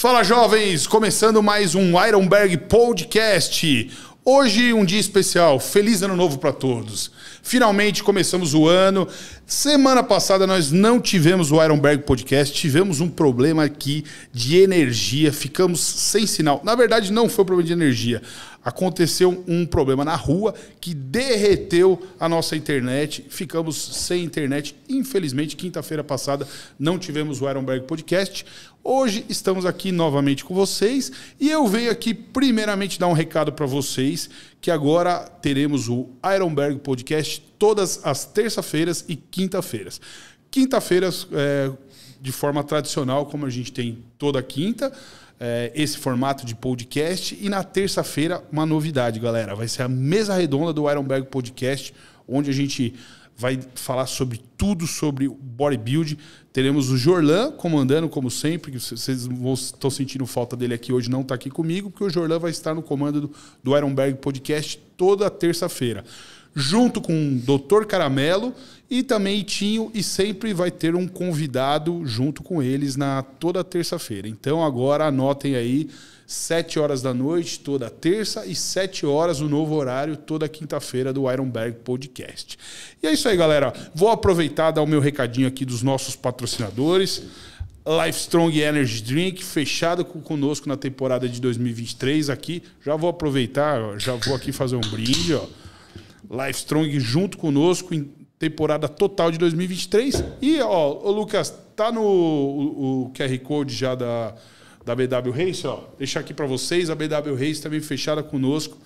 Fala jovens, começando mais um Ironberg Podcast. Hoje um dia especial, feliz ano novo para todos. Finalmente começamos o ano. Semana passada nós não tivemos o Ironberg Podcast, tivemos um problema aqui de energia, ficamos sem sinal. Na verdade não foi problema de energia, aconteceu um problema na rua que derreteu a nossa internet. Ficamos sem internet. Infelizmente, quinta-feira passada não tivemos o Ironberg Podcast. Hoje estamos aqui novamente com vocês e eu venho aqui primeiramente dar um recado para vocês que agora teremos o Ironberg Podcast todas as terça-feiras e quinta-feiras. Quinta-feiras é, de forma tradicional, como a gente tem toda quinta é, esse formato de podcast. E na terça-feira, uma novidade, galera. Vai ser a mesa redonda do Ironberg Podcast, onde a gente vai falar sobre tudo sobre bodybuilding. Teremos o Jorlan comandando, como sempre, que vocês estão sentindo falta dele aqui hoje, não está aqui comigo, porque o Jorlan vai estar no comando do, do Ironberg Podcast toda terça-feira junto com o Dr. Caramelo e também Itinho, e sempre vai ter um convidado junto com eles na toda terça-feira. Então agora anotem aí, 7 horas da noite, toda terça, e 7 horas, o novo horário, toda quinta-feira do Ironberg Podcast. E é isso aí, galera. Vou aproveitar dar o meu recadinho aqui dos nossos patrocinadores. Life Strong Energy Drink, fechado conosco na temporada de 2023 aqui. Já vou aproveitar, já vou aqui fazer um brinde, ó. Life Strong junto conosco temporada total de 2023. E, ó, Lucas, tá no o, o QR Code já da, da BW Race, ó. Deixar aqui para vocês, a BW Race também fechada conosco.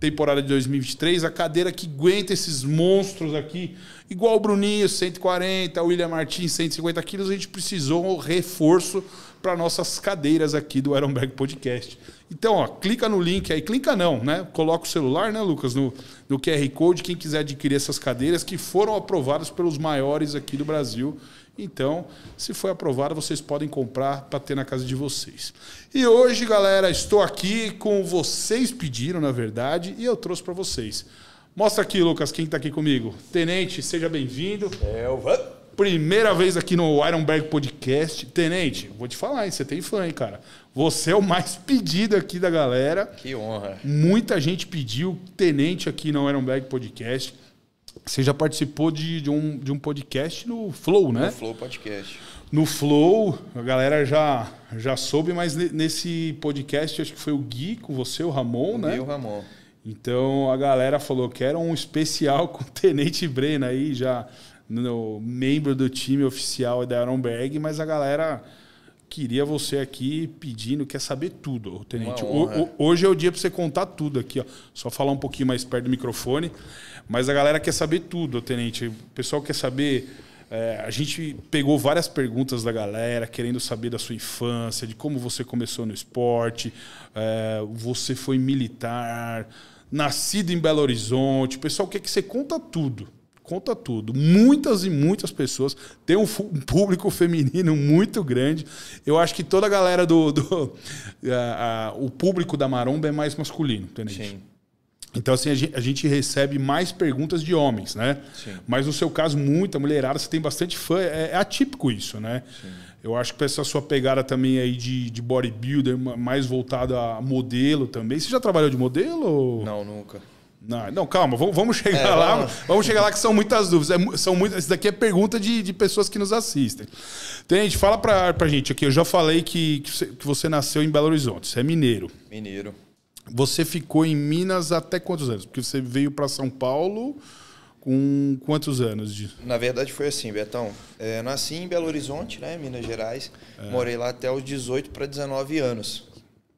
Temporada de 2023, a cadeira que aguenta esses monstros aqui, igual o Bruninho, 140, o William Martins, 150 quilos, a gente precisou um reforço para nossas cadeiras aqui do Ironberg Podcast. Então, ó, clica no link aí, clica não, né? Coloca o celular, né, Lucas, no, no QR Code, quem quiser adquirir essas cadeiras que foram aprovadas pelos maiores aqui do Brasil. Então, se foi aprovada, vocês podem comprar para ter na casa de vocês. E hoje, galera, estou aqui com vocês pediram, na verdade, e eu trouxe para vocês. Mostra aqui, Lucas, quem está aqui comigo. Tenente, seja bem-vindo. Elva. Primeira vez aqui no Ironberg Podcast. Tenente, vou te falar, hein? Você tem fã, hein, cara? Você é o mais pedido aqui da galera. Que honra. Muita gente pediu Tenente aqui no Ironberg Podcast. Você já participou de, de, um, de um podcast no Flow, né? No Flow Podcast. No Flow, a galera já, já soube, mas nesse podcast acho que foi o Gui com você, o Ramon, o né? E o Ramon. Então a galera falou que era um especial com o Tenente Breno aí, já no membro do time oficial da Ironberg, mas a galera queria você aqui pedindo, quer saber tudo, tenente. O, hoje é o dia para você contar tudo aqui, ó. Só falar um pouquinho mais perto do microfone, mas a galera quer saber tudo, tenente. O pessoal quer saber é, a gente pegou várias perguntas da galera, querendo saber da sua infância, de como você começou no esporte, é, você foi militar, nascido em Belo Horizonte. O pessoal quer que você conta tudo conta tudo. Muitas e muitas pessoas. Tem um, público feminino muito grande. Eu acho que toda a galera do. do a, a, o público da Maromba é mais masculino, entendeu? Sim. Então, assim, a gente, a gente, recebe mais perguntas de homens, né? Sim. Mas no seu caso, muita mulherada, você tem bastante fã. É, é atípico isso, né? Sim. Eu acho que essa sua pegada também aí de, de bodybuilder, mais voltada a modelo também. Você já trabalhou de modelo? Não, nunca. Não, não, calma, vamos chegar é, lá. Vamos. vamos. chegar lá que são muitas dúvidas. É, são muitas, isso daqui é pergunta de, de pessoas que nos assistem. Gente, fala pra, pra gente aqui. Eu já falei que, que você, que, você, nasceu em Belo Horizonte. Você é mineiro. Mineiro. Você ficou em Minas até quantos anos? Porque você veio para São Paulo com quantos anos? De... Na verdade foi assim, Betão. É, nasci em Belo Horizonte, né, Minas Gerais. É. Morei lá até os 18 para 19 anos.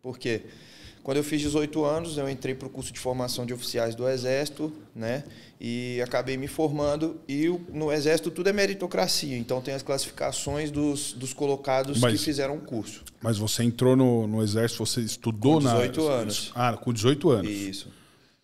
Por quê? Porque quando eu fiz 18 anos, eu entrei para o curso de formação de oficiais do Exército, né? E acabei me formando. E no Exército tudo é meritocracia, então tem as classificações dos, dos colocados mas, que fizeram o curso. Mas você entrou no, no Exército, você estudou com 18 na. anos. Ah, com 18 anos. Isso.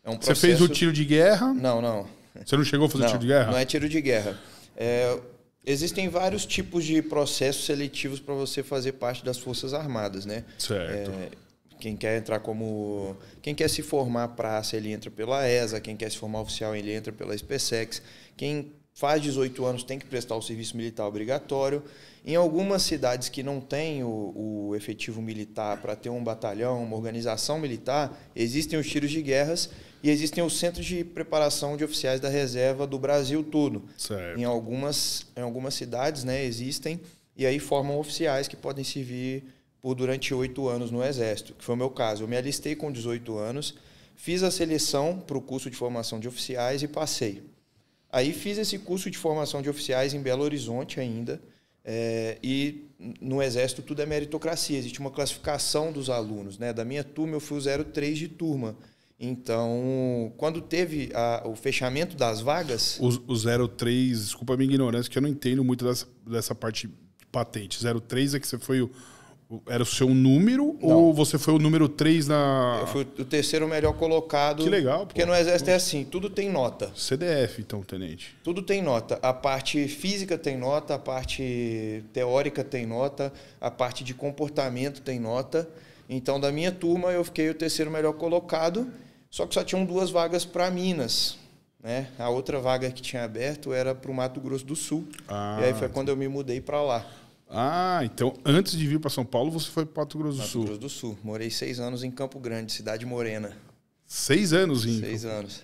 É um processo... Você fez o tiro de guerra? Não, não. Você não chegou a fazer não, tiro de guerra? Não é tiro de guerra. É, existem vários tipos de processos seletivos para você fazer parte das Forças Armadas, né? Certo. É, quem quer entrar como. Quem quer se formar praça, ele entra pela ESA. Quem quer se formar oficial, ele entra pela SpaceX. Quem faz 18 anos tem que prestar o serviço militar obrigatório. Em algumas cidades que não têm o, o efetivo militar para ter um batalhão, uma organização militar, existem os tiros de guerras e existem os centros de preparação de oficiais da reserva do Brasil todo. Certo. Em algumas, em algumas cidades né, existem e aí formam oficiais que podem servir por durante oito anos no Exército, que foi o meu caso. Eu me alistei com 18 anos, fiz a seleção para o curso de formação de oficiais e passei. Aí fiz esse curso de formação de oficiais em Belo Horizonte ainda, é, e no Exército tudo é meritocracia, existe uma classificação dos alunos. Né? Da minha turma, eu fui o 03 de turma. Então, quando teve a, o fechamento das vagas. O, o 03, desculpa a minha ignorância, que eu não entendo muito dessa, dessa parte patente. 03 é que você foi o. Era o seu número não. ou você foi o número 3 na. Eu fui o terceiro melhor colocado. Que legal. Porque no Exército é assim, tudo tem nota. CDF, então, tenente. Tudo tem nota. A parte física tem nota, a parte teórica tem nota, a parte de comportamento tem nota. Então, da minha turma, eu fiquei o terceiro melhor colocado só que só tinham duas vagas para Minas. Né? A outra vaga que tinha aberto era para o Mato Grosso do Sul. Ah, e aí foi quando eu me mudei para lá. Ah, então antes de vir para São Paulo, você foi para Mato Grosso do Mato Sul? Mato Grosso do Sul. Morei seis anos em Campo Grande, cidade morena. Seis anos em? Seis anos.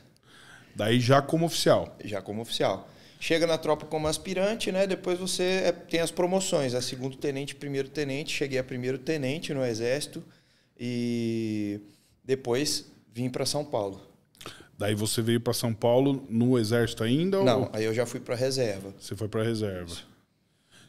Daí já como oficial? Já como oficial. Chega na tropa como aspirante, né? Depois você é, tem as promoções, a segundo tenente, primeiro tenente. Cheguei a primeiro tenente no exército e depois vim para São Paulo. Daí você veio para São Paulo no exército ainda? Não, ou... aí eu já fui para reserva. Você foi para reserva.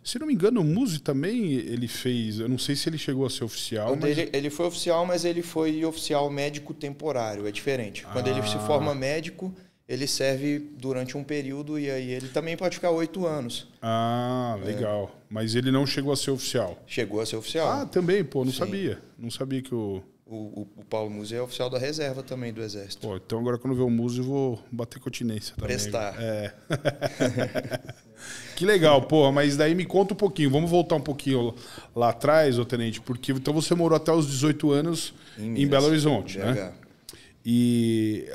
Se não me engano, o Muzi também ele fez. Eu não sei se ele chegou a ser oficial. Mas... Ele, ele foi oficial, mas ele foi oficial médico temporário. É diferente. Quando ah. ele se ah. forma médico, ele serve durante um período e aí ele também pode ficar oito anos. Ah, legal. É. Mas ele não chegou a ser oficial. Chegou a ser oficial. Ah, também, pô, não Sim. sabia. Não sabia que o. O, o, Paulo Musi é oficial da reserva também do Exército. Pô, então agora quando ver o Musi eu vou bater continência também. Prestar. É. que legal, porra, mas daí me conta um pouquinho. Vamos voltar um pouquinho lá atrás, ô Tenente, porque então você morou até os 18 anos em, em Belo Horizonte, né? E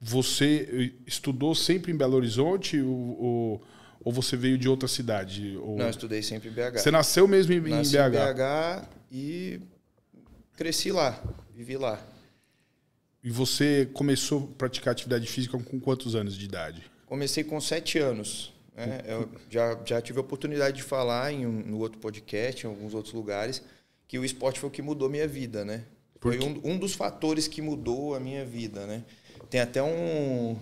você estudou sempre em Belo Horizonte ou, ou você veio de outra cidade? Ou... Não, eu estudei sempre em BH. Você nasceu mesmo em, Nasci em BH? em BH e cresci lá, vivi lá. E você começou a praticar atividade física com quantos anos de idade? Comecei com sete anos. Né? Eu já, já tive a oportunidade de falar em um, no outro podcast, em alguns outros lugares, que o esporte foi o que mudou minha vida, né? Foi um, um dos fatores que mudou a minha vida, né? Tem até um,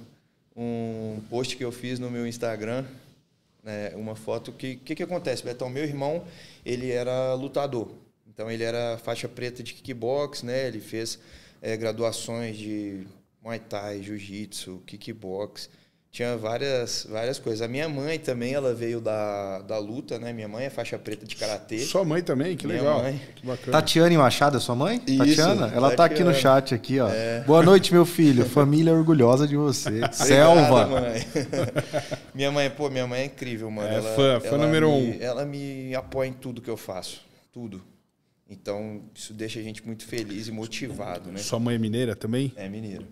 um post que eu fiz no meu Instagram, né? uma foto que... O que, que acontece, Betão? Meu irmão, ele era lutador. Então ele era faixa preta de kickbox, né? Ele fez é, graduações de Muay Thai, Jiu-Jitsu, kickbox. Tinha várias, várias coisas. A minha mãe também, ela veio da, da luta, né? Minha mãe é faixa preta de karatê. Sua mãe também, que minha legal. Mãe. Que bacana. Tatiane Machado, é sua mãe? Isso, Tatiana? Ela Tatiana. tá aqui no chat aqui, ó. É. Boa noite, meu filho. Família orgulhosa de você. Selva. mãe. minha mãe, pô, minha mãe é incrível, mano. É, ela, fã, fã ela número me, um. Ela me apoia em tudo que eu faço. Tudo. Então, isso deixa a gente muito feliz e motivado, né? Sua mãe é mineira também? É mineira.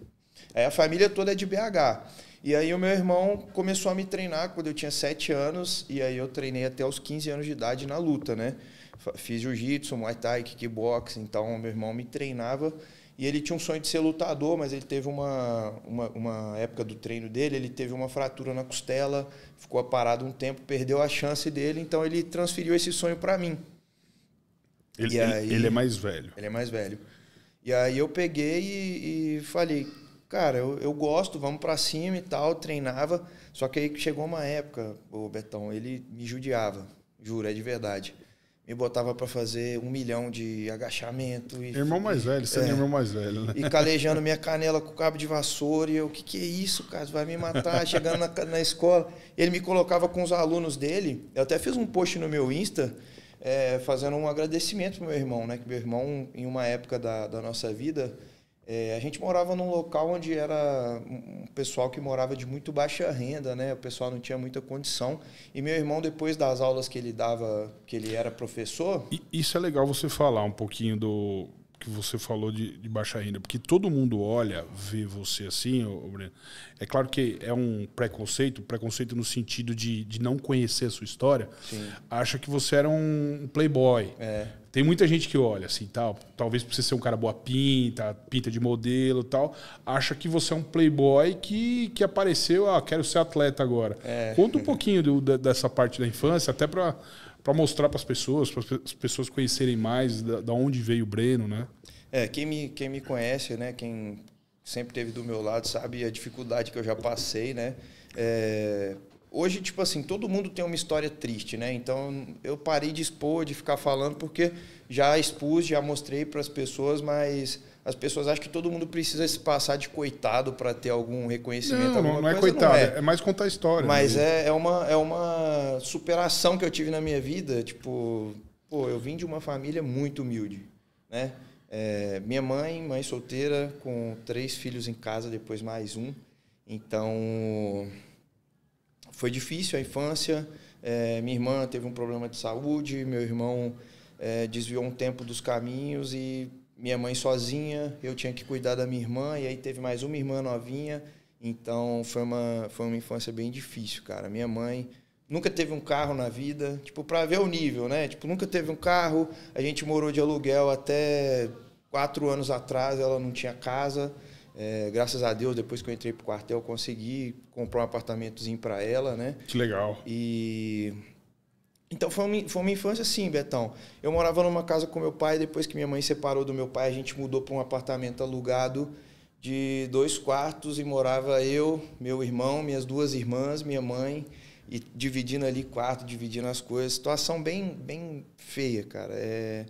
Aí a família toda é de BH. E aí o meu irmão começou a me treinar quando eu tinha 7 anos, e aí eu treinei até os 15 anos de idade na luta, né? Fiz jiu-jitsu, muay thai, kickbox, então meu irmão me treinava e ele tinha um sonho de ser lutador, mas ele teve uma, uma, uma, época do treino dele, ele teve uma fratura na costela, ficou parado um tempo, perdeu a chance dele, então ele transferiu esse sonho para mim. Ele, aí- ele é mais velho. Ele é mais velho. E aí eu peguei e, e falei, cara, eu, eu gosto, vamos pra cima e tal, treinava. Só que aí chegou uma época, o Betão, ele me judiava, juro, é de verdade. Me botava pra fazer um milhão de agachamento. E, Irmão mais velho, você é, É. irmão mais velho, né? E calejando minha canela com cabo de vassoura. E eu, o que, que é isso, cara? Você vai me matar. Chegando na, na escola. Ele me colocava com os alunos dele. Eu até fiz um post no meu Insta, é, fazendo um agradecimento pro meu irmão, né? Que meu irmão, em uma época da, da nossa vida, é, a gente morava num local onde era um pessoal que morava de muito baixa renda, né? O pessoal não tinha muita condição. E meu irmão, depois das aulas que ele dava, que ele era professor, isso é legal você falar um pouquinho do. Que você falou de, de, baixa renda, porque todo mundo olha, vê você assim, ô, Breno. É claro que é um preconceito, preconceito no sentido de, de não conhecer a sua história. Sim. Acha que você era um playboy. É. Tem muita gente que olha assim, tal, talvez por você ser um cara boa pinta, pinta de modelo tal, acha que você é um playboy que, que apareceu, ah, quero ser atleta agora. É. Conta um pouquinho do, dessa parte da infância, até para para mostrar para as pessoas, para as pessoas conhecerem mais da, da, onde veio o Breno, né? É, quem me, quem me conhece, né, quem sempre teve do meu lado, sabe a dificuldade que eu já passei, né? É, hoje, tipo assim, todo mundo tem uma história triste, né? Então, eu parei de expor, de ficar falando, porque já expus, já mostrei para as pessoas, mas as pessoas acham que todo mundo precisa se passar de coitado para ter algum reconhecimento. Não, não é coitado, não é. é. mais contar história. Mas é, é, uma, é uma superação que eu tive na minha vida. Tipo, pô, eu vim de uma família muito humilde, né? É, minha mãe, mãe solteira, com três filhos em casa, depois mais um. Então, foi difícil a infância. É, minha irmã teve um problema de saúde, meu irmão é, desviou um tempo dos caminhos e minha mãe sozinha, eu tinha que cuidar da minha irmã, e aí teve mais uma irmã novinha. Então foi uma, foi uma infância bem difícil, cara. Minha mãe nunca teve um carro na vida, tipo, para ver o nível, né? Tipo, nunca teve um carro. A gente morou de aluguel até quatro anos atrás, ela não tinha casa. É, graças a Deus, depois que eu entrei pro quartel, eu consegui comprar um apartamentozinho para ela, né? Que legal. E então foi uma, foi uma infância assim, Betão. Eu morava numa casa com meu pai, depois que minha mãe separou do meu pai, a gente mudou para um apartamento alugado de dois quartos e morava eu, meu irmão, minhas duas irmãs, minha mãe, e dividindo ali quarto, dividindo as coisas. Situação bem, bem feia, cara. É,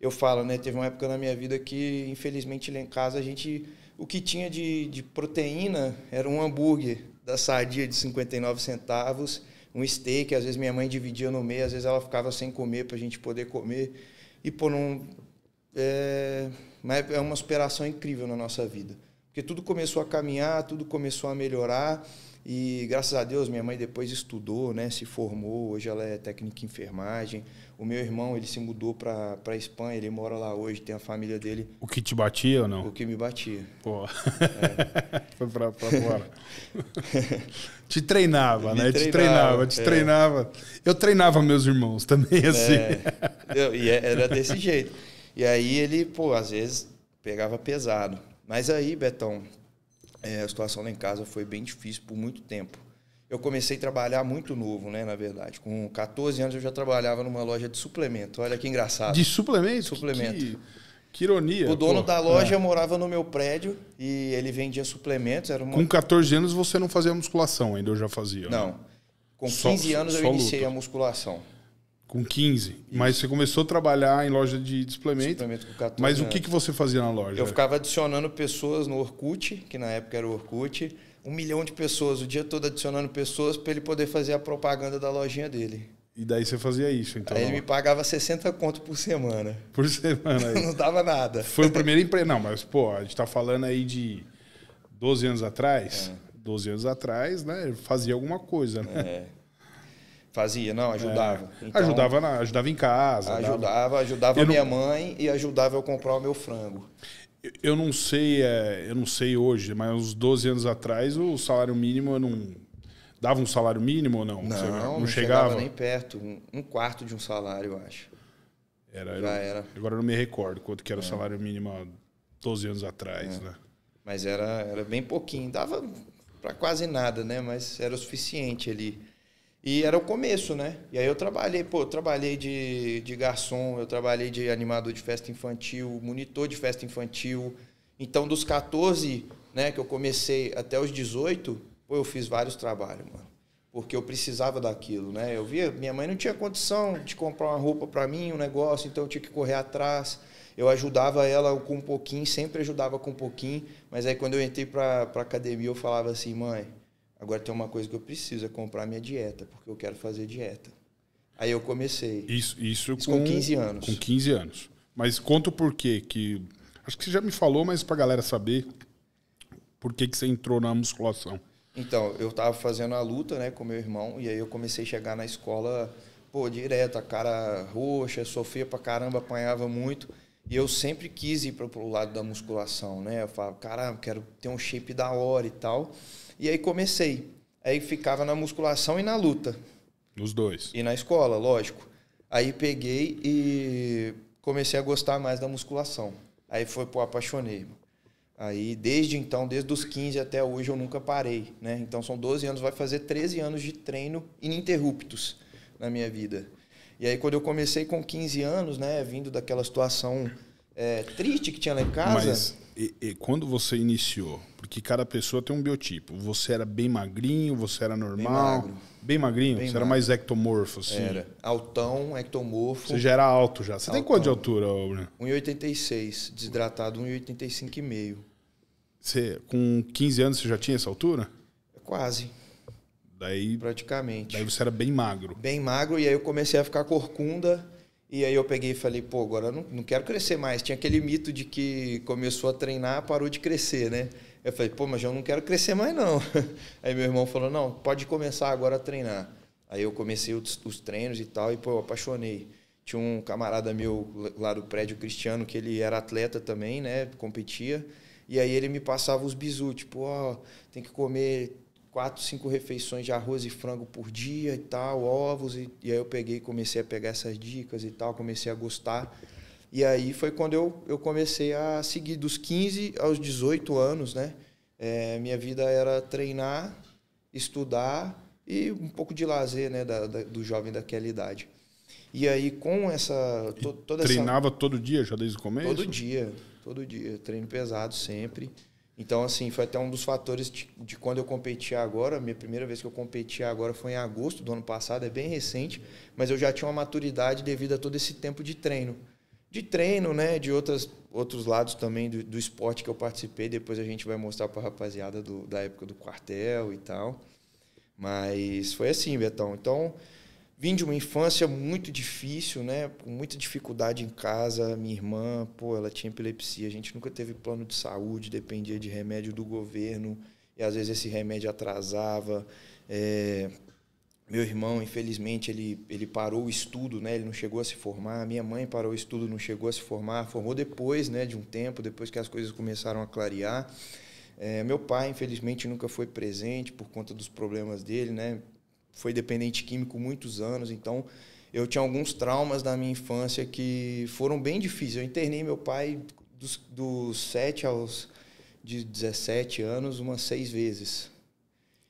eu falo, né? Teve uma época na minha vida que, infelizmente, lá em casa a gente. O que tinha de, de proteína era um hambúrguer da sadia de 59 centavos um steak, às vezes minha mãe dividia no meio, às vezes ela ficava sem comer para a gente poder comer. E, pô, não. É, é uma superação incrível na nossa vida. Porque tudo começou a caminhar, tudo começou a melhorar. E graças a Deus minha mãe depois estudou, né, se formou, hoje ela é técnica em enfermagem. O meu irmão, ele se mudou para a Espanha, ele mora lá hoje, tem a família dele. O que te batia ou não? O que me batia. Pô. É. Foi para fora. te treinava, né? Treinava, te treinava, te é. treinava. Eu treinava meus irmãos também assim. É. Eu, e é, era desse jeito. E aí ele, pô, às vezes pegava pesado. Mas aí, Betão, é, a situação lá em casa foi bem difícil por muito tempo. Eu comecei a trabalhar muito novo, né, na verdade. Com 14 anos eu já trabalhava numa loja de suplemento. Olha que engraçado. De suplemento? Suplemento. Que, que ironia. O dono pô. da loja é. morava no meu prédio e ele vendia suplementos. Era uma... Com 14 anos você não fazia musculação ainda, eu já fazia? Não. Né? Com 15 só, anos eu iniciei luta. a musculação. Com 15. Isso. Mas você começou a trabalhar em loja de suplemento. suplemento com 14 mas anos. o que, que você fazia na loja? Eu ficava adicionando pessoas no Orkut, que na época era o Orkut. Um milhão de pessoas, o dia todo adicionando pessoas para ele poder fazer a propaganda da lojinha dele. E daí você fazia isso, então? Aí ele me pagava 60 conto por semana. Por semana? Não dava nada. Foi o primeiro emprego. Não, mas, pô, a gente tá falando aí de 12 anos atrás. É. 12 anos atrás, né? Fazia alguma coisa, né? É. Fazia, não, ajudava. É. Então, ajudava, na, ajudava em casa. Ajudava, dava... ajudava a minha não... mãe e ajudava eu comprar o meu frango. Eu não sei, é, eu não sei hoje, mas uns 12 anos atrás o salário mínimo eu não dava um salário mínimo ou não? Não, Você, não, não chegava? chegava nem perto, um, quarto de um salário, eu acho. Era, Já era. era. Agora eu não me recordo quanto que era é. o salário mínimo há 12 anos atrás, é. né? Mas era, era bem pouquinho, dava para quase nada, né? Mas era o suficiente ali. E era o começo, né? E aí eu trabalhei, pô, eu trabalhei de, de garçom, eu trabalhei de animador de festa infantil, monitor de festa infantil. Então, dos 14, né, que eu comecei até os 18, pô, eu fiz vários trabalhos, mano. Porque eu precisava daquilo, né? Eu via, minha mãe não tinha condição de comprar uma roupa para mim, um negócio, então eu tinha que correr atrás. Eu ajudava ela com um pouquinho, sempre ajudava com um pouquinho, mas aí quando eu entrei para academia, eu falava assim, mãe, Agora tem uma coisa que eu preciso, é comprar minha dieta, porque eu quero fazer dieta. Aí eu comecei. Isso, isso, isso com, com 15 anos. Com 15 anos. Mas conta o porquê que. Acho que você já me falou, mas pra galera saber por que, que você entrou na musculação. Então, eu tava fazendo a luta, né, com meu irmão, e aí eu comecei a chegar na escola, pô, direto, a cara roxa, sofria pra caramba, apanhava muito. E eu sempre quis ir para o lado da musculação, né? Eu falava, caramba, quero ter um shape da hora e tal. E aí comecei. Aí ficava na musculação e na luta. Nos dois. E na escola, lógico. Aí peguei e comecei a gostar mais da musculação. Aí foi, pô, apaixonei. Aí, desde então, desde os 15 até hoje, eu nunca parei, né? Então, são 12 anos, vai fazer 13 anos de treino ininterruptos na minha vida. E aí, quando eu comecei com 15 anos, né, vindo daquela situação é, triste que tinha lá em casa... Mas, e, e, quando você iniciou? Porque cada pessoa tem um biotipo. Você era bem magrinho, você era normal? Bem magro. Bem magrinho? Bem você magro. era mais ectomorfo, assim? Era. Altão, ectomorfo. Você já era alto já. Você Altão. tem quanto de altura, Bruno? 1,86. Desidratado, 1,85,5. Você, com 15 anos, você já tinha essa altura? Quase. Daí... Praticamente. Daí você era bem magro. Bem magro, e aí eu comecei a ficar corcunda. E aí eu peguei e falei, pô, agora eu não, não quero crescer mais. Tinha aquele mito de que começou a treinar, parou de crescer, né? Eu falei, pô, mas eu não quero crescer mais não. Aí meu irmão falou, não, pode começar agora a treinar. Aí eu comecei os, os treinos e tal, e pô, eu apaixonei. Tinha um camarada meu lá do prédio, Cristiano, que ele era atleta também, né? Competia. E aí ele me passava os bisus, tipo, ó, oh, tem que comer quatro, cinco refeições de arroz e frango por dia e tal, ovos. E, e aí eu peguei, comecei a pegar essas dicas e tal, comecei a gostar. E aí foi quando eu, eu comecei a seguir dos 15 aos 18 anos, né? É, minha vida era treinar, estudar e um pouco de lazer, né, da, da, do jovem daquela idade. E aí com essa to, toda treinava essa... todo dia já desde o começo? Todo dia, todo dia, treino pesado sempre. Então assim, foi até um dos fatores de, de quando eu competi agora, minha primeira vez que eu competi agora foi em agosto do ano passado, é bem recente, mas eu já tinha uma maturidade devido a todo esse tempo de treino de treino, né? De outras, outros lados também do, do esporte que eu participei. Depois a gente vai mostrar para a rapaziada do, da época do quartel e tal. Mas foi assim, Betão. Então, vim de uma infância muito difícil, né? Com muita dificuldade em casa. Minha irmã, pô, ela tinha epilepsia. A gente nunca teve plano de saúde, dependia de remédio do governo. E às vezes esse remédio atrasava. É, meu irmão, infelizmente, ele, ele parou o estudo, né? Ele não chegou a se formar. Minha mãe parou o estudo, não chegou a se formar. Formou depois, né? De um tempo, depois que as coisas começaram a clarear. É, meu pai, infelizmente, nunca foi presente por conta dos problemas dele, né? Foi dependente químico muitos anos, então eu tinha alguns traumas da minha infância que foram bem difíceis. Eu internei meu pai dos, dos 7 aos de 17 anos umas seis vezes.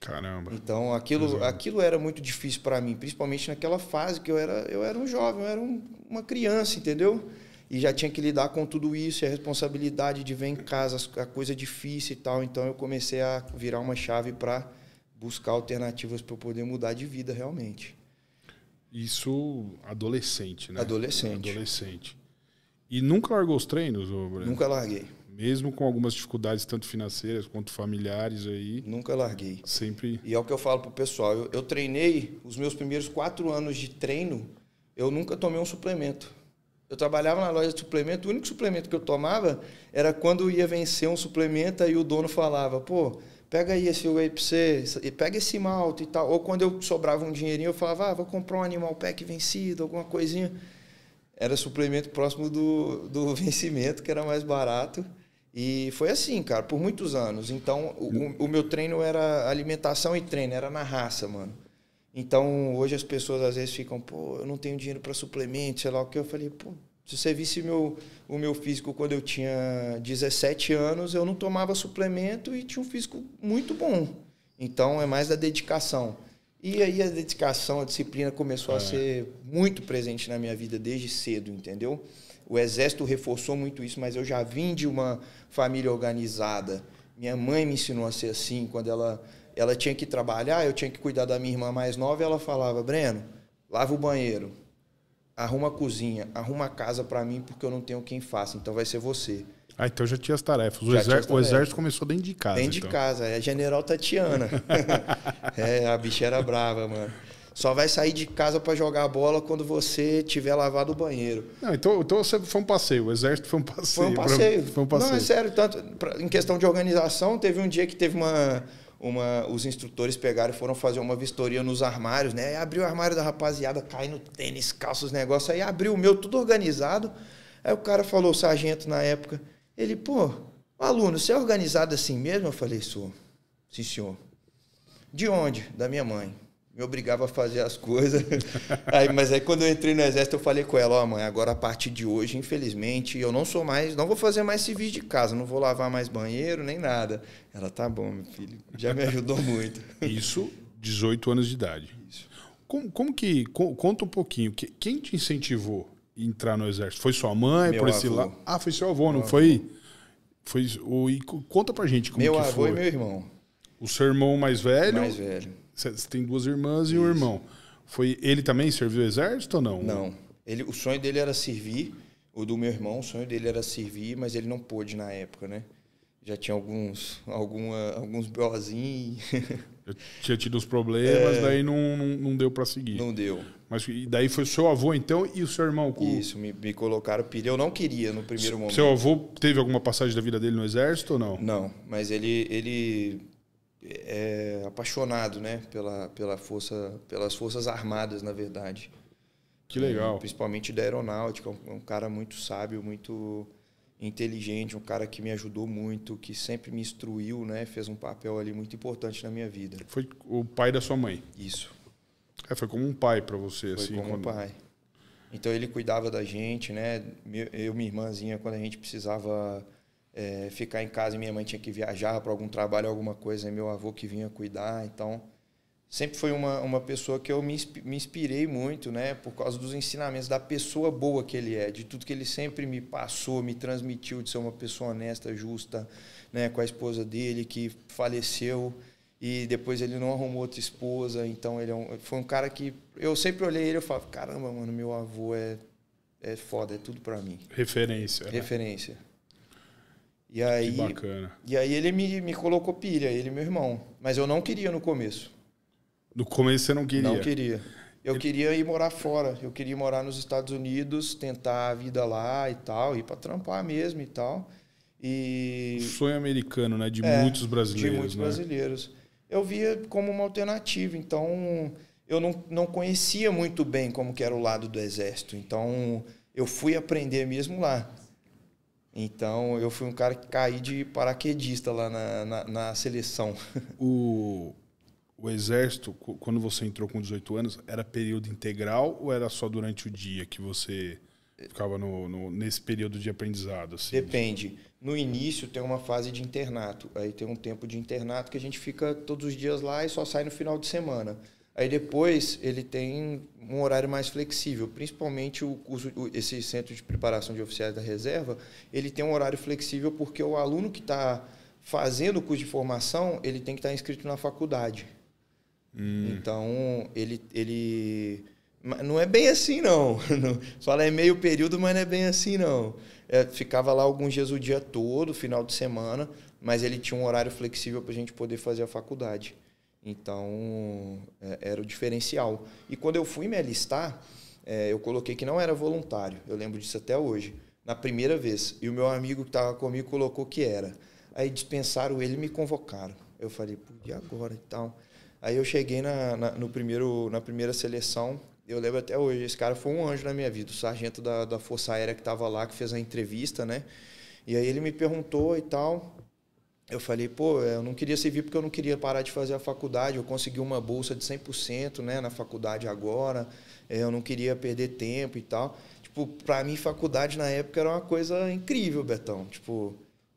Caramba. Então aquilo, aquilo era muito difícil para mim, principalmente naquela fase que eu era, eu era um jovem, eu era um, uma criança, entendeu? E já tinha que lidar com tudo isso, e a responsabilidade de ver em casa a coisa difícil e tal. Então eu comecei a virar uma chave para buscar alternativas para eu poder mudar de vida realmente. Isso adolescente, né? Adolescente. Adolescente. E nunca largou os treinos, Breno? Nunca larguei. Mesmo com algumas dificuldades, tanto financeiras quanto familiares aí. Nunca larguei. Sempre. E é o que eu falo pro pessoal. Eu, eu treinei os meus primeiros quatro anos de treino, eu nunca tomei um suplemento. Eu trabalhava na loja de suplemento, o único suplemento que eu tomava era quando ia vencer um suplemento e o dono falava, pô, pega aí esse whey pra você, pega esse malte e tal. Ou quando eu sobrava um dinheirinho, eu falava, ah, vou comprar um animal pack vencido, alguma coisinha. Era suplemento próximo do, do vencimento, que era mais barato. E foi assim, cara, por muitos anos. Então, o, o, meu treino era alimentação e treino, era na raça, mano. Então, hoje as pessoas às vezes ficam, pô, eu não tenho dinheiro para suplemento, sei lá o que. Eu falei, pô, se você visse meu, o meu físico quando eu tinha 17 anos, eu não tomava suplemento e tinha um físico muito bom. Então, é mais da dedicação. E aí a dedicação, a disciplina começou é. a ser muito presente na minha vida desde cedo, entendeu? O exército reforçou muito isso, mas eu já vim de uma família organizada. Minha mãe me ensinou a ser assim, quando ela ela tinha que trabalhar, eu tinha que cuidar da minha irmã mais nova, ela falava: "Breno, lava o banheiro, arruma a cozinha, arruma a casa para mim porque eu não tenho quem faça, então vai ser você". Ah, então já tinha as tarefas. O, tarefas. o exército começou dentro de casa. Dentro então. de casa, é a General Tatiana. é, a bicha era brava, mano. Só vai sair de casa para jogar bola quando você tiver lavado o banheiro. Não, então, então você foi um passeio. O exército foi um passeio. Foi um passeio. Pra, foi um passeio. Não, é sério. Tanto, pra, em questão de organização, teve um dia que teve uma, uma. Os instrutores pegaram e foram fazer uma vistoria nos armários, né? Aí abriu o armário da rapaziada, cai no tênis, calça, os negócios. Aí abriu o meu, tudo organizado. Aí o cara falou, o sargento na época, ele, pô, aluno, você é organizado assim mesmo? Eu falei, sou. Sim, senhor. De onde? Da minha mãe. Me obrigava a fazer as coisas. aí, mas aí quando eu entrei no exército, eu falei com ela, ó, oh, mãe, agora a partir de hoje, infelizmente, eu não sou mais, não vou fazer mais serviço de casa, não vou lavar mais banheiro, nem nada. Ela, tá bom, meu filho, já me ajudou muito. Isso, 18 anos de idade. Isso. Como, como que, conta um pouquinho, quem te incentivou a entrar no exército? Foi sua mãe, meu por esse lado? Ah, foi seu avô, não meu foi? Avô. Foi o, e conta pra gente como meu que foi. Meu avô e meu irmão. O seu irmão mais velho? Mais velho. Você tem duas irmãs e um irmão. Foi ele também serviu o exército ou não? Não. Ele, o sonho dele era servir. O do meu irmão, o sonho dele era servir, mas ele não pôde na época, né? Já tinha alguns, alguma, alguns BOzinhos. Tinha tido os problemas, é, daí não, não, não deu para seguir. Não deu. Mas daí foi o seu avô, então, e o seu irmão? Isso, me, me colocaram pilha. Eu não queria no primeiro momento. Seu avô teve alguma passagem da vida dele no exército ou não? Não, mas ele, ele é apaixonado, né, pela, pela força, pelas forças armadas, na verdade. Que legal. Principalmente da aeronáutica, um, um cara muito sábio, muito inteligente, um cara que me ajudou muito, que sempre me instruiu, né? Fez um papel ali muito importante na minha vida. Foi o pai da sua mãe. Isso. É, foi como um pai para você, foi assim. como quando... um pai. Então ele cuidava da gente, né? Eu e minha irmãzinha, quando a gente precisava é, ficar em casa e minha mãe tinha que viajar para algum trabalho, alguma coisa, e meu avô que vinha cuidar. Então, sempre foi uma, uma pessoa que eu me, me inspirei muito, né? Por causa dos ensinamentos, da pessoa boa que ele é, de tudo que ele sempre me passou, me transmitiu de ser uma pessoa honesta, justa, né? Com a esposa dele que faleceu e depois ele não arrumou outra esposa. Então, ele é um, foi um cara que eu sempre olhei ele e falava: caramba, mano, meu avô é, é foda, é tudo para mim. Referência. Né? Referência. Né? E aí, que bacana. E aí ele me, me colocou pilha, ele e meu irmão. Mas eu não queria no começo. No começo você não queria? Não queria. Eu queria ir morar fora. Eu queria morar nos Estados Unidos, tentar a vida lá e tal, ir para trampar mesmo e tal. E sonho americano, né, de é, muitos brasileiros, De muitos né? brasileiros. Eu via como uma alternativa, então eu não, não conhecia muito bem como que era o lado do exército. Então eu fui aprender mesmo lá. Então eu fui um cara que caí de paraquedista lá na, na, na seleção. O, o exército, quando você entrou com 18 anos, era período integral ou era só durante o dia que você ficava no, no, nesse período de aprendizado? Assim? Depende. No início tem uma fase de internato. Aí tem um tempo de internato que a gente fica todos os dias lá e só sai no final de semana. Aí depois ele tem um horário mais flexível, principalmente o curso, esse centro de preparação de oficiais da reserva, ele tem um horário flexível porque o aluno que está fazendo o curso de formação, ele tem que estar tá inscrito na faculdade. Hum. Então, ele, ele não é bem assim, não. Só é meio período, mas não é bem assim, não. É, ficava lá alguns dias o dia todo, final de semana, mas ele tinha um horário flexível para a gente poder fazer a faculdade. Então, é, era o diferencial. E quando eu fui me alistar, é, eu coloquei que não era voluntário. Eu lembro disso até hoje. Na primeira vez. E o meu amigo que estava comigo colocou que era. Aí dispensaram ele e me convocaram. Eu falei, e agora e tal? Aí eu cheguei na, na, no primeiro, na primeira seleção. Eu lembro até hoje. Esse cara foi um anjo na minha vida. O sargento da, da Força Aérea que estava lá, que fez a entrevista, né? E aí ele me perguntou e tal eu falei, pô, eu não queria servir porque eu não queria parar de fazer a faculdade. Eu consegui uma bolsa de 100% né, na faculdade agora. É, eu não queria perder tempo e tal. Tipo, para mim, faculdade na época era uma coisa incrível, Betão. Tipo,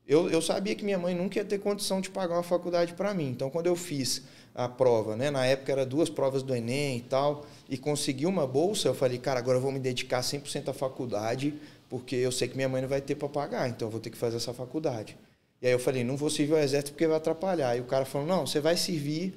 eu, eu sabia que minha mãe nunca ia ter condição de pagar uma faculdade para mim. Então, quando eu fiz a prova, né, na época era duas provas do Enem e tal, e consegui uma bolsa, eu falei, cara, agora eu vou me dedicar 100% à faculdade, porque eu sei que minha mãe não vai ter para pagar, então eu vou ter que fazer essa faculdade. E aí eu falei, não vou servir o exército porque vai atrapalhar. E o cara falou, não, você vai servir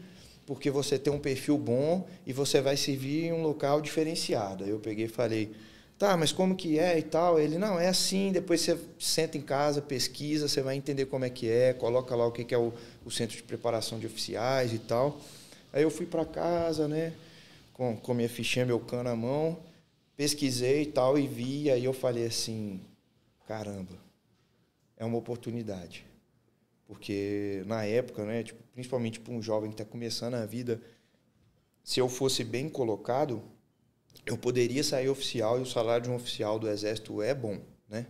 porque você tem um perfil bom e você vai servir em um local diferenciado. Aí eu peguei e falei, tá, mas como que é e tal? Ele, não, é assim, depois você senta em casa, pesquisa, você vai entender como é que é, coloca lá o que é o, o centro de preparação de oficiais e tal. Aí eu fui para casa, né, com, com minha fichinha, meu cano na mão, pesquisei e tal, e vi, aí eu falei assim, caramba, é uma oportunidade. Porque na época, né, tipo, principalmente para um jovem que está começando a vida, se eu fosse bem colocado, eu poderia sair oficial e o salário de um oficial do Exército é bom, né?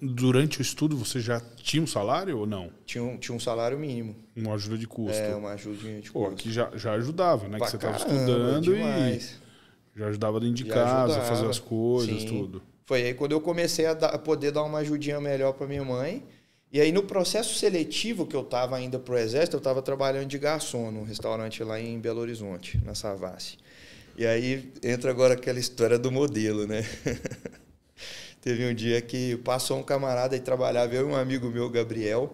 Durante o estudo você já tinha um salário ou não? Tinha um, tinha um salário mínimo. Uma ajuda de custo. É, uma ajudinha de Pô, custo. aqui já, já ajudava, né? Pra que você estava estudando demais. e já ajudava dentro de Já casa, ajudava. fazer as coisas, Sim. tudo. Foi aí quando eu comecei a, dar- a poder dar uma ajudinha melhor para minha mãe. E aí no processo seletivo que eu estava ainda pro exército, eu estava trabalhando de garçom num restaurante lá em Belo Horizonte, na Savassi. E aí entra agora aquela história do modelo, né? Teve um dia que passou um camarada e trabalhava eu e um amigo meu, Gabriel.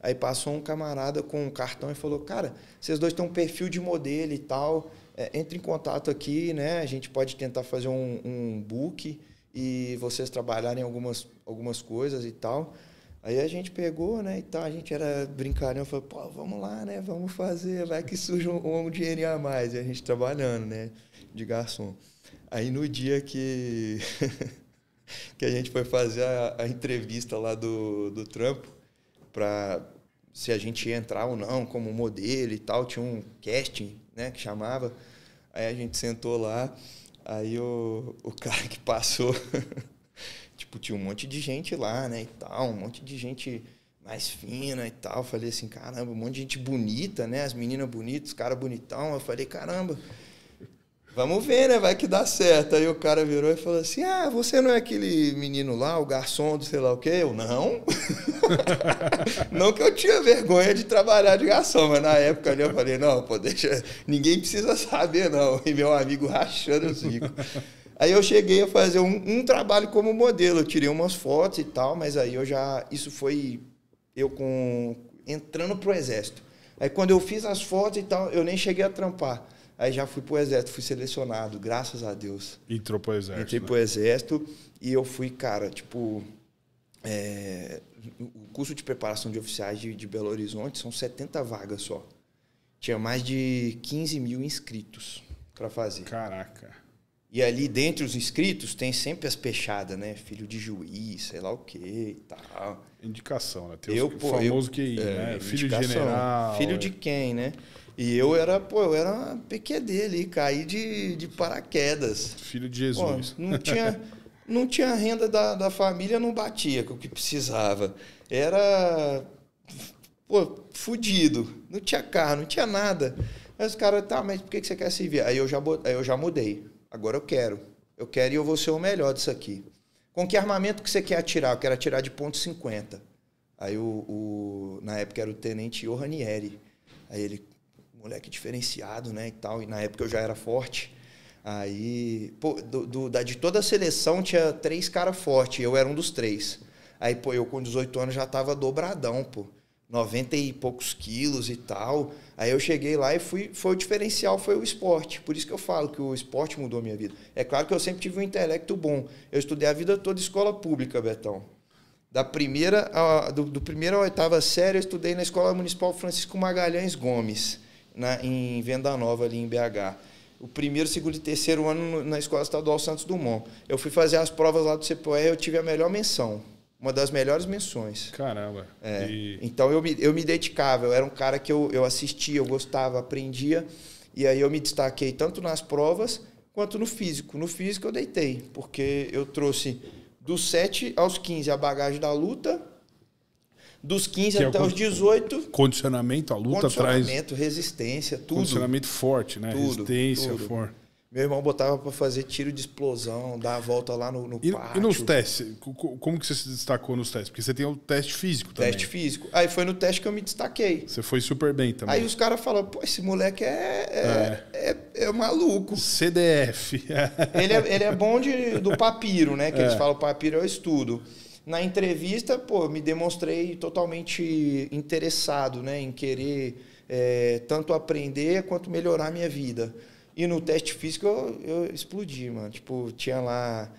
Aí passou um camarada com um cartão e falou: Cara, vocês dois têm um perfil de modelo e tal. É, entre em contato aqui, né? A gente pode tentar fazer um, um book e vocês trabalharem algumas, algumas coisas e tal. Aí a gente pegou, né? E tal, a gente era brincalhão, falou, pô, vamos lá, né? Vamos fazer, vai que surge um, um dinheirinho a mais. E a gente trabalhando, né? De garçom. Aí no dia que, que a gente foi fazer a, a entrevista lá do, do trampo, para se a gente ia entrar ou não como modelo e tal, tinha um casting, né, que chamava. Aí a gente sentou lá, aí o, o cara que passou, tipo, tinha um monte de gente lá, né, e tal, um monte de gente mais fina e tal. Falei assim, caramba, um monte de gente bonita, né, as meninas bonitas, os caras bonitão. Eu falei, caramba, Vamos ver, né? Vai que dá certo. Aí o cara virou e falou assim: Ah, você não é aquele menino lá, o garçom do sei lá o quê? Eu, não. não que eu tinha vergonha de trabalhar de garçom, mas na época ali eu falei: Não, pô, deixa. Ninguém precisa saber, não. E meu amigo rachando os bicos. Aí eu cheguei a fazer um, um trabalho como modelo. Eu tirei umas fotos e tal, mas aí eu já. Isso foi eu com. entrando pro exército. Aí quando eu fiz as fotos e tal, eu nem cheguei a trampar. Aí já fui pro exército, fui selecionado, graças a Deus. Entrou pro exército. Entrei né? pro exército e eu fui, cara, tipo. é, o curso de preparação de oficiais de, de Belo Horizonte são 70 vagas só. Tinha mais de 15 mil inscritos para fazer. Caraca. E ali, dentre os inscritos, tem sempre as pechadas, né? Filho de juiz, sei lá o quê e tal. Indicação, né? Tem Eu, o pô, famoso eu- QI, é, né? Filho de general. Filho é. de quem, né? E eu era, pô, eu era uma PQD ali, caí de, de paraquedas. Filho de Pô, Jesus. não tinha, não tinha renda da, da família, não batia com o que precisava. Era, pô, fudido. Não tinha carro, não tinha nada. Aí os caras, tá, mas por que que você quer servir? Aí eu já, aí eu já mudei. Agora eu quero. Eu quero e eu vou ser o melhor disso aqui. Com que armamento que você quer atirar? Eu quero atirar de ponto 50. Aí o, o- na época era o tenente Johannieri. Aí ele, moleque diferenciado, né, e tal. E na época eu já era forte. Aí, pô, do, do- da, de toda a seleção tinha três caras fortes, eu era um dos três. Aí, pô, eu com 18 anos já tava dobradão, pô. 90 e poucos quilos e tal. Aí eu cheguei lá e fui, foi o diferencial, foi o esporte. Por isso que eu falo que o esporte mudou a minha vida. É claro que eu sempre tive um intelecto bom. Eu estudei a vida toda escola pública, Betão. Da primeira, a- do, do primeiro à oitava série, eu estudei na Escola Municipal Francisco Magalhães Gomes, na, em Venda Nova, ali em BH. O primeiro, segundo e terceiro ano no- na Escola Estadual Santos Dumont. Eu fui fazer as provas lá do CPOR eu tive a melhor menção. Uma das melhores menções. Caramba. É, E- Então eu me, eu me dedicava, eu era um cara que eu, eu assistia, eu gostava, aprendia, e aí eu me destaquei tanto nas provas quanto no físico. No físico eu deitei, porque eu trouxe dos 7 aos 15 a bagagem da luta, dos 15 Que é até con- os 18, Condicionamento, a luta traz condicionamento, resistência, tudo. condicionamento forte, né? Tudo, Resistência, tudo. for. Meu irmão botava para fazer tiro de explosão, dar a volta lá no, no E, pátio. e nos testes? Co- co- Como que você se destacou nos testes? Porque você tem o teste físico também. Teste físico. Aí foi no teste que eu me destaquei. Você foi super bem também. Aí os caras falam, pô, esse moleque é, é, é, é maluco. CDF. Ele é, ele é bom de, do papiro, né? Que eles É. falam papiro é o estudo. Na entrevista, pô, me demonstrei totalmente interessado, né? Em querer é, tanto aprender quanto melhorar a minha vida. E no teste físico eu, eu explodi, mano. Tipo, tinha lá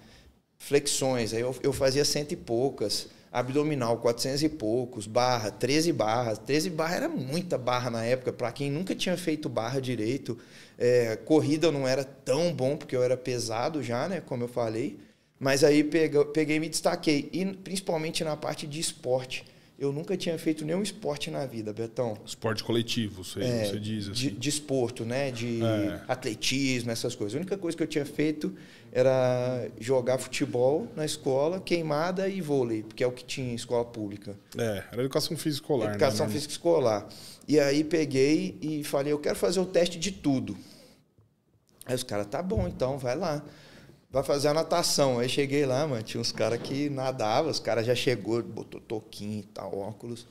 flexões, aí eu, eu fazia cento e poucas, abdominal, 400 e poucos, barra, 13 barras. 13 barra era muita barra na época, para quem nunca tinha feito barra direito. É, corrida não era tão bom, porque eu era pesado já, né? Como eu falei. Mas aí peguei e me destaquei. E principalmente na parte de esporte. Eu nunca tinha feito nenhum esporte na vida, Betão. Esporte coletivo, você, É, você diz assim. De, de esporto, né? De É. atletismo, essas coisas. A única coisa que eu tinha feito era jogar futebol na escola, queimada e vôlei, porque é o que tinha em escola pública. É, era educação física escolar, Educação né? física escolar. E aí peguei e falei, eu quero fazer o teste de tudo. Aí os caras, tá bom, então, vai lá. Vai fazer a natação. Aí cheguei lá, mano, tinha uns caras que nadavam, os caras já chegou, botou toquinho e tal, óculos.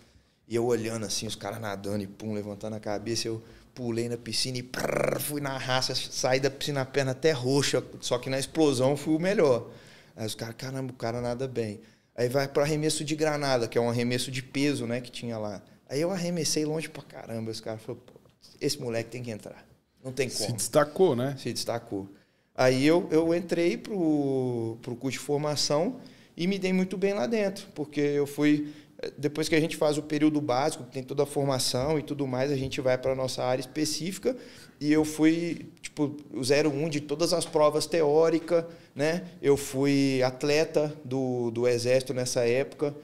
E eu olhando assim, os caras nadando e pum, levantando a cabeça, eu pulei na piscina e prrr, fui na raça, saí da piscina a perna até roxa, só que na explosão fui o melhor. Aí os caras, caramba, o cara nada bem. Aí vai para arremesso de granada, que é um arremesso de peso, né, que tinha lá. Aí eu arremessei longe pra caramba, os caras falaram, pô, esse moleque tem que entrar. Não tem Se como destacou, né? se destacou. Aí eu, eu entrei pro, pro curso de formação e me dei muito bem lá dentro, porque eu fui depois que a gente faz o período básico, tem toda a formação e tudo mais, a gente vai para a nossa área específica e eu fui tipo o 01 de todas as provas teóricas, né? Eu fui atleta do, do exército nessa época.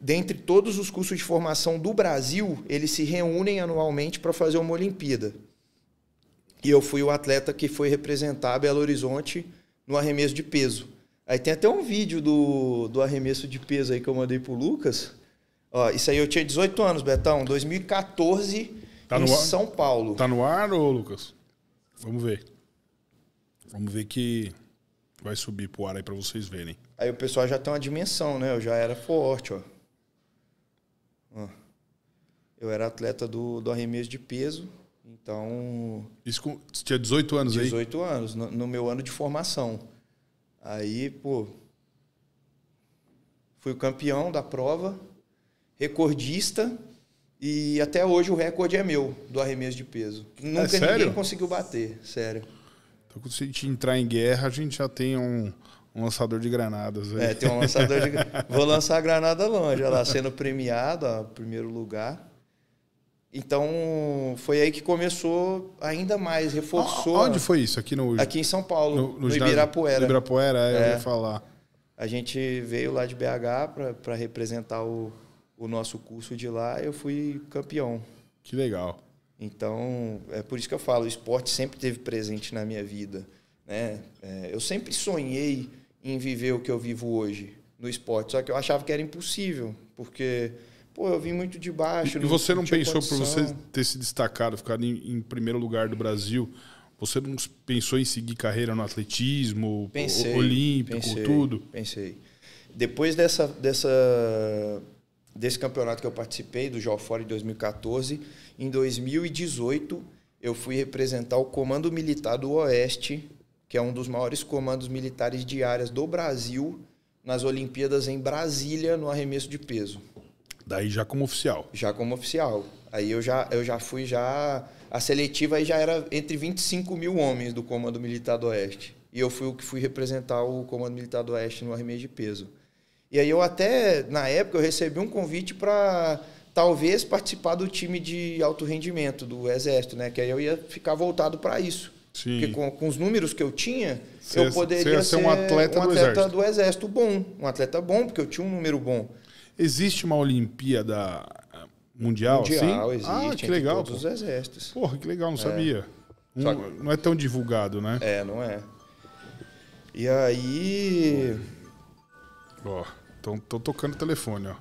Dentre todos os cursos de formação do Brasil, eles se reúnem anualmente para fazer uma Olimpíada. E eu fui o atleta que foi representar Belo Horizonte no arremesso de peso. Aí tem até um vídeo do, do arremesso de peso aí que eu mandei pro Lucas. Ó, isso aí eu tinha 18 anos, Betão, 2014, Tá em? São Paulo. Tá no ar, ô Lucas? Vamos ver. Vamos ver que vai subir pro ar aí pra vocês verem. Aí o pessoal já tem uma dimensão, né? Eu já era forte, ó. Ó. Eu era atleta do, do arremesso de peso, então Isso com, tinha 18 anos aí? 18 anos, no, no meu ano de formação. Aí, pô, fui o campeão da prova, recordista, e até hoje o recorde é meu, do arremesso de peso. Nunca sério? ninguém conseguiu bater, sério. Então, quando a gente entrar em guerra, a gente já tem um, um lançador de granadas aí. É, tem um lançador de... Vou lançar a granada longe, olha lá, sendo premiado, ó, primeiro lugar. Então, foi aí que começou ainda mais, reforçou. Onde foi isso? Aqui no, Aqui em São Paulo, no, ginásio- Ibirapuera. No Ibirapuera, é, eu É. ia falar. A gente veio lá de BH para representar o, o nosso curso de lá e eu fui campeão. Que legal. Então, é por isso que eu falo, o esporte sempre esteve presente na minha vida. Né? É, eu sempre sonhei em viver o que eu vivo hoje no esporte, só que eu achava que era impossível, porque pô, eu vim muito de baixo. E você não tinha pensou, por condição. você ter se destacado, ficado em, em primeiro lugar do Brasil, você não pensou em seguir carreira no atletismo, Pensei, olímpico, pensei, tudo? Pensei. Depois dessa, dessa, desse campeonato que eu participei, do Geofora em 2014, em 2018 eu fui representar o Comando Militar do Oeste, que é um dos maiores comandos militares de áreas do Brasil, nas Olimpíadas em Brasília, no arremesso de peso Daí já como oficial. já como oficial. Aí eu já, eu já fui já. A seletiva aí já era entre 25 mil homens do Comando Militar do Oeste. E eu fui o que fui representar o Comando Militar do Oeste no arremesso de peso. E aí eu até, na época, eu recebi um convite para talvez participar do time de alto rendimento do Exército, né? Que aí eu ia ficar voltado para isso. Sim. Porque com, com os números que eu tinha, ia- eu poderia você ia ser um atleta do Exército. do Exército bom. Um atleta bom, porque eu tinha um número bom. Existe uma Olimpíada ah, mundial, Mundial, assim? existe, Ah, que legal. todos pô. os exércitos. Porra, que legal, não sabia. Um- Só Não é tão divulgado, né? É, não é. E aí. Ó, estão tocando o telefone, ó.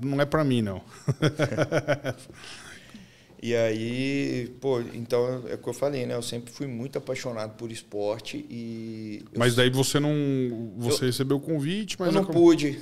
Não é pra mim, não. E aí, pô, então é o que eu falei, né? Eu sempre fui muito apaixonado por esporte e. eu- Mas daí você não. Você recebeu o convite, mas eu não acabou- pude,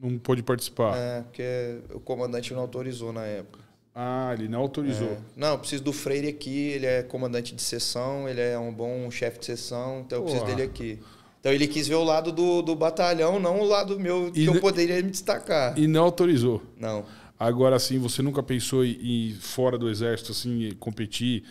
não pôde participar. é, porque o comandante não autorizou na época. Ah, ele não autorizou. É. Não, eu preciso do Freire aqui, ele é comandante de sessão, ele é um bom chefe de sessão, então eu preciso dele aqui. Então ele quis ver o lado do, do batalhão, não o lado meu, que E eu poderia me destacar. E não autorizou. Não. Agora, assim, você nunca pensou em ir fora do exército, assim, competir,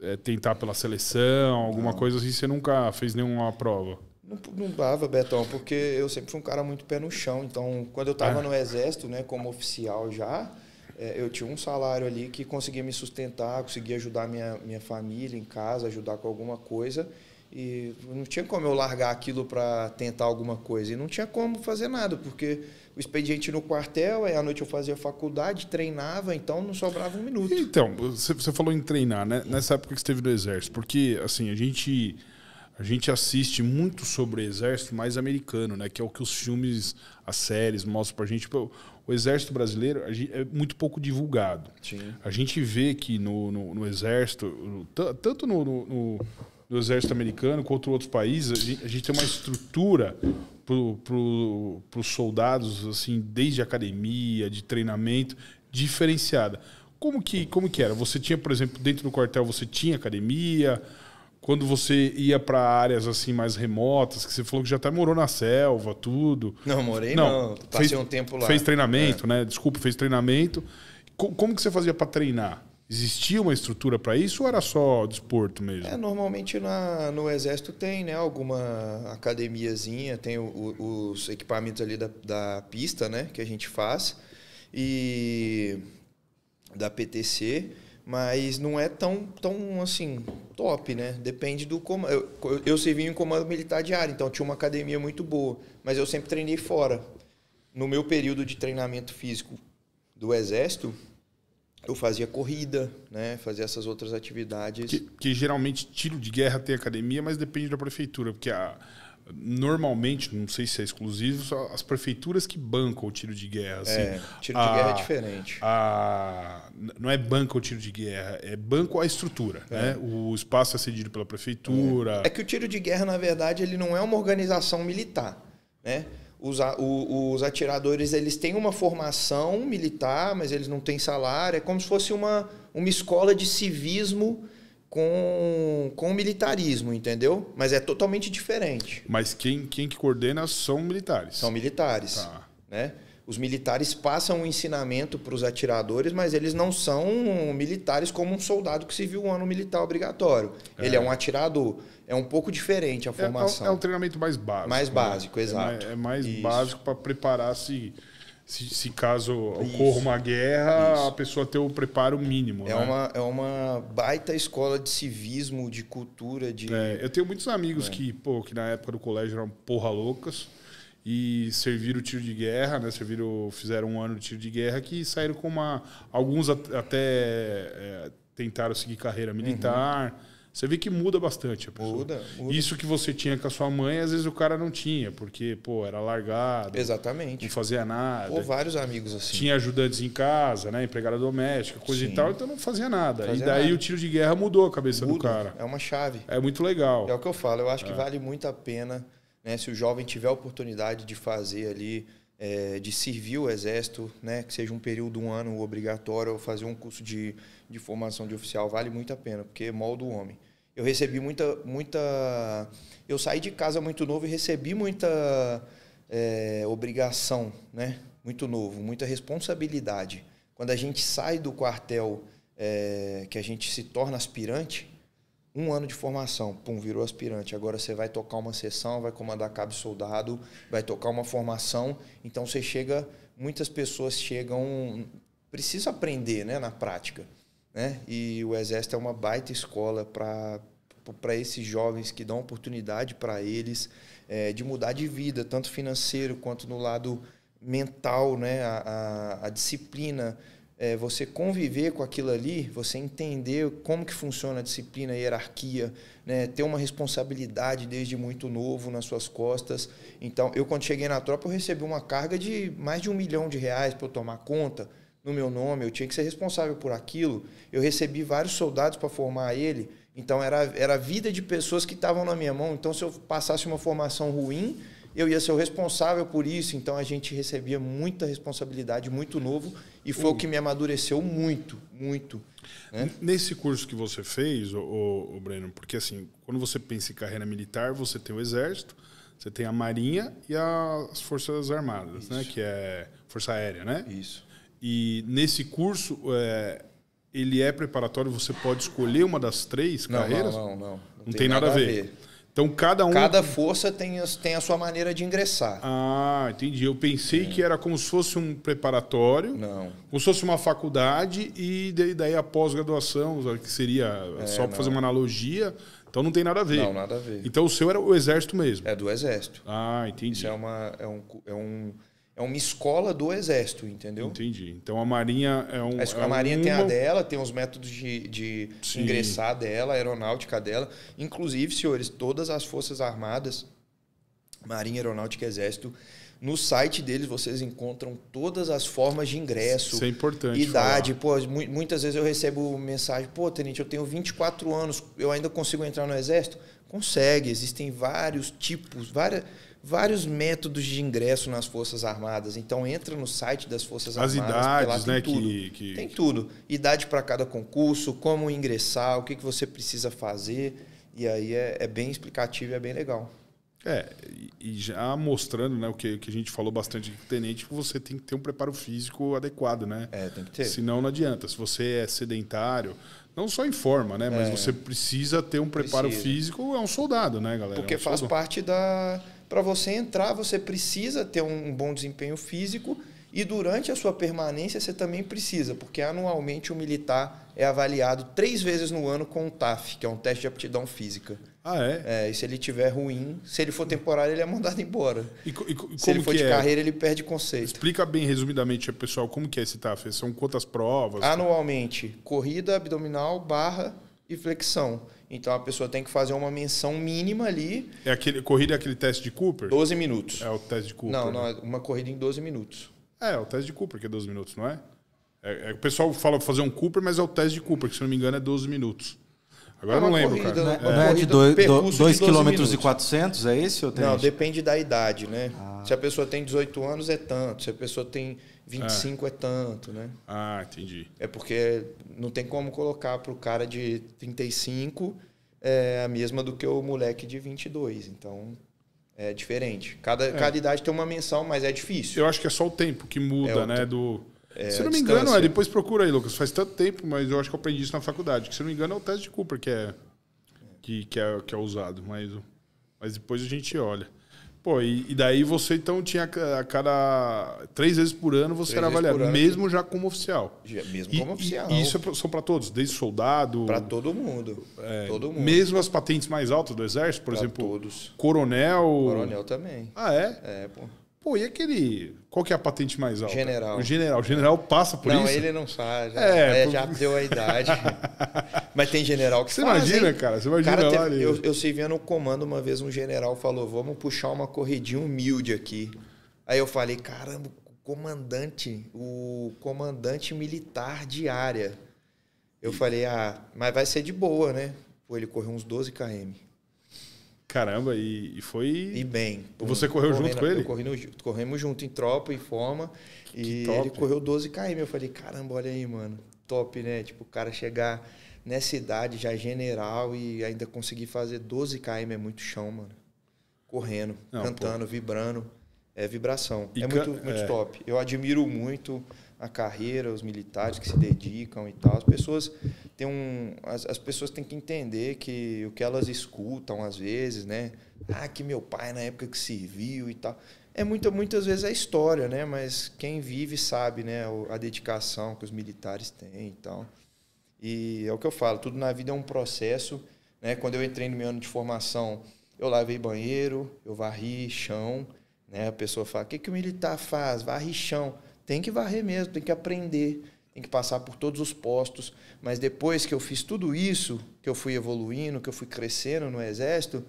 eh, tentar pela seleção, alguma coisa assim? Você nunca fez nenhuma prova? Não, não dava, Betão, porque eu sempre fui um cara muito pé no chão. Então, quando eu estava Ah. no exército, né, como oficial já, eh, eu tinha um salário ali que conseguia me sustentar, conseguia ajudar minha, minha família em casa, ajudar com alguma coisa. E não tinha como eu largar aquilo para tentar alguma coisa. E não tinha como fazer nada, porque o expediente no quartel, aí à noite eu fazia faculdade, treinava, então não sobrava um minuto. Então, você, você falou em treinar, né? Nessa época que esteve no exército, porque assim, a gente a gente assiste muito sobre o exército mais americano, né? Que é o que os filmes, as séries mostram pra gente. O, o exército brasileiro é muito pouco divulgado. Sim. A gente vê que no, no, no exército, tanto no, no, no, exército americano quanto em outros países, a gente, a gente tem uma estrutura para os soldados, assim, desde academia, de treinamento, diferenciada. Como que, como que era? Você tinha, por exemplo, dentro do quartel, você tinha academia? Quando você ia para áreas assim mais remotas, que você falou que já até morou na selva, tudo. Não, morei não. não. Passei fez, um tempo lá. Fez treinamento, é. né? Desculpa, fez treinamento. Como que você fazia para treinar? Existia uma estrutura para isso ou era só desporto mesmo? É, normalmente na, no Exército tem né, alguma academiazinha, tem o, o, os equipamentos ali da, da pista né, que a gente faz, e da PTC, mas não é tão, tão assim, top, né? Depende do comando. Eu, eu servi em comando militar diário, então tinha uma academia muito boa, mas eu sempre treinei fora. No meu período de treinamento físico do Exército, eu fazia corrida, né? Fazia essas outras atividades. Que, que, geralmente tiro de guerra tem academia, mas depende da prefeitura, porque a, normalmente, não sei se é exclusivo, as prefeituras que bancam o tiro de guerra. Assim, é, tiro de a, guerra é diferente. A, não é banco o tiro de guerra, é banco a estrutura. É. Né? O espaço é cedido pela prefeitura. É. é que o tiro de guerra, na verdade, ele não é uma organização militar. Né? Os, os atiradores eles têm uma formação militar, mas eles não têm salário. É como se fosse uma, uma escola de civismo com, com militarismo, entendeu? Mas é totalmente diferente. Mas quem, quem que coordena são militares? São militares. Tá. Né? Os militares passam o ensinamento para os atiradores, mas eles não são militares como um soldado que se viu um ano militar obrigatório. É. Ele é um atirador. É um pouco diferente a formação. É, é um treinamento mais básico. Mais né? básico, né? exato. É mais, é mais básico para preparar-se. Se, se, caso ocorra uma guerra, Isso. a pessoa ter o preparo mínimo. É, né? uma, é uma baita escola de civismo, de cultura, de. É, eu tenho muitos amigos é. que, pô, que na época do colégio eram porra loucas e serviram tiro de guerra, né? Serviram, fizeram um ano de tiro de guerra que saíram com uma. Alguns até é, tentaram seguir carreira militar. Uhum você vê que muda bastante a pessoa. Muda, muda. Isso que você tinha com a sua mãe, às vezes o cara não tinha, porque, pô, era largado. Exatamente. Não fazia nada. Ou vários amigos assim. Tinha ajudantes em casa, né? Empregada doméstica, coisa Sim. e tal, então não fazia nada. Fazia e daí nada. o tiro de guerra mudou a cabeça muda. do cara. É uma chave. É muito legal. É o que eu falo. Eu acho é. que vale muito a pena, né? Se o jovem tiver a oportunidade de fazer ali. É, de servir o exército, né, que seja um período, um ano obrigatório, ou fazer um curso de, de formação de oficial, vale muito a pena, porque molda o homem eu recebi muita, muita. Eu saí de casa muito novo e recebi muita é, obrigação, né? Muito novo, muita responsabilidade. Quando a gente sai do quartel, é, que a gente se torna aspirante, um ano de formação, pum, virou aspirante. Agora você vai tocar uma sessão, vai comandar cabo soldado, vai tocar uma formação. Então você chega, muitas pessoas chegam, precisa aprender, né, na prática. Né? E o Exército é uma baita escola para para esses jovens que dão oportunidade para eles é, de mudar de vida, tanto financeiro quanto no lado mental, né? a, a, a disciplina, é, você conviver com aquilo ali, você entender como que funciona a disciplina, a hierarquia, né? ter uma responsabilidade desde muito novo nas suas costas. Então, eu quando cheguei na tropa, eu recebi uma carga de mais de um milhão de reais para eu tomar conta no meu nome, eu tinha que ser responsável por aquilo. Eu recebi vários soldados para formar ele, então era, era a vida de pessoas que estavam na minha mão. Então se eu passasse uma formação ruim, eu ia ser o responsável por isso. Então a gente recebia muita responsabilidade, muito novo, e foi o que me amadureceu muito, muito. Né? Nesse curso que você fez, o, o, Breno, porque assim, quando você pensa em carreira militar, você tem o exército, você tem a marinha e as forças armadas, né? Que é força aérea, né? Isso. E nesse curso, é, ele é preparatório, você pode escolher uma das três não, carreiras? Não, não, não. Não, não tem, tem, nada, nada a, ver. a, ver. Então cada um. Cada força tem, tem a sua maneira de ingressar. Ah, entendi. Eu pensei que era como se fosse um preparatório. Não. Como se fosse uma faculdade e daí a pós-graduação, que seria é, só para fazer uma analogia. Então não tem nada a ver. Não, nada a ver. Então o seu era o exército mesmo. É do exército. Ah, entendi. Isso é, uma, é, um, é um é uma escola do Exército, entendeu? Entendi. Então a Marinha é um. A, escola- é Marinha uma... tem a dela, tem os métodos de, de Sim. ingressar dela, a aeronáutica dela. Inclusive, senhores, todas as Forças Armadas, Marinha, Aeronáutica e Exército, no site deles vocês encontram todas as formas de ingresso. Isso é importante. Idade, falar. pô, mu- muitas vezes eu recebo mensagem, pô, Tenente, eu tenho 24 anos, eu ainda consigo entrar no Exército? Consegue, existem vários tipos, várias, vários métodos de ingresso nas Forças Armadas. Então entra no site das Forças As Armadas. lá idades, né? tudo. Que, que... Tem tudo. Idade para cada concurso, como ingressar, o que, que você precisa fazer. E aí é, é bem explicativo e é bem legal. É, e- já mostrando né, o que, que a gente falou bastante aqui com o tenente, que você tem que ter um preparo físico adequado, né? É, tem que ter. Senão não adianta. Se você é sedentário, não só em forma, né? Mas você precisa ter um preparo É. Precisa. físico, é um soldado, né, galera? Porque é um faz parte da. Para você entrar, você precisa ter um bom desempenho físico e durante a sua permanência você também precisa, porque anualmente o militar é avaliado três vezes no ano com o TAF, que é um teste de aptidão física. Ah, é? É, e se ele tiver ruim, se ele for temporário, ele é mandado embora. E, e Se ele for de é? carreira, ele perde conceito. Explica bem resumidamente, pessoal, como que é esse TAF? São quantas provas? Anualmente, corrida abdominal, barra e flexão. Então a pessoa tem que fazer uma menção mínima ali, É aquele, corrida é aquele teste de Cooper? 12 minutos. É o teste de Cooper. Não, né? não, é uma corrida em 12 minutos. É, é o teste de Cooper, que é 12 minutos, não é? é, é o pessoal fala fazer um Cooper, mas é o teste de Cooper, que se não me engano é 12 minutos. Agora eu É não uma lembro, corrida, cara. né? É. Uma Não é de corrida, 2 de 12 km e minutos. 400, é esse? Ou tem Não, depende da idade, né? Se a pessoa tem 18 anos é tanto, se a pessoa tem 25 é, tanto, né? Ah, entendi. É porque não tem como colocar para o cara de 35 é a mesma do que o moleque de 22. Então é diferente. Cada, cada idade tem uma menção, mas é difícil. Eu acho que é só o tempo que muda, É né? Do... é, se não me engano, é, depois procura aí, Lucas. Faz tanto tempo, mas eu acho que eu aprendi isso na faculdade. Que se não me engano é o teste de Cooper que é, que, que é, que é usado. Mas, mas depois a gente olha. Pô, e, e daí você então tinha a cada. Três vezes por ano você Três era avaliado, ano. mesmo já como oficial. Já- Mesmo E, como oficial. e isso é pra- são para todos, desde soldado. Para todo mundo. todo mundo. Mesmo as patentes mais altas do exército, por Pra exemplo, todos. coronel. Coronel também. Ah, é? É, pô. Pô, e aquele. Qual que é a patente mais alta? General. O general. O general passa por não, isso? ele não sabe. Já, É, é, já deu a idade. Mas tem general que Você faz, imagina, hein? cara? Você imagina Cara, lá teve- eu, eu sei vendo o comando uma vez um general falou: vamos puxar uma corridinha humilde aqui. Aí eu falei, caramba, o comandante, o comandante militar de área. Eu falei, ah, mas vai ser de boa, né? Pô, ele correu uns 12 km. Caramba, e, e foi. E bem. Você correu junto com ele? corri corremos junto em tropa, em forma. E top. ele correu 12 km. Eu falei, caramba, olha aí, mano. Top, né? Tipo, o cara chegar nessa idade já general e ainda conseguir fazer 12 km é muito chão, mano. Correndo, Não, cantando, vibrando. É vibração. E é muito, muito é. top. Eu admiro muito a carreira, os militares que se dedicam e tal. As pessoas têm um. As, as pessoas têm que entender que o que elas escutam às vezes, né? Ah, que meu pai na época que serviu e tal. É muita, muitas vezes a história, né? Mas quem vive sabe, né? A dedicação que os militares têm e tal. E é o que eu falo, tudo na vida é um processo. Né? Quando eu entrei no meu ano de formação, eu lavei banheiro, eu varri chão. Né? A pessoa fala, o que, que o militar faz? Varre chão. Tem que varrer mesmo, tem que aprender, tem que passar por todos os postos. Mas depois que eu fiz tudo isso, que eu fui evoluindo, que eu fui crescendo no Exército,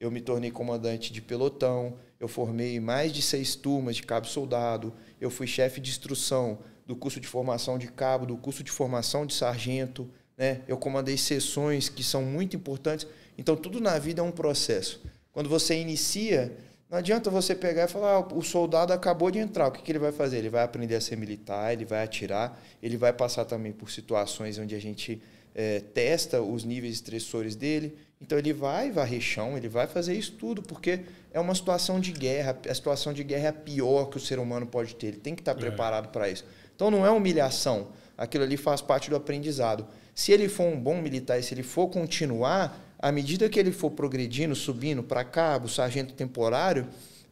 eu me tornei comandante de pelotão, eu formei mais de seis turmas de cabo soldado, eu fui chefe de instrução do curso de formação de cabo, do curso de formação de sargento, né? eu comandei sessões que são muito importantes. Então, tudo na vida é um processo. Quando você inicia, não adianta você pegar e falar, ah, o soldado acabou de entrar, o que, que ele vai fazer? Ele vai aprender a ser militar, ele vai atirar, ele vai passar também por situações onde a gente eh, testa os níveis estressores dele. Então ele vai varrer chão, ele vai fazer isso tudo, porque é uma situação de guerra. A situação de guerra é a pior que o ser humano pode ter. Ele tem que estar preparado para isso. Então não é humilhação. Aquilo ali faz parte do aprendizado. Se ele for um bom militar e se ele for continuar, à medida que ele for progredindo, subindo para cabo, sargento temporário,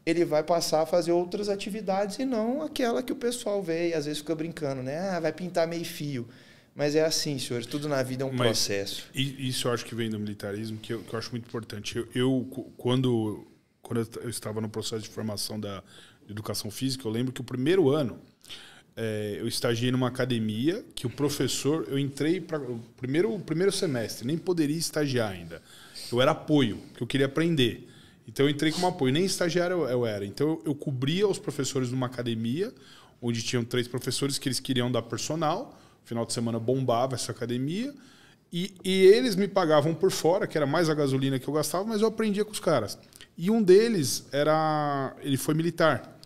ele vai passar a fazer outras atividades e não aquela que o pessoal vê e às vezes fica brincando, né? Ah, vai pintar meio fio. Mas é assim, senhores, tudo na vida é um Mas- processo. E isso eu acho que vem do militarismo, que eu, que eu acho muito importante. Eu, eu, quando, quando eu estava no processo de formação da, educação física, eu lembro que o primeiro ano é, eu estagiei numa academia que o professor, eu entrei para o primeiro, primeiro semestre, nem poderia estagiar ainda. Eu era apoio, que eu queria aprender. Então eu entrei como apoio, nem estagiário eu era. Então eu, eu cobria os professores numa academia, onde tinham três professores que eles queriam dar personal. Final de semana bombava essa academia. E, e eles me pagavam por fora, que era mais a gasolina que eu gastava, mas eu aprendia com os caras. E um deles era. Ele foi militar.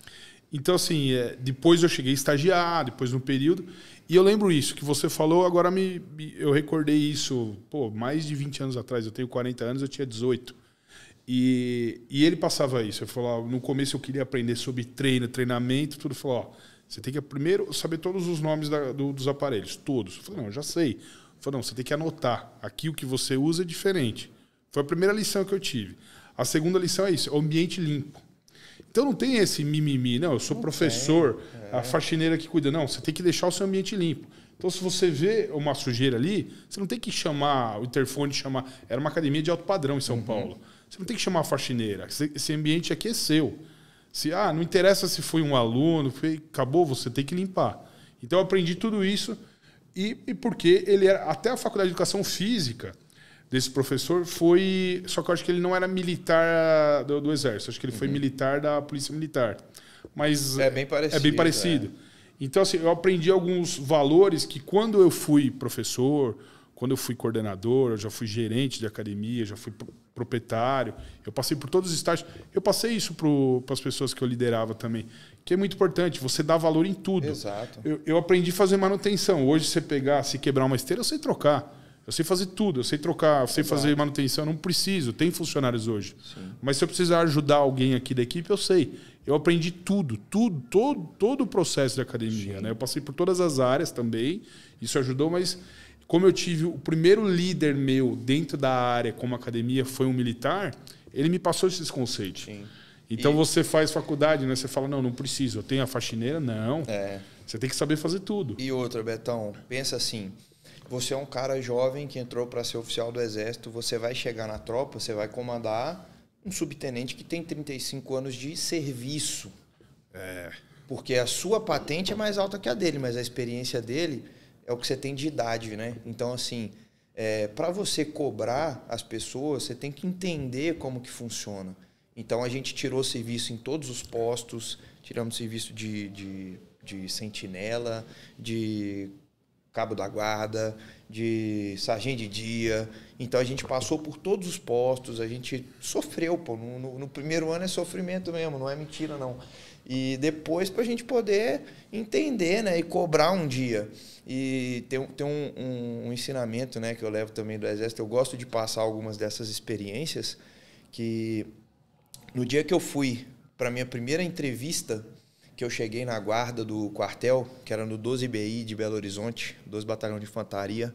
Então, assim, é, depois eu cheguei a estagiar, depois no período. E eu lembro isso, que você falou, agora me, eu recordei isso, pô, mais de 20 anos atrás. Eu tenho 40 anos, eu tinha 18. E, e ele passava isso. Eu falava, no começo eu queria aprender sobre treino, treinamento, tudo. Falou, ó, você tem que primeiro saber todos os nomes da, do, dos aparelhos, todos. Eu falei, não, eu já sei. Falou, não, você tem que anotar. Aqui o que você usa é diferente. Foi a primeira lição que eu tive. A segunda lição é isso, ambiente limpo. Então não tem esse mimimi, não, eu sou não professor, é. a faxineira que cuida. Não, você tem que deixar o seu ambiente limpo. Então, se você vê uma sujeira ali, você não tem que chamar o interfone, chamar. Era uma academia de alto padrão em São uhum. Paulo. Você não tem que chamar a faxineira. Esse ambiente aqui é seu. Se, ah, não interessa se foi um aluno, foi, acabou, você tem que limpar. Então, eu aprendi tudo isso. E, e porque ele era. Até a faculdade de educação física desse professor foi. Só que eu acho que ele não era militar do, do Exército, acho que ele foi uhum. militar da Polícia Militar. Mas. É bem parecido. É bem parecido. É. Então, assim, eu aprendi alguns valores que quando eu fui professor, quando eu fui coordenador, eu já fui gerente de academia, já fui proprietário, eu passei por todos os estágios. Eu passei isso para as pessoas que eu liderava também, que é muito importante, você dá valor em tudo. Exato. Eu, eu aprendi a fazer manutenção. Hoje, você pegar, se quebrar uma esteira, eu sei trocar. Eu sei fazer tudo, eu sei trocar, eu sei Exato. fazer manutenção, não preciso, tem funcionários hoje. Sim. Mas se eu precisar ajudar alguém aqui da equipe, eu sei. Eu aprendi tudo, tudo, todo, todo o processo de academia. Né? Eu passei por todas as áreas também, isso ajudou, mas como eu tive o primeiro líder meu dentro da área como academia foi um militar, ele me passou esses conceitos. Sim. Então e... você faz faculdade, né? Você fala, não, não preciso, eu tenho a faxineira, não. É. Você tem que saber fazer tudo. E outra, Betão, pensa assim, você é um cara jovem que entrou para ser oficial do exército, você vai chegar na tropa, você vai comandar um subtenente que tem 35 anos de serviço. É. Porque a sua patente é mais alta que a dele, mas a experiência dele é o que você tem de idade, né? Então, assim, é, para você cobrar as pessoas, você tem que entender como que funciona. Então, a gente tirou serviço em todos os postos, tiramos serviço de, de, de sentinela, de cabo da guarda, de sargento de dia. Então a gente passou por todos os postos, a gente sofreu, pô. No, no, no primeiro ano é sofrimento mesmo, não é mentira não. E depois para a gente poder entender, né, e cobrar um dia. E tem, tem um, um, um, ensinamento, né, que eu levo também do exército. Eu gosto de passar algumas dessas experiências que no dia que eu fui para minha primeira entrevista que eu cheguei na guarda do quartel, que era no 12BI de Belo Horizonte, 12 Batalhão de Infantaria.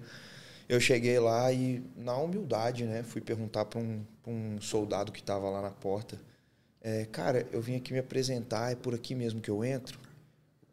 Eu cheguei lá e, na humildade, né, fui perguntar para um, um soldado que estava lá na porta: é, Cara, eu vim aqui me apresentar, é por aqui mesmo que eu entro?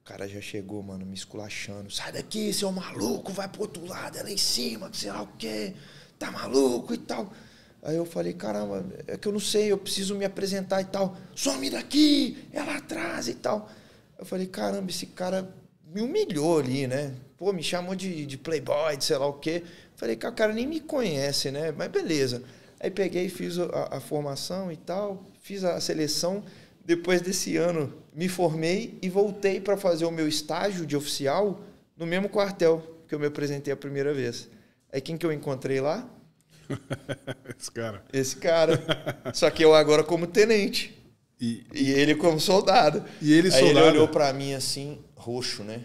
O cara já chegou, mano, me esculachando: Sai daqui, seu maluco, vai pro outro lado, é lá em cima, sei lá o quê, tá maluco e tal. Aí eu falei, caramba, é que eu não sei, eu preciso me apresentar e tal. Some daqui, é lá atrás e tal. Eu falei, caramba, esse cara me humilhou ali, né? Pô, me chamou de, de playboy, de sei lá o quê. Falei, cara, o cara nem me conhece, né? Mas beleza. Aí peguei, fiz a, a formação e tal, fiz a seleção. Depois desse ano, me formei e voltei para fazer o meu estágio de oficial no mesmo quartel que eu me apresentei a primeira vez. Aí quem que eu encontrei lá? Esse cara. Esse cara. Só que eu agora como tenente. E, e ele como soldado. E ele Aí soldado. ele olhou para mim assim, roxo, né?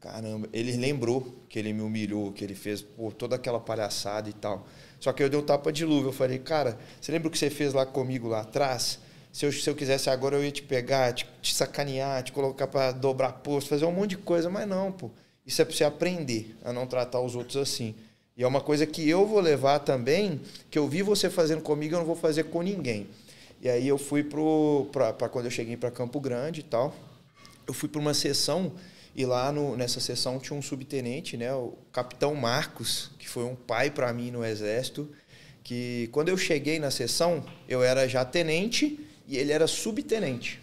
Caramba, ele lembrou que ele me humilhou, que ele fez por toda aquela palhaçada e tal. Só que eu dei um tapa de luva. Eu falei, cara, você lembra o que você fez lá comigo lá atrás? Se eu, se eu quisesse agora, eu ia te pegar, te, te sacanear, te colocar para dobrar posto, fazer um monte de coisa. Mas não, pô. Isso é para você aprender a não tratar os outros assim. E é uma coisa que eu vou levar também, que eu vi você fazendo comigo, eu não vou fazer com ninguém. E aí eu fui para quando eu cheguei para Campo Grande e tal, eu fui para uma sessão e lá no, nessa sessão tinha um subtenente, né, o Capitão Marcos, que foi um pai para mim no exército, que quando eu cheguei na sessão, eu era já tenente e ele era subtenente.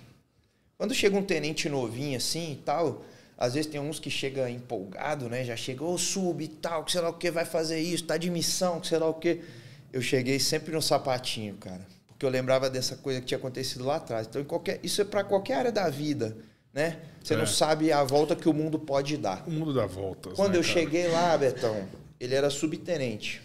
Quando chega um tenente novinho assim e tal, às vezes tem uns que chega empolgado, né? Já chega, ô, sub e tal, que sei lá o que vai fazer isso, tá de missão, que sei lá o que. Eu cheguei sempre no sapatinho, cara. Porque eu lembrava dessa coisa que tinha acontecido lá atrás. Então, em qualquer, isso é para qualquer área da vida, né? Você É. não sabe a volta que o mundo pode dar. O mundo dá voltas. Quando né, eu cara? cheguei lá, Betão, ele era subtenente.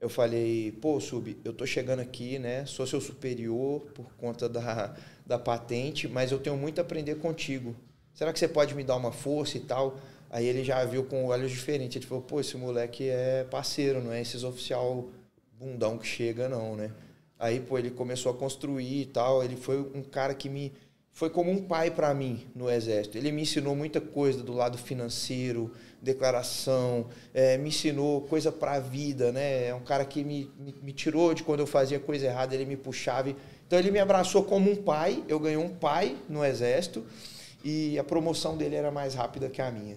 Eu falei, pô, Sub, eu tô chegando aqui, né? Sou seu superior por conta da, da patente, mas eu tenho muito a aprender contigo. Será que você pode me dar uma força e tal? Aí ele já viu com olhos diferentes. Ele falou, pô, esse moleque é parceiro, não é esses oficial bundão que chega, não, né? Aí, pô, ele começou a construir e tal. Ele foi um cara que me. Foi como um pai para mim no Exército. Ele me ensinou muita coisa do lado financeiro, declaração, eh, me ensinou coisa para a vida, né? É um cara que me, me, me tirou de quando eu fazia coisa errada, ele me puxava. Então, ele me abraçou como um pai. Eu ganhei um pai no Exército e a promoção dele era mais rápida que a minha.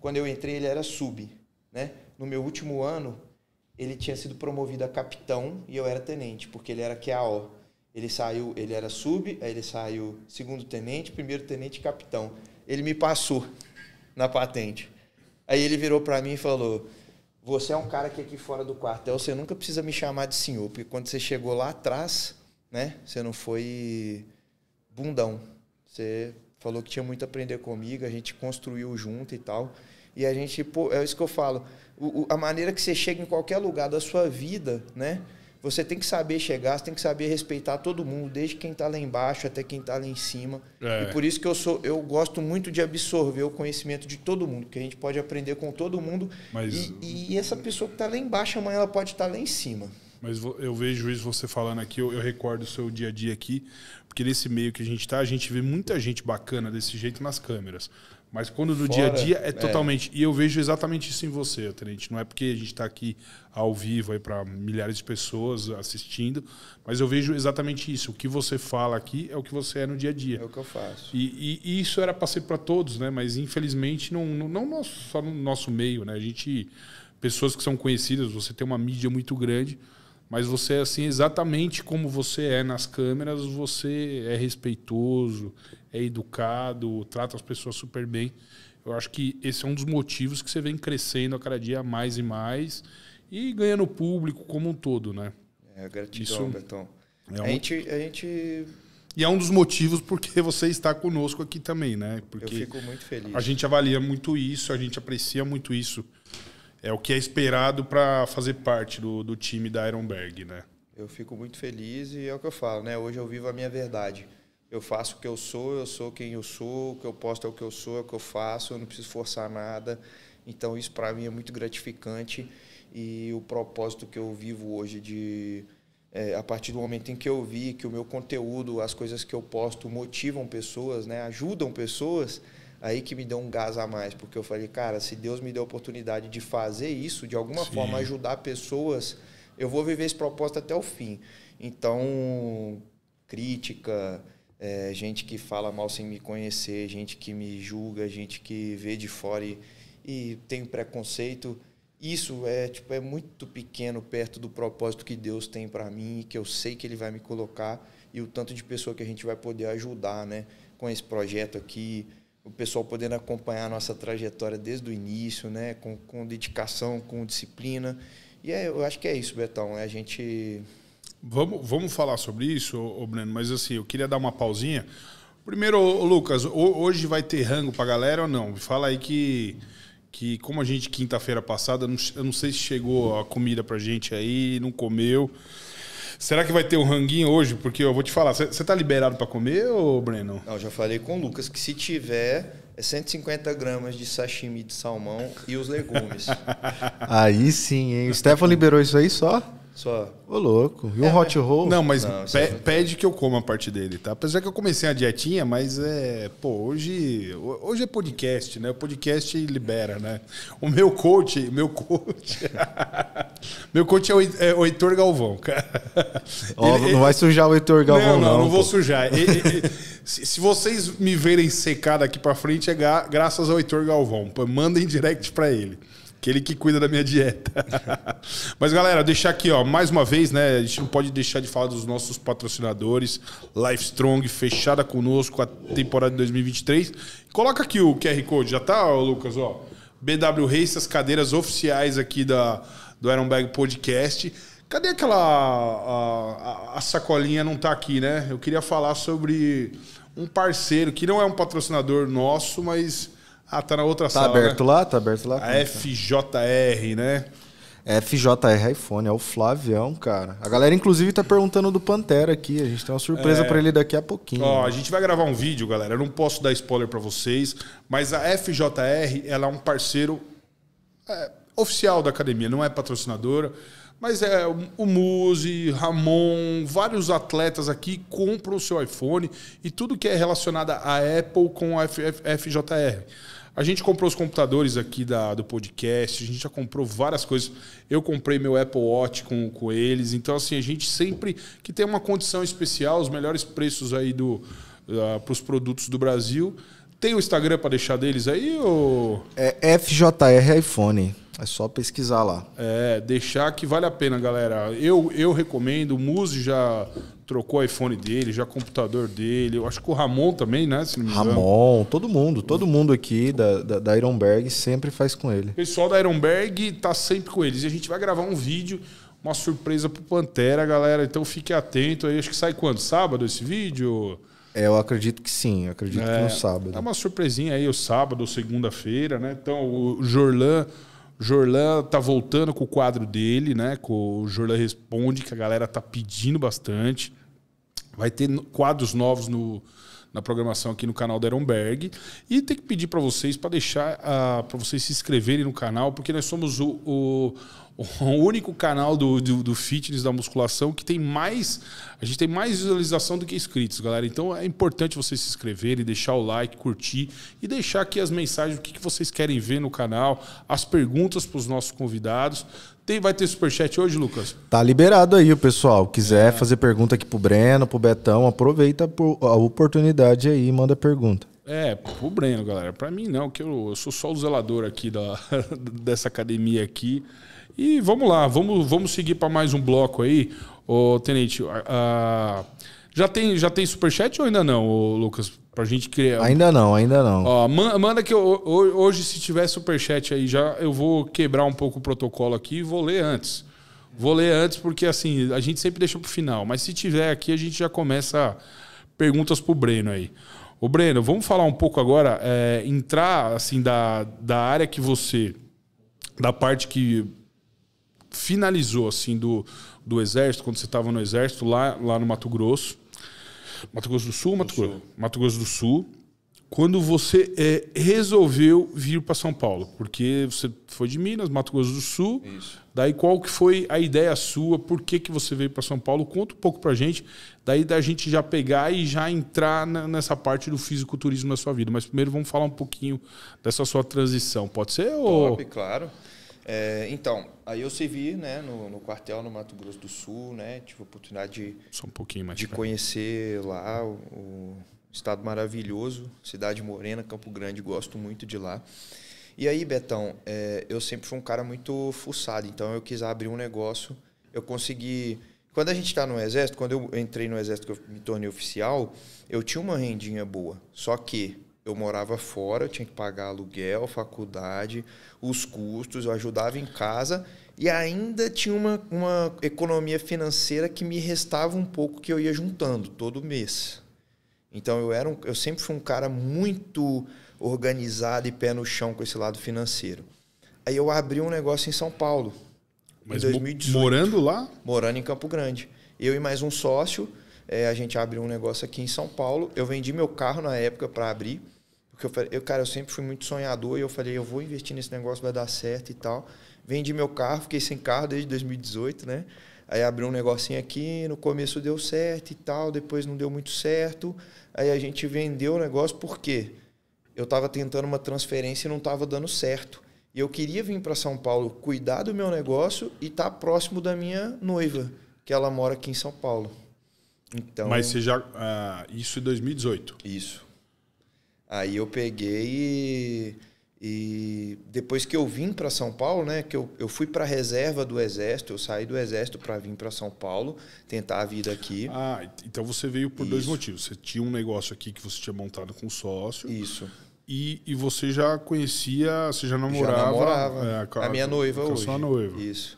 Quando eu entrei, ele era sub, né? No meu último ano, ele tinha sido promovido a capitão e eu era tenente, porque ele era QAO. Ele saiu, ele era sub, aí ele saiu segundo tenente, primeiro tenente capitão. Ele me passou na patente. Aí ele virou para mim e falou: "Você é um cara que aqui fora do quartel, você nunca precisa me chamar de senhor, porque quando você chegou lá atrás, né, você não foi bundão. Você falou que tinha muito a aprender comigo, a gente construiu junto e tal. E a gente, pô, é isso que eu falo. O- o- a maneira que você chega em qualquer lugar da sua vida, né? Você tem que saber chegar, você tem que saber respeitar todo mundo, desde quem tá lá embaixo até quem tá lá em cima. É. E por isso que eu sou, eu gosto muito de absorver o conhecimento de todo mundo, que a gente pode aprender com todo mundo. Mas- E, e essa pessoa que tá lá embaixo, amanhã ela pode estar lá em cima. Mas eu vejo isso você falando aqui, eu, eu recordo o seu dia a dia aqui, porque nesse meio que a gente tá, a gente vê muita gente bacana desse jeito nas câmeras. Mas quando no dia a Fora, dia é é. totalmente. E eu vejo exatamente isso em você, Tenente. Não é porque a gente está aqui ao vivo aí para milhares de pessoas assistindo, mas eu vejo exatamente isso. O que você fala aqui é o que você é no dia a dia. É o que eu faço. E, e- e isso era para ser para todos, né? Mas infelizmente não, não, não nosso- só no nosso meio, né? A gente pessoas que são conhecidas, você tem uma mídia muito grande, mas você é assim exatamente como você é nas câmeras, você é respeitoso, é educado, trata as pessoas super bem. Eu acho que esse é um dos motivos que você vem crescendo a cada dia mais e mais e ganhando público como um todo, né? É gratidão, Betão. é a, um- gente, a gente. E é um dos motivos porque você está conosco aqui também, né? Eu Porque fico muito feliz. A gente avalia muito isso, a gente aprecia muito isso. É o que é esperado para fazer parte do, do time da Ironberg, né? Eu fico muito feliz e é o que eu falo, né? Hoje eu vivo a minha verdade. Eu faço o que eu sou, eu sou quem eu sou, o que eu posto é o que eu sou, é o que eu faço, eu não preciso forçar nada. Então isso para mim é muito gratificante e o propósito que eu vivo hoje de é, a partir do momento em que eu vi que o meu conteúdo, as coisas que eu posto motivam pessoas, né, ajudam pessoas, aí que me deu um gás a mais, porque eu falei, cara, se Deus me deu a oportunidade de fazer isso, de alguma Sim. forma ajudar pessoas, eu vou viver esse propósito até o fim. Então, crítica, é, gente que fala mal sem me conhecer, gente que me julga, gente que vê de fora e, e tem preconceito, isso é tipo é muito pequeno perto do propósito que Deus tem para mim, que eu sei que Ele vai me colocar e o tanto de pessoa que a gente vai poder ajudar, né, com esse projeto aqui, o pessoal podendo acompanhar a nossa trajetória desde o início, né, com, com dedicação, com disciplina. E é, eu acho que é isso, Betão. É a gente Vamos, vamos falar sobre isso, ô, Breno, mas assim, eu queria dar uma pausinha. Primeiro, ô, Lucas, ho- hoje vai ter rango pra galera ou não? Fala aí que, que como a gente quinta-feira passada, eu não sei se chegou a comida pra gente aí, não comeu. Será que vai ter um ranguinho hoje? Porque eu vou te falar, você tá liberado pra comer, ô Breno? Não, já falei com o Lucas que se tiver é 150 gramas de sashimi de salmão e os legumes. Aí sim, hein? O Stefan liberou isso aí só? Só. Ô, louco. E um hot roll? Não, mas Não, pe- é- pede que eu coma a parte dele, tá? Apesar que eu comecei a dietinha, mas é. Pô, hoje. Hoje é podcast, né? O podcast libera, né? O meu coach. Meu coach. meu coach é o, é o Heitor Galvão, cara. Ó, Ele- não vai sujar o Heitor Galvão, não, não. não, não vou sujar. E- e- e- se, se vocês me verem secar daqui pra frente, é gra- graças ao Heitor Galvão. Pô, mandem direct pra ele. Aquele que cuida da minha dieta. Mas, galera, deixar aqui, ó, mais uma vez, né? A gente não pode deixar de falar dos nossos patrocinadores. Life Strong, fechada conosco a temporada de 2023. Coloca aqui o QR Code, já tá, Lucas? Ó, BW Race, as cadeiras oficiais aqui da, do Iron Bag Podcast. Cadê aquela. A, a, a, sacolinha não tá aqui, né? Eu queria falar sobre um parceiro que não é um patrocinador nosso, mas. Ah, tá na outra tá sala. Tá aberto né? lá? Tá aberto lá? A FJR, né? FJR iPhone, é o Flavião, cara. A galera, inclusive, tá perguntando do Pantera aqui. A gente tem uma surpresa é... para ele daqui a pouquinho. Ó, a gente vai gravar um vídeo, galera. Eu não posso dar spoiler para vocês, mas a FJR, ela é um parceiro é, oficial da academia, não é patrocinadora. Mas é o Muse, Ramon, vários atletas aqui compram o seu iPhone e tudo que é relacionado à Apple com a FJR. A gente comprou os computadores aqui da, do podcast, a gente já comprou várias coisas. Eu comprei meu Apple Watch com, com eles. Então, assim, a gente sempre que tem uma condição especial, os melhores preços aí do, uh, para os produtos do Brasil. Tem o Instagram para deixar deles aí? Ou... É FJR iPhone. É só pesquisar lá. É, deixar que vale a pena, galera. Eu, eu recomendo. O Muse já trocou o iPhone dele, já computador dele. Eu acho que o Ramon também, né? Ramon, todo mundo. Todo mundo aqui da, da, da Ironberg sempre faz com ele. O pessoal da Ironberg tá sempre com eles. E a gente vai gravar um vídeo, uma surpresa pro Pantera, galera. Então fique atento aí. Acho que sai quando? Sábado esse vídeo? É, eu acredito que sim, eu acredito é, que no sábado. É uma surpresinha aí, o sábado ou segunda-feira, né? Então, o Jorlan Jorlan tá voltando com o quadro dele, né? Com o Jorlan Responde, que a galera tá pedindo bastante. Vai ter quadros novos no, na programação aqui no canal da Ironberg. E tem que pedir para vocês para deixar uh, para vocês se inscreverem no canal, porque nós somos o, o, o único canal do, do, do, fitness, da musculação, que tem mais. A gente tem mais visualização do que inscritos, galera. Então é importante vocês se inscreverem, deixar o like, curtir e deixar aqui as mensagens, o que, que vocês querem ver no canal, as perguntas para os nossos convidados. Tem, vai ter superchat hoje, Lucas? Tá liberado aí, o pessoal. Quiser é. fazer pergunta aqui pro Breno, pro Betão, aproveita a oportunidade aí e manda pergunta. É, pro Breno, galera. Para mim não, que eu, eu, sou só o zelador aqui da, dessa academia aqui. E vamos lá, vamos, vamos seguir para mais um bloco aí. Ô, Tenente, já tem, já tem superchat ou ainda não, ô, Lucas? Pra gente criar. Ainda não, ainda não. Ó, manda que eu, hoje, se tiver superchat aí, já eu vou quebrar um pouco o protocolo aqui e vou ler antes. Vou ler antes porque assim, a gente sempre deixa pro final. Mas se tiver aqui, a gente já começa perguntas pro Breno aí. Ô Breno, vamos falar um pouco agora, é, entrar assim da, da área que você. Da parte que finalizou assim do, do exército, quando você estava no exército lá, lá no Mato Grosso. Mato Grosso do Sul, Mato, Grosso, Mato Grosso do Sul. Quando você é, resolveu vir para São Paulo, porque você foi de Minas, Mato Grosso do Sul. Isso. Daí qual que foi a ideia sua? Por que, que você veio para São Paulo? Conta um pouco para gente. Daí da gente já pegar e já entrar na, nessa parte do fisiculturismo na sua vida. Mas primeiro vamos falar um pouquinho dessa sua transição. Pode ser? Top, ou... claro. É, então, aí eu servi né, no, no, quartel no Mato Grosso do Sul, né? Tive a oportunidade de, Só um pouquinho mais de conhecer lá o, o, estado maravilhoso, cidade morena, Campo Grande, gosto muito de lá. E aí, Betão, é, eu sempre fui um cara muito fuçado, então eu quis abrir um negócio, eu consegui... Quando a gente está no exército, quando eu entrei no exército, que eu me tornei oficial, eu tinha uma rendinha boa, só que eu morava fora, eu tinha que pagar aluguel, faculdade, os custos, eu ajudava em casa e ainda tinha uma, uma economia financeira que me restava um pouco que eu ia juntando todo mês. Então eu era um, eu sempre fui um cara muito organizado e pé no chão com esse lado financeiro. Aí eu abri um negócio em São Paulo. Mas em 2018, morando lá? Morando em Campo Grande. Eu e mais um sócio, é, a gente abriu um negócio aqui em São Paulo. Eu vendi meu carro na época para abrir. Porque eu falei, eu, cara, eu sempre fui muito sonhador e eu falei, eu vou investir nesse negócio, vai dar certo e tal. Vendi meu carro, fiquei sem carro desde 2018, né? Aí abri um negocinho aqui, no começo deu certo e tal, depois não deu muito certo. Aí a gente vendeu o negócio porque eu estava tentando uma transferência e não estava dando certo. E eu queria vir para São Paulo cuidar do meu negócio e estar tá próximo da minha noiva, que ela mora aqui em São Paulo. Então, Mas você já. Uh, isso em 2018? Isso. Aí eu peguei e, E depois que eu vim para São Paulo, né, que eu, eu fui para a reserva do Exército, eu saí do Exército para vir para São Paulo, tentar a vida aqui. Ah, então você veio por dois motivos. Você tinha um negócio aqui que você tinha montado com sócio. Isso. E, e você já conhecia, você já namorava, Já namorava. é, com a minha noiva com a hoje. sua noiva. Isso.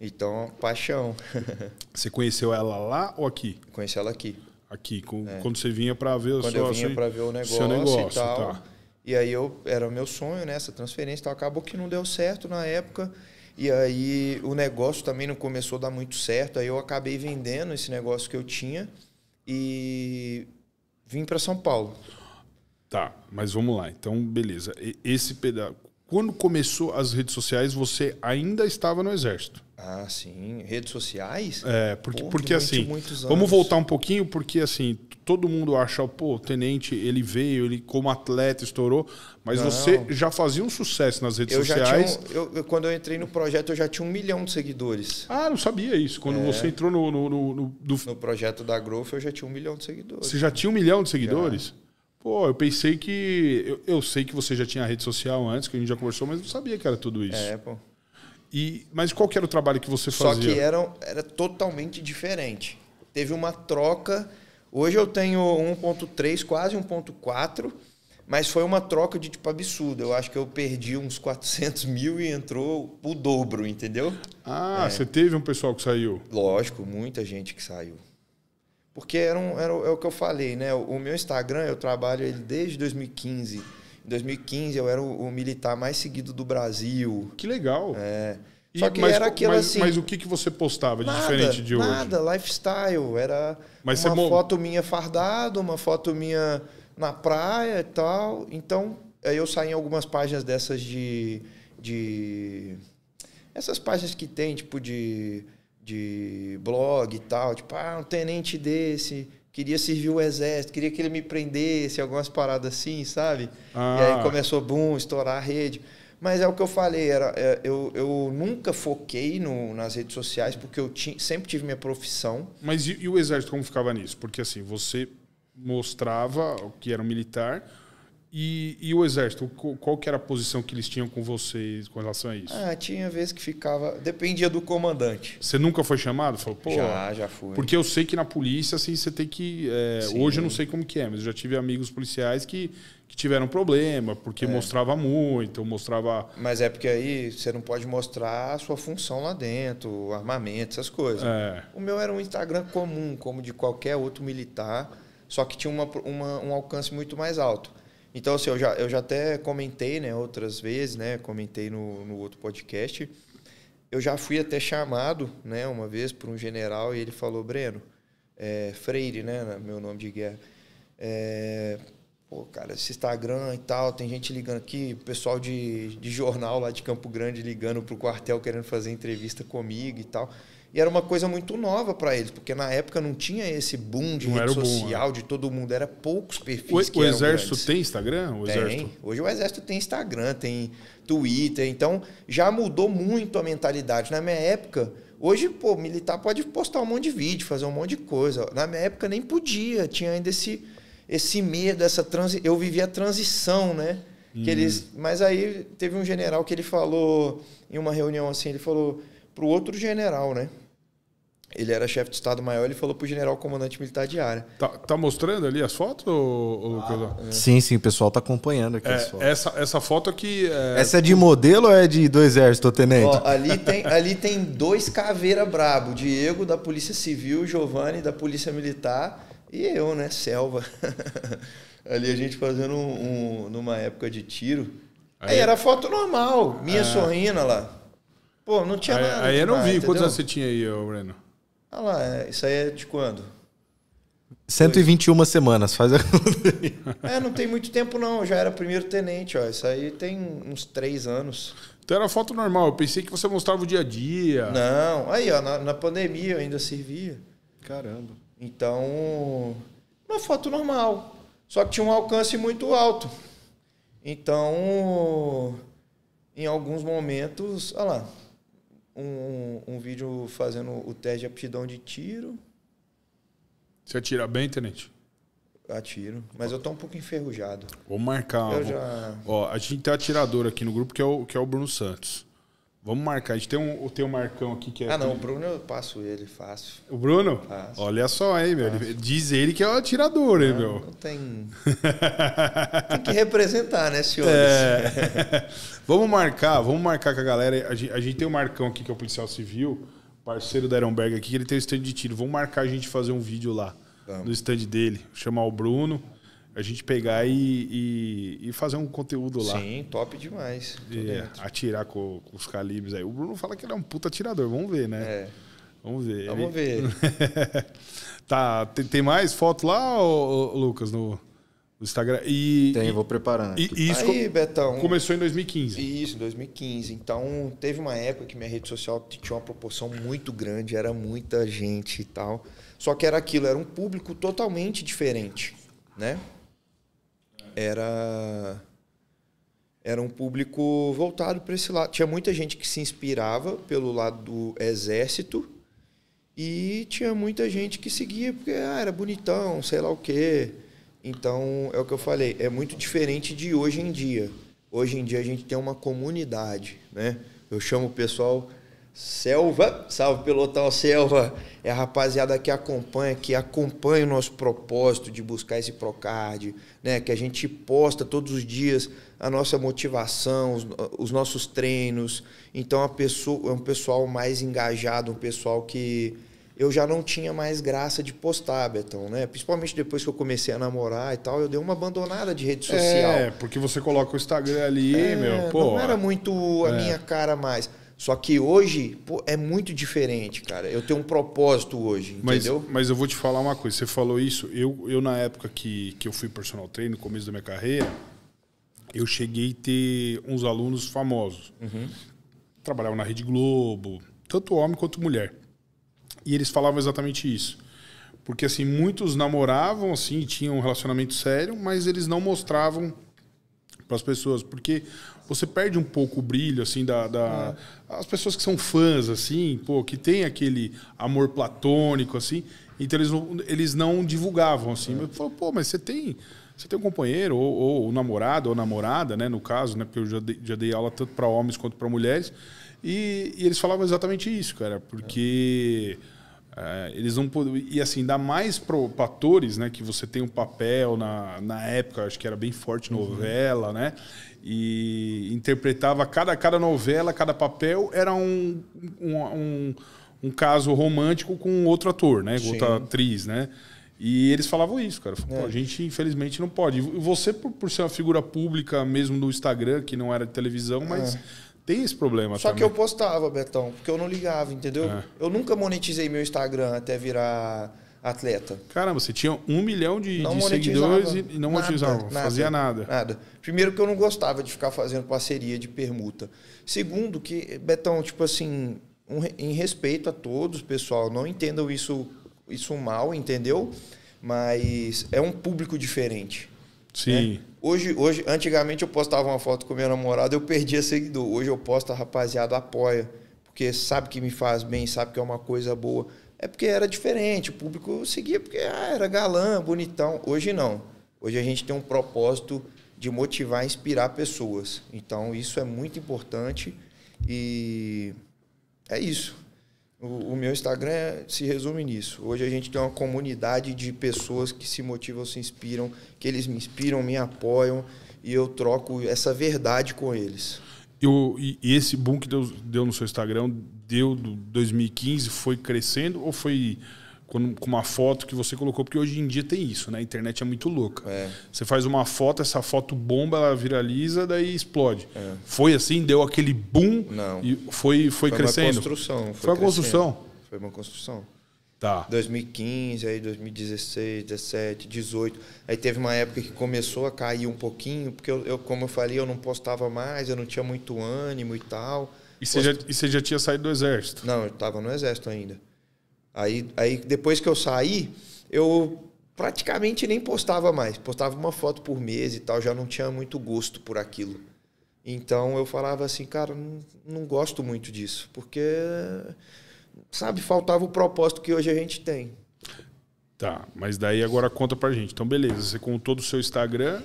Então, paixão. Você conheceu ela lá ou aqui? Conheci ela aqui. Aqui, com- quando você vinha para ver o É. Quando seu eu vinha para ver o negócio, negócio e tal. tá. E aí eu era o meu sonho, né, essa transferência, e tal. acabou que não deu certo na época. E aí o negócio também não começou a dar muito certo. Aí eu acabei vendendo esse negócio que eu tinha e vim para São Paulo. Tá, mas vamos lá. Então, beleza. Esse pedaço. Quando começou as redes sociais, você ainda estava no exército. Ah, sim, redes sociais? É, porque, Pô, porque assim, vamos voltar um pouquinho, porque assim, todo mundo acha, pô, o tenente, ele veio, ele como atleta estourou, mas Não. você já fazia um sucesso nas redes Eu já sociais. tinha, um- eu, eu- quando eu entrei no projeto, eu já tinha um milhão de seguidores. Ah, não sabia isso. Quando você entrou no, no- no- no- do- No projeto da Growth, eu já tinha um milhão de seguidores. Você já tinha um milhão de seguidores? Pô, eu pensei que. Eu, eu sei que você já tinha rede social antes, que a gente já conversou, mas não sabia que era tudo isso. É, pô. E, mas qual que era o trabalho que você Só fazia? que era, era totalmente diferente. Teve uma troca. Hoje eu tenho 1.3, quase 1.4, mas foi uma troca de tipo absurda. Eu acho que eu perdi uns 400 mil e entrou o dobro, entendeu? Ah, É. você teve um pessoal que saiu. Lógico, muita gente que saiu. Porque era, um, era o- é o que eu falei, né? O meu Instagram, eu trabalho ele desde 2015. Em 2015 eu era o, o militar mais seguido do Brasil. Que legal. É. E- Só que mas, era aquilo mas, assim. mas o que, que você postava de Nada, diferente de hoje? Nada, lifestyle. Era Mas uma foto minha fardado, uma foto minha na praia e tal. Então, aí eu saí em algumas páginas dessas de. de essas páginas que tem, tipo, de, de blog e tal. Tipo, ah, um tenente desse. Queria servir o exército, queria que ele me prendesse, algumas paradas assim, sabe? Ah. E aí começou, bum, estourar a rede. Mas é o que eu falei, era, é, eu, eu nunca foquei no, nas redes sociais, porque eu ti, sempre tive minha profissão. Mas e, e o exército como ficava nisso? Porque assim, você mostrava o que era um militar e, e o exército, qual, que era a posição que eles tinham com vocês com relação a isso? Ah, tinha vezes que ficava. Dependia do comandante. Você nunca foi chamado? Falou, pô, já, já fui. Porque eu sei que na polícia, assim, você tem que. é, hoje eu não sei como que é, mas eu já tive amigos policiais que, que tiveram problema, porque mostrava muito, mostrava. Mas é porque aí você não pode mostrar a sua função lá dentro, armamento, essas coisas. É, O meu era um Instagram comum, como de qualquer outro militar, só que tinha uma, uma- um alcance muito mais alto. Então, assim, eu já, eu já até comentei, né, outras vezes, né, comentei no, no outro podcast. Eu já fui até chamado, né, uma vez por um general e ele falou, Breno, é, Freire, né, meu nome de guerra, é, pô, cara, esse Instagram e tal, tem gente ligando aqui, pessoal de, de jornal lá de Campo Grande ligando pro quartel querendo fazer entrevista comigo e tal. E era uma coisa muito nova para eles, porque na época não tinha esse boom de Não rede o boom, social de todo mundo, era poucos o, perfis que o eram exército grandes. tem Instagram? O Tem. exército. Hoje o exército tem Instagram, tem Twitter, então já mudou muito a mentalidade. Na minha época, hoje, pô, militar pode postar um monte de vídeo, fazer um monte de coisa. Na minha época nem podia, tinha ainda esse esse medo, essa transi... eu vivia a transição, né? Que eles, mas aí teve um general que ele falou em uma reunião assim, ele falou pro outro general, né? Ele era chefe de Estado Maior, ele falou pro general comandante militar de área. Tá, tá mostrando ali as fotos? Ou, ou coisa? Sim, sim, o pessoal tá acompanhando aqui as É, fotos. essa, essa foto aqui. É, Essa é de modelo ou é de do exército, tenente? Ó, ali, tem, ali tem dois caveira brabo. Diego da Polícia Civil, Giovanni da Polícia Militar e eu, né? Selva. ali a gente fazendo um, um- numa época de tiro. Aí, Aí- era foto normal, minha sorrindo lá. Pô, não tinha aí, nada. aí eu não vi. Quantos entendeu? anos você tinha aí, ô, Breno? Olha lá, é- isso aí é de quando? 121 semanas, faz a É, não tem muito tempo não, eu já era primeiro tenente, ó. Isso aí tem uns três anos. Então era foto normal. Eu pensei que você mostrava o dia a dia. Não, aí ó, na, na pandemia eu ainda servia. Caramba. Então, uma foto normal. Só que tinha um alcance muito alto. Então, em alguns momentos, olha lá, um, um vídeo fazendo o teste de aptidão de tiro. Você atira bem, tenente? Atiro. Mas eu tô um pouco enferrujado. Vamos marcar. Eu vamos- já. Ó, a gente tem um atirador aqui no grupo que é o, que é o Bruno Santos. Vamos marcar. A gente tem um, tem um Marcão aqui que é. Ah, não, o Bruno eu passo ele fácil. O Bruno? Olha só, hein, meu. Ele- diz ele que é o atirador, hein, meu. Não tem. tem que representar, né, senhores? É. vamos marcar, vamos marcar com a galera. A gente, a gente tem o Marcão aqui, que é o policial civil, parceiro da Ironberg aqui, que ele tem o stand de tiro. Vamos marcar a gente fazer um vídeo lá Vamos. no stand dele. Chamar o Bruno, a gente pegar e, e, e fazer um conteúdo lá. Sim, top demais. E, dentro. atirar com, com os calibres aí. O Bruno fala que ele é um puta atirador. Vamos ver, né? É. Vamos ver. Vamos Ele- ver. tá, tem, tem mais foto lá, ô, ô, Lucas, no, no Instagram? E, Tem, e- vou preparando. e- e isso Aí, Betão. começou em 2015. Isso, em 2015. Então, teve uma época que minha rede social tinha uma proporção muito grande, era muita gente e tal. Só que era aquilo, era um público totalmente diferente, né? Era era um público voltado para esse lado. Tinha muita gente que se inspirava pelo lado do exército e tinha muita gente que seguia porque ah, era bonitão, sei lá o quê. Então, é o que eu falei, é muito diferente de hoje em dia. Hoje em dia a gente tem uma comunidade, né? Eu chamo o pessoal Selva, salve pelotão Selva, é a rapaziada que acompanha, que acompanha o nosso propósito de buscar esse Procard, né? Que a gente posta todos os dias a nossa motivação, os, os nossos treinos. Então a pessoa é um pessoal mais engajado, um pessoal que eu já não tinha mais graça de postar, Betão, né? Principalmente depois que eu comecei a namorar e tal, eu dei uma abandonada de rede social. É, porque você coloca o Instagram ali, É, meu, pô. não era muito a É. minha cara mais. Só que hoje, pô, é muito diferente, cara. Eu tenho um propósito hoje, Mas, entendeu? mas eu vou te falar uma coisa. Você falou isso. Eu, eu na época que, que eu fui personal trainer, no começo da minha carreira, eu cheguei a ter uns alunos famosos. Uhum. Trabalhavam na Rede Globo, tanto homem quanto mulher. E eles falavam exatamente isso. Porque, assim, muitos namoravam, assim, tinham um relacionamento sério, mas eles não mostravam para as pessoas, porque você perde um pouco o brilho, assim, da, da- as pessoas que são fãs, assim, pô, que tem aquele amor platônico, assim, então eles não, eles não divulgavam, assim, mas falou, pô, mas você tem, você tem um companheiro ou, ou um namorado ou namorada, né, no caso, né, porque eu já dei, já dei aula tanto para homens quanto para mulheres, e, e eles falavam exatamente isso, cara, porque é, eles não podem. E assim, dá mais para atores, né? Que você tem um papel na, na época, acho que era bem forte novela, né? E interpretava cada, cada novela, cada papel era um, um, um, um caso romântico com outro ator, né? Com outra atriz, né? E eles falavam isso, cara. Falavam, Pô, a gente, infelizmente, não pode. E você, por, por ser uma figura pública, mesmo no Instagram, que não era de televisão, mas tem esse problema Só também. que eu postava, Betão, porque eu não ligava, entendeu? É. Eu nunca monetizei meu Instagram até virar atleta. Caramba, você tinha um milhão de, de seguidores e não Nada, monetizava, nada. fazia nada. Nada. Primeiro que eu não gostava de ficar fazendo parceria de permuta. Segundo que, Betão, tipo assim, um em respeito a todos, pessoal, não entendam isso, isso mal, entendeu? Mas é um público diferente. Sim. né? Hoje, hoje, antigamente eu postava uma foto com minha namorada, eu perdia seguidor. Hoje eu posto, a rapaziada apoia, porque sabe que me faz bem, sabe que é uma coisa boa. É porque era diferente, o público seguia porque ah, era galã, bonitão. Hoje não. Hoje a gente tem um propósito de motivar, inspirar pessoas. Então isso é muito importante e é isso. O, o meu Instagram se resume nisso. Hoje a gente tem uma comunidade de pessoas que se motivam, se inspiram, que eles me inspiram, me apoiam e eu troco essa verdade com eles. E, o- e- esse boom que deu, deu no seu Instagram, deu do 2015, foi crescendo ou foi com uma foto que você colocou? Porque hoje em dia tem isso, né? A internet é muito louca. É. Você faz uma foto, essa foto bomba, ela viraliza, daí explode. Foi assim, deu aquele boom É. Não. e foi, foi, Foi crescendo. uma construção. Foi, Foi uma construção. Foi uma construção. Tá. 2015, aí 2016, 17, 18. Aí teve uma época que começou a cair um pouquinho, porque eu, eu, como eu falei, eu não postava mais, eu não tinha muito ânimo e tal. E você, já, e você já tinha saído do exército? Não, eu estava no exército ainda. Aí, aí depois que eu saí, eu praticamente nem postava mais. Postava uma foto por mês e tal, já não tinha muito gosto por aquilo. Então eu falava assim, cara, não, não gosto muito disso, porque sabe, faltava o propósito que hoje a gente tem. Tá, mas daí agora conta pra gente. Então, beleza, você contou do seu Instagram,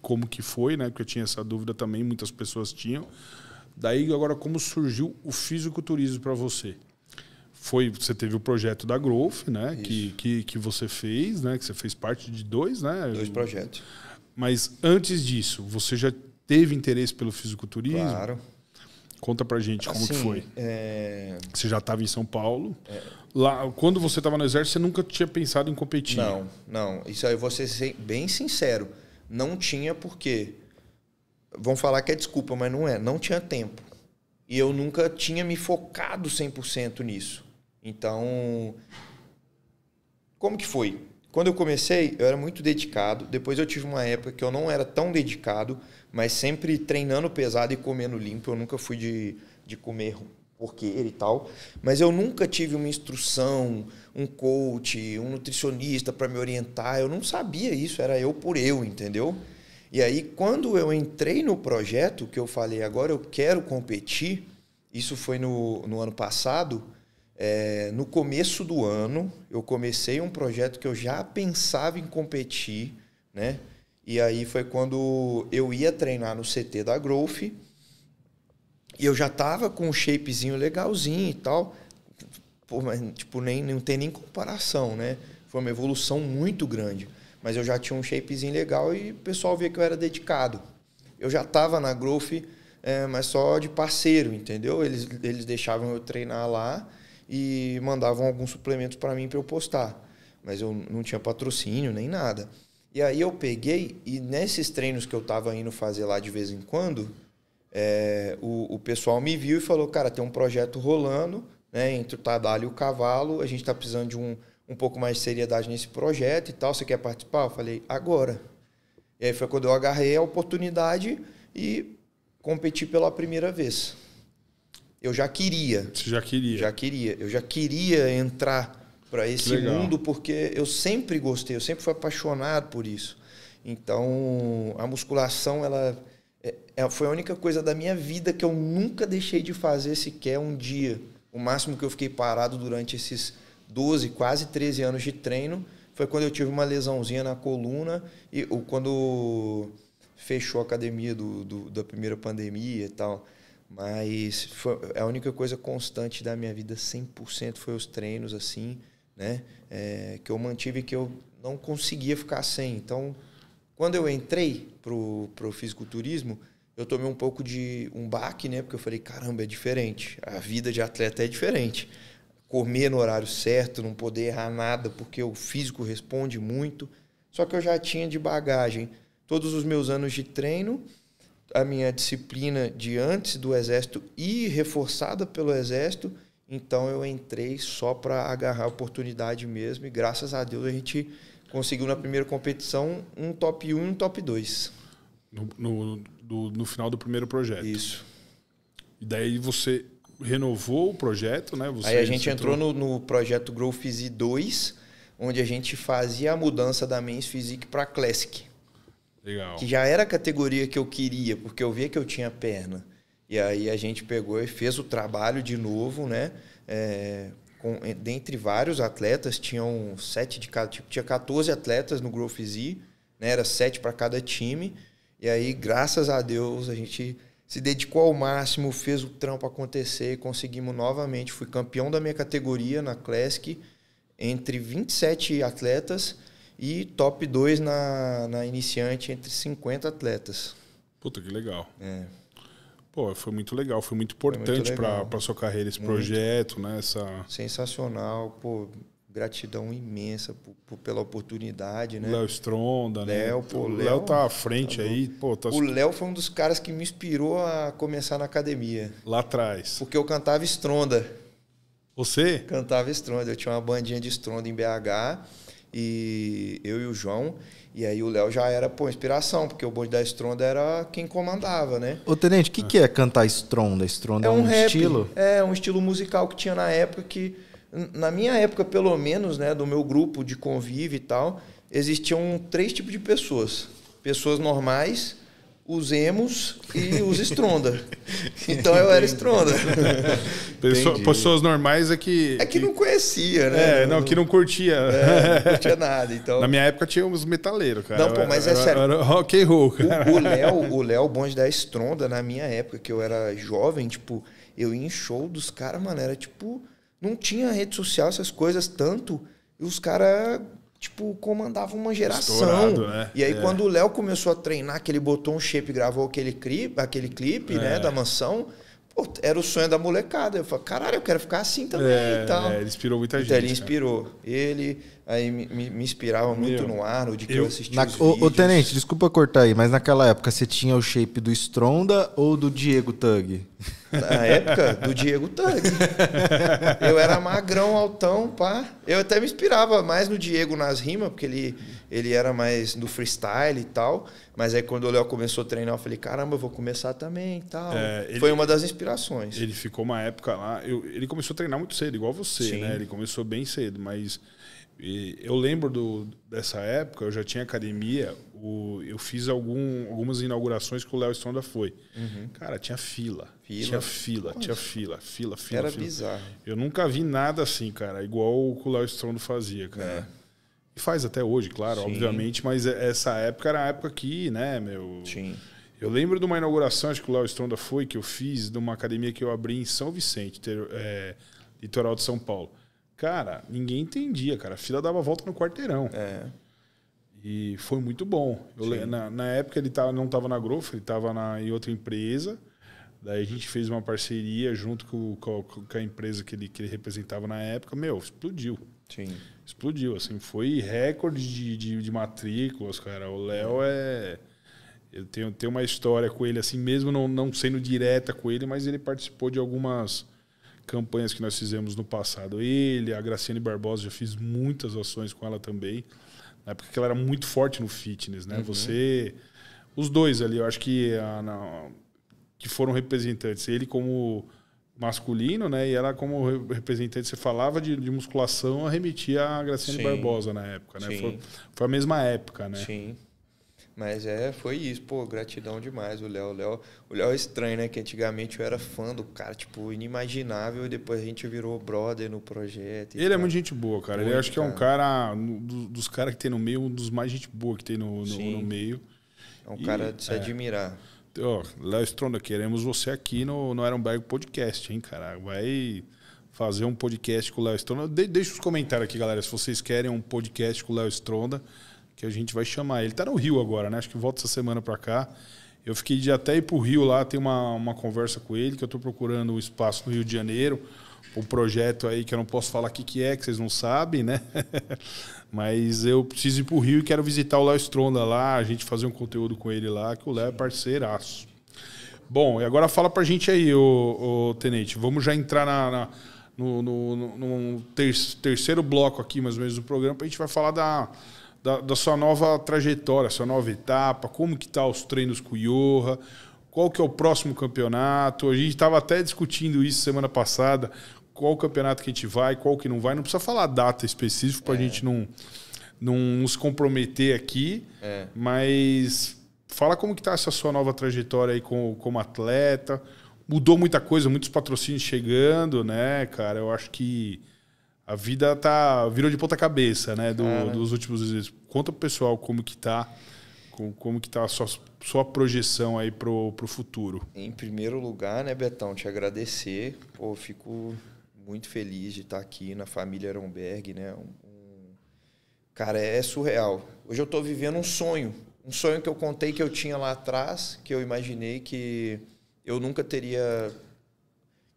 como que foi, né? Porque eu tinha essa dúvida também, muitas pessoas tinham. Daí agora como surgiu o fisiculturismo para você? Foi, você teve o projeto da Growth, né? Que, que, que você fez, né? Que você fez parte de dois, né? Dois projetos. Mas antes disso, você já teve interesse pelo fisiculturismo? Claro. Conta pra gente como Assim, que foi. é, Você já estava em São Paulo. Lá, quando você estava no exército, você nunca tinha pensado em competir. Não, não. Isso aí eu vou ser bem sincero. Não tinha porque. Vão falar que é desculpa, mas não é. Não tinha tempo. E eu nunca tinha me focado 100% nisso. Então. Como que foi? Quando eu comecei, eu era muito dedicado. Depois eu tive uma época que eu não era tão dedicado, mas sempre treinando pesado e comendo limpo. Eu nunca fui de, de comer porqueira e tal. Mas eu nunca tive uma instrução, um coach, um nutricionista para me orientar. Eu não sabia isso, era eu por eu, entendeu? E aí, quando eu entrei no projeto, que eu falei, agora eu quero competir, isso foi no, no ano passado, é, no começo do ano, eu comecei um projeto que eu já pensava em competir, né? E aí foi quando eu ia treinar no CT da Growth, e eu já tava com um shapezinho legalzinho e tal. Pô, mas, tipo, nem, não tem nem comparação, né? Foi uma evolução muito grande. Mas eu já tinha um shapezinho legal e o pessoal via que eu era dedicado. Eu já tava na Growth, é, mas só de parceiro, entendeu? Eles, eles deixavam eu treinar lá e mandavam alguns suplementos para mim para eu postar. Mas eu não tinha patrocínio nem nada. E aí eu peguei e nesses treinos que eu tava indo fazer lá de vez em quando, é, o, o pessoal me viu e falou, cara, tem um projeto rolando, né, entre o Tadalho e o Cavalo, a gente está precisando de um, um pouco mais de seriedade nesse projeto e tal, você quer participar? Eu falei, agora. E aí foi quando eu agarrei a oportunidade e competi pela primeira vez. Eu já queria, Você já queria. já queria, eu já queria entrar para esse mundo porque eu sempre gostei, eu sempre fui apaixonado por isso. Então, a musculação ela é- é- foi a única coisa da minha vida que eu nunca deixei de fazer sequer um dia. O máximo que eu fiquei parado durante esses 12, quase 13 anos de treino foi quando eu tive uma lesãozinha na coluna e ou quando fechou a academia do, do- da primeira pandemia e tal. Mas foi a única coisa constante da minha vida 100% foi os treinos assim, né? É, que eu mantive que eu não conseguia ficar sem. Então, quando eu entrei pro, pro fisiculturismo, eu tomei um pouco de um baque, né? Porque eu falei, caramba, é diferente. A vida de atleta é diferente. Comer no horário certo, não poder errar nada, porque o físico responde muito. Só que eu já tinha de bagagem todos os meus anos de treino, a minha disciplina de antes do exército e reforçada pelo exército. Então eu entrei só para agarrar a oportunidade mesmo e graças a Deus a gente conseguiu na primeira competição um top 1 e um top 2. No, no, do- no final do primeiro projeto. Isso. E daí você renovou o projeto, né? Você, Aí a gente você entrou no, no projeto Grow Physi 2, onde a gente fazia a mudança da Men's Physique para Classic. Legal. que já era a categoria que eu queria, porque eu via que eu tinha perna. E aí a gente pegou e fez o trabalho de novo, né? É, com, eh, dentre vários atletas, tinham sete de cada tipo, tinha 14 atletas no Grow Physi, né? Era sete para cada time. E aí, graças a Deus, a gente se dedicou ao máximo, fez o trampo acontecer e conseguimos novamente. Fui campeão da minha categoria na Classic, entre 27 atletas e top 2 na, na iniciante entre 50 atletas. Puta, que legal. É. Pô, foi muito legal, foi muito muito importante para sua carreira esse projeto, né? Essa Sensacional, pô, gratidão imensa por- por- pela oportunidade, né? Léo Stronda, né? Léo, pô, o Léo- Léo tá à frente aí, pô, tá O Léo foi um dos caras que me inspirou a começar na academia, lá atrás. porque eu cantava estronda. Você? Cantava estronda. Eu tinha uma bandinha de estronda em BH e eu e o João. E aí o Léo já era, pô, inspiração, porque o bonde da estronda era quem comandava, né? Ô, Tenente, o que, que é cantar estronda? Estronda é, um, rap, estilo? É um estilo musical que tinha na época que, na minha época pelo menos, né, do meu grupo de convívio e tal, existiam três tipos de pessoas: pessoas normais, os emos e os estronda. Então eu era estronda. Pessoa, pessoas normais é que. É que não conhecia, né? É, não, que não curtia. É, não curtia nada. Então... Na minha época tinha uns metaleiros, cara. Não, pô, mas é sério. Era rock and roll, cara. O Léo, o Léo Bonde da Estronda, na minha época, que eu era jovem, tipo, eu ia em show dos caras, mano, era tipo. Não tinha rede social, essas coisas tanto. E os caras tipo, comandava uma geração. Estourado, né? E aí, É. quando o Léo começou a treinar, que ele botou um shape e gravou aquele clipe, aquele clipe É. né, da mansão, pô, era o sonho da molecada. Eu falei, caralho, eu quero ficar assim também É, e tal. é, ele inspirou muita Então, gente. ele cara. inspirou. Ele aí me, me- inspirava muito Meu, no Arnold, que eu, eu- assistia Na, ô, ô, vídeos. Tenente, desculpa cortar aí, mas naquela época você tinha o shape do Stronda ou do Diego Tug? Na época do Diego Tang. eu era magrão, altão, pá. Eu até me inspirava mais no Diego nas rimas, porque ele, ele era mais do freestyle e tal. Mas aí quando o Léo começou a treinar, eu falei, caramba, eu vou começar também e tal. É, ele- Foi uma das inspirações. Ele ficou uma época lá. eu- ele começou a treinar muito cedo, igual você, Sim. né? Ele começou bem cedo, mas e, eu lembro do, dessa época, eu já tinha academia, o, eu fiz algum, algumas inaugurações que o Léo Stronda foi. Cara, tinha fila. Uhum. Fila. Tinha fila, tinha fila, fila, fila. era fila. bizarro. Eu nunca vi nada assim, cara, igual o que o Léo Stronda fazia, cara. E faz até hoje, claro, É. Sim. obviamente, mas essa época era a época que, né, meu. Sim. Eu lembro de uma inauguração, acho que o Léo Stronda foi, que eu fiz, de uma academia que eu abri em São Vicente, ter- é, litoral de São Paulo. Cara, ninguém entendia, cara. A fila dava volta no quarteirão. É. E foi muito bom. Eu na, na época ele tava, não estava na Growth, ele estava em outra empresa. Daí a gente fez uma parceria junto com, com- com a empresa que ele, que ele representava na época. Meu, explodiu. Sim. Explodiu, assim. Foi recorde de, de, de matrículas, cara. O Léo é... Eu tenho, tenho uma história com ele, assim, mesmo não, não sendo direta com ele, mas ele participou de algumas campanhas que nós fizemos no passado. Ele, a Graciane Barbosa, já fiz muitas ações com ela também. Na época que ela era muito forte no fitness, né? Você... Os dois ali, eu acho que, a- na- que foram representantes. Ele como masculino, né? E ela como re- representante, você falava de, de musculação, remetia a Graciane Sim. Barbosa na época, né? Foi, foi a mesma época, né? Sim. Mas é, foi isso, pô, gratidão demais. O Léo, o Léo, o Léo é estranho, né? Que antigamente eu era fã do cara, tipo, inimaginável, e depois a gente virou brother no projeto. Ele é tal. muito gente boa, cara. ele Muito, acho que é um cara, no- do- dos caras que tem no meio, um dos mais gente boa que tem no, no, no meio. É um E- cara de se é. admirar. Ó, Léo Stronda, queremos você aqui no, no Ironberg Podcast, hein, cara? Vai fazer um podcast com o Léo Stronda. De- deixa os comentários aqui, galera, se vocês querem um podcast com o Léo Stronda, que a gente vai chamar ele. Tá no Rio agora, né? Acho que volta essa semana pra cá. Eu fiquei de até ir pro Rio lá, ter uma, uma conversa com ele, que eu tô procurando um espaço no Rio de Janeiro, um projeto aí que eu não posso falar o que, que é, que vocês não sabem, né? Mas eu preciso ir pro Rio e quero visitar o Léo Stronda lá, a gente fazer um conteúdo com ele lá, que o Léo é parceiraço. Bom, e agora fala pra gente aí, ô, ô, Tenente. Vamos já entrar na, na- no, no, no- no ter- terceiro bloco aqui, mais ou menos, do programa, a gente vai falar da, da, da sua nova trajetória, sua nova etapa, como que tá os treinos com o Joha, qual que é o próximo campeonato. A gente estava até discutindo isso semana passada, qual campeonato que a gente vai, qual que não vai. Não precisa falar data específica para a gente não, não se comprometer aqui, É. mas fala como que tá essa sua nova trajetória aí como, como atleta. Mudou muita coisa, muitos patrocínios chegando, né, cara? Eu acho que a vida tá virou de ponta cabeça, né, do- dos últimos dias. Conta pro pessoal como que tá, com- como que tá a sua, sua projeção aí pro, pro futuro. Em primeiro lugar, né, Betão, te agradecer. Pô, fico muito feliz de estar aqui na família Aronberg, né? Um- um- Cara, é surreal. Hoje eu estou vivendo um sonho. Um sonho que eu contei que eu tinha lá atrás, que eu imaginei que eu nunca teria.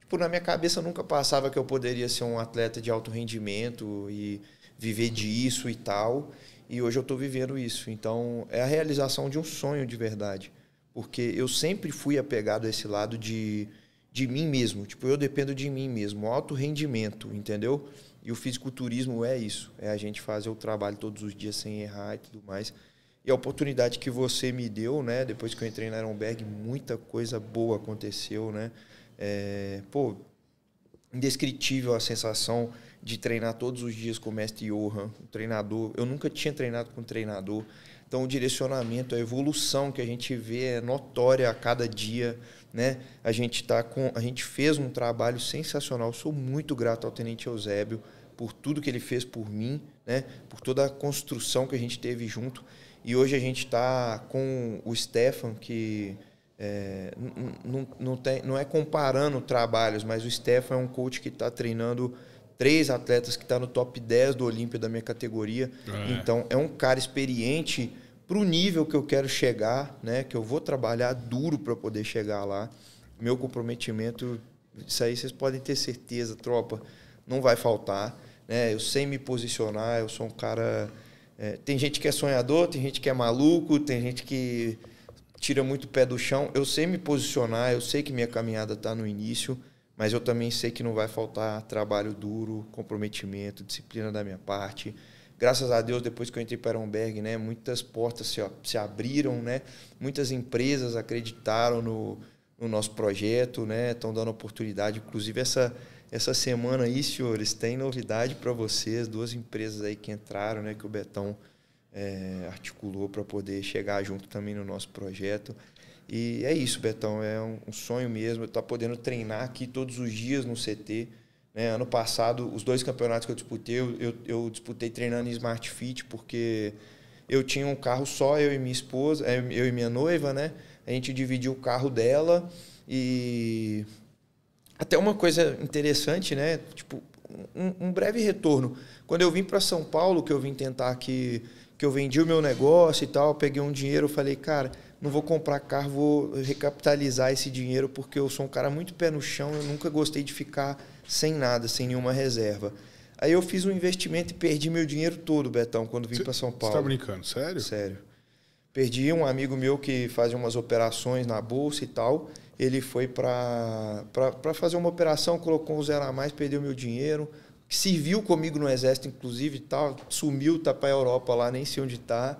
Tipo, na minha cabeça nunca passava que eu poderia ser um atleta de alto rendimento e viver disso e tal. E hoje eu estou vivendo isso. Então, é a realização de um sonho de verdade. Porque eu sempre fui apegado a esse lado de, de mim mesmo. Tipo, eu dependo de mim mesmo. Alto rendimento, entendeu? E o fisiculturismo é isso. É a gente fazer o trabalho todos os dias sem errar e tudo mais. E a oportunidade que você me deu, né? Depois que eu entrei na Ironberg, muita coisa boa aconteceu, né? É, pô, indescritível a sensação de treinar todos os dias com o mestre Johan, o treinador. Eu nunca tinha treinado com um treinador. Então, o direcionamento, a evolução que a gente vê é notória a cada dia. Né? A gente tá com, a gente fez um trabalho sensacional. Sou muito grato ao Tenente Eusébio por tudo que ele fez por mim, né? Por toda a construção que a gente teve junto. E hoje a gente está com o Stefan, que é, não, não, tem, não é comparando trabalhos, mas o Stefan é um coach que está treinando três atletas que está no top 10 do Olímpia da minha categoria. É. Então, é um cara experiente para o nível que eu quero chegar, né? que eu vou trabalhar duro para poder chegar lá. Meu comprometimento, isso aí vocês podem ter certeza, tropa, não vai faltar. Né? Eu sei me posicionar, eu sou um cara. É, tem gente que é sonhador, tem gente que é maluco, tem gente que tira muito o pé do chão. Eu sei me posicionar, eu sei que minha caminhada está no início. Mas eu também sei que não vai faltar trabalho duro, comprometimento, disciplina da minha parte. Graças a Deus, depois que eu entrei para Aronberg, né, muitas portas se, se abriram, né? Muitas empresas acreditaram no, no nosso projeto, né? Estão dando oportunidade. Inclusive, essa, essa semana aí, senhores, tem novidade para vocês. Duas empresas aí que entraram, né? Que o Betão é, articulou para poder chegar junto também no nosso projeto. E é isso, Betão, é um, um sonho mesmo estar tá podendo treinar aqui todos os dias no CT. Né? Ano passado, os dois campeonatos que eu disputei, eu, eu disputei treinando em Smart Fit, porque eu tinha um carro só, eu e minha esposa, é, eu e minha noiva, né? A gente dividiu o carro dela e até uma coisa interessante, né? Tipo, um, um breve retorno. Quando eu vim para São Paulo, que eu vim tentar aqui, que eu vendi o meu negócio e tal, peguei um dinheiro, falei, cara, não vou comprar carro, vou recapitalizar esse dinheiro porque eu sou um cara muito pé no chão, eu nunca gostei de ficar sem nada, sem nenhuma reserva. Aí eu fiz um investimento e perdi meu dinheiro todo, Betão, quando vim para São Paulo. Você tá brincando, sério? Sério. Perdi um amigo meu que fazia umas operações na bolsa e tal. Ele foi para fazer uma operação, colocou um zero a mais, perdeu meu dinheiro. Serviu comigo no exército, inclusive, e tal. Sumiu, tá para a Europa lá, nem sei onde está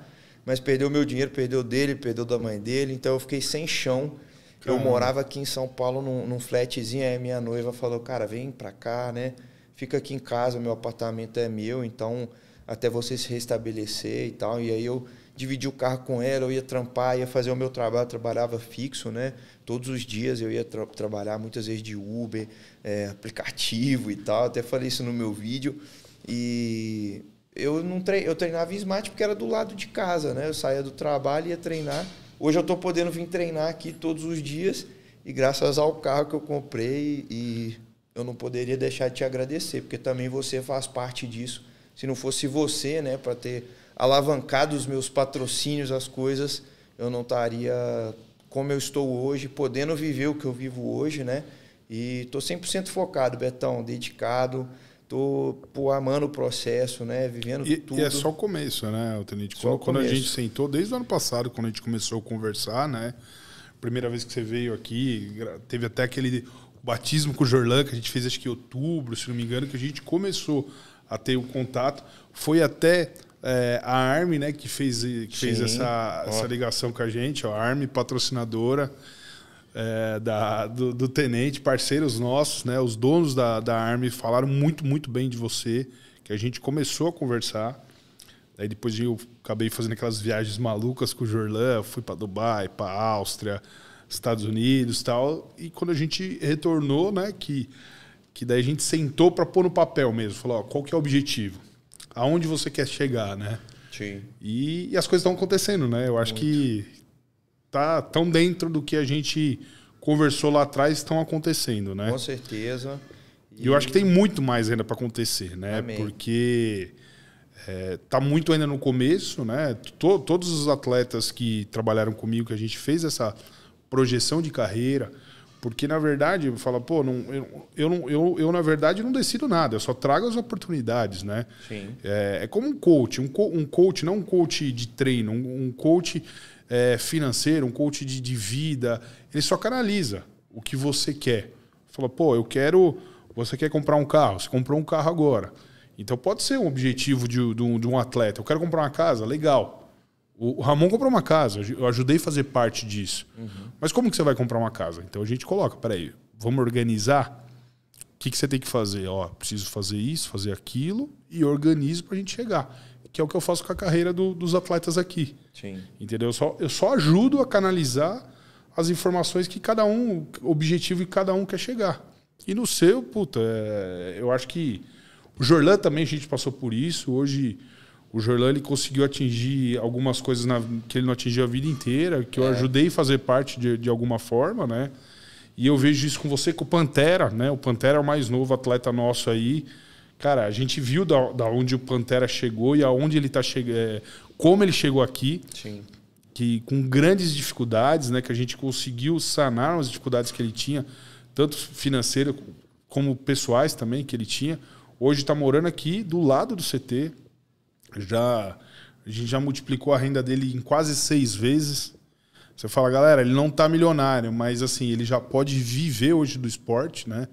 mas perdeu meu dinheiro, perdeu dele, perdeu da mãe dele, então eu fiquei sem chão. Caramba. Eu morava aqui em São Paulo num, num flatzinho, aí minha noiva falou, cara, vem pra cá, né? Fica aqui em casa, meu apartamento é meu, então até você se restabelecer e tal. E aí eu dividi o carro com ela, eu ia trampar, ia fazer o meu trabalho, eu trabalhava fixo, né? Todos os dias eu ia tra trabalhar, muitas vezes de Uber, é, aplicativo e tal. Até falei isso no meu vídeo. E eu não tre... eu treinava em Smart porque era do lado de casa, né? Eu saía do trabalho e ia treinar. Hoje eu estou podendo vir treinar aqui todos os dias e graças ao carro que eu comprei e eu não poderia deixar de te agradecer, porque também você faz parte disso. Se não fosse você, né, para ter alavancado os meus patrocínios, as coisas, eu não estaria como eu estou hoje, podendo viver o que eu vivo hoje, né? E estou 100% focado, Betão, dedicado tô pô, amando o processo, né? Vivendo e, tudo. E é só o começo, né, Tenente? Quando, quando a gente sentou, desde o ano passado, quando a gente começou a conversar, né? Primeira vez que você veio aqui, teve até aquele batismo com o Jorlan, que a gente fez acho que em outubro, se não me engano, que a gente começou a ter o contato. Foi até é, a Arme, né, que fez, que fez essa, essa ligação com a gente, ó, a Arme patrocinadora é, da, do, do, tenente, parceiros nossos, né? Os donos da, da Army falaram muito, muito bem de você, que a gente começou a conversar. Daí depois eu acabei fazendo aquelas viagens malucas com o Jorlan, fui para Dubai, para Áustria, Estados Unidos, tal. E quando a gente retornou, né, que que daí a gente sentou para pôr no papel mesmo, falou, ó, qual que é o objetivo? Aonde você quer chegar, né? Sim. E, e as coisas estão acontecendo, né? Eu acho muito. que tá tão dentro do que a gente conversou lá atrás estão acontecendo, né? Com certeza. E eu acho que tem muito mais ainda para acontecer, né? Amém. Porque é, tá muito ainda no começo, né? Todos os atletas que trabalharam comigo, que a gente fez essa projeção de carreira, porque na verdade, fala, pô, não, eu, eu, eu, eu na verdade não decido nada, eu só trago as oportunidades, né? Sim. É, é como um coach, um, co um coach, não um coach de treino, um, um coach é, financeiro, um coach de, de vida, ele só canaliza o que você quer. Fala, pô, eu quero. Você quer comprar um carro, você comprou um carro agora. Então pode ser um objetivo de, de, um, de um atleta. Eu quero comprar uma casa, legal. O Ramon comprou uma casa, eu ajudei a fazer parte disso. Uhum. Mas como que você vai comprar uma casa? Então a gente coloca, peraí, vamos organizar. O que, que você tem que fazer? Ó, preciso fazer isso, fazer aquilo e organize para a gente chegar. que é o que eu faço com a carreira do, dos atletas aqui. Sim. Entendeu? Eu só, eu só ajudo a canalizar as informações que cada um, o objetivo que cada um quer chegar. E no seu, puta, é, eu acho que o Jorlan também a gente passou por isso. Hoje o Jorlan ele conseguiu atingir algumas coisas na, que ele não atingiu a vida inteira, que eu É. ajudei a fazer parte de, de alguma forma, né? E eu vejo isso com você, com o Pantera, né? O Pantera é o mais novo atleta nosso aí. Cara, a gente viu da, da onde o Pantera chegou e aonde ele tá chegando, como ele chegou aqui Sim. que com grandes dificuldades, né, que a gente conseguiu sanar as dificuldades que ele tinha, tanto financeiras como pessoais também que ele tinha. Hoje está morando aqui do lado do CT. Já a gente já multiplicou a renda dele em quase seis vezes. Você fala, galera, ele não está milionário, mas assim ele já pode viver hoje do esporte, né?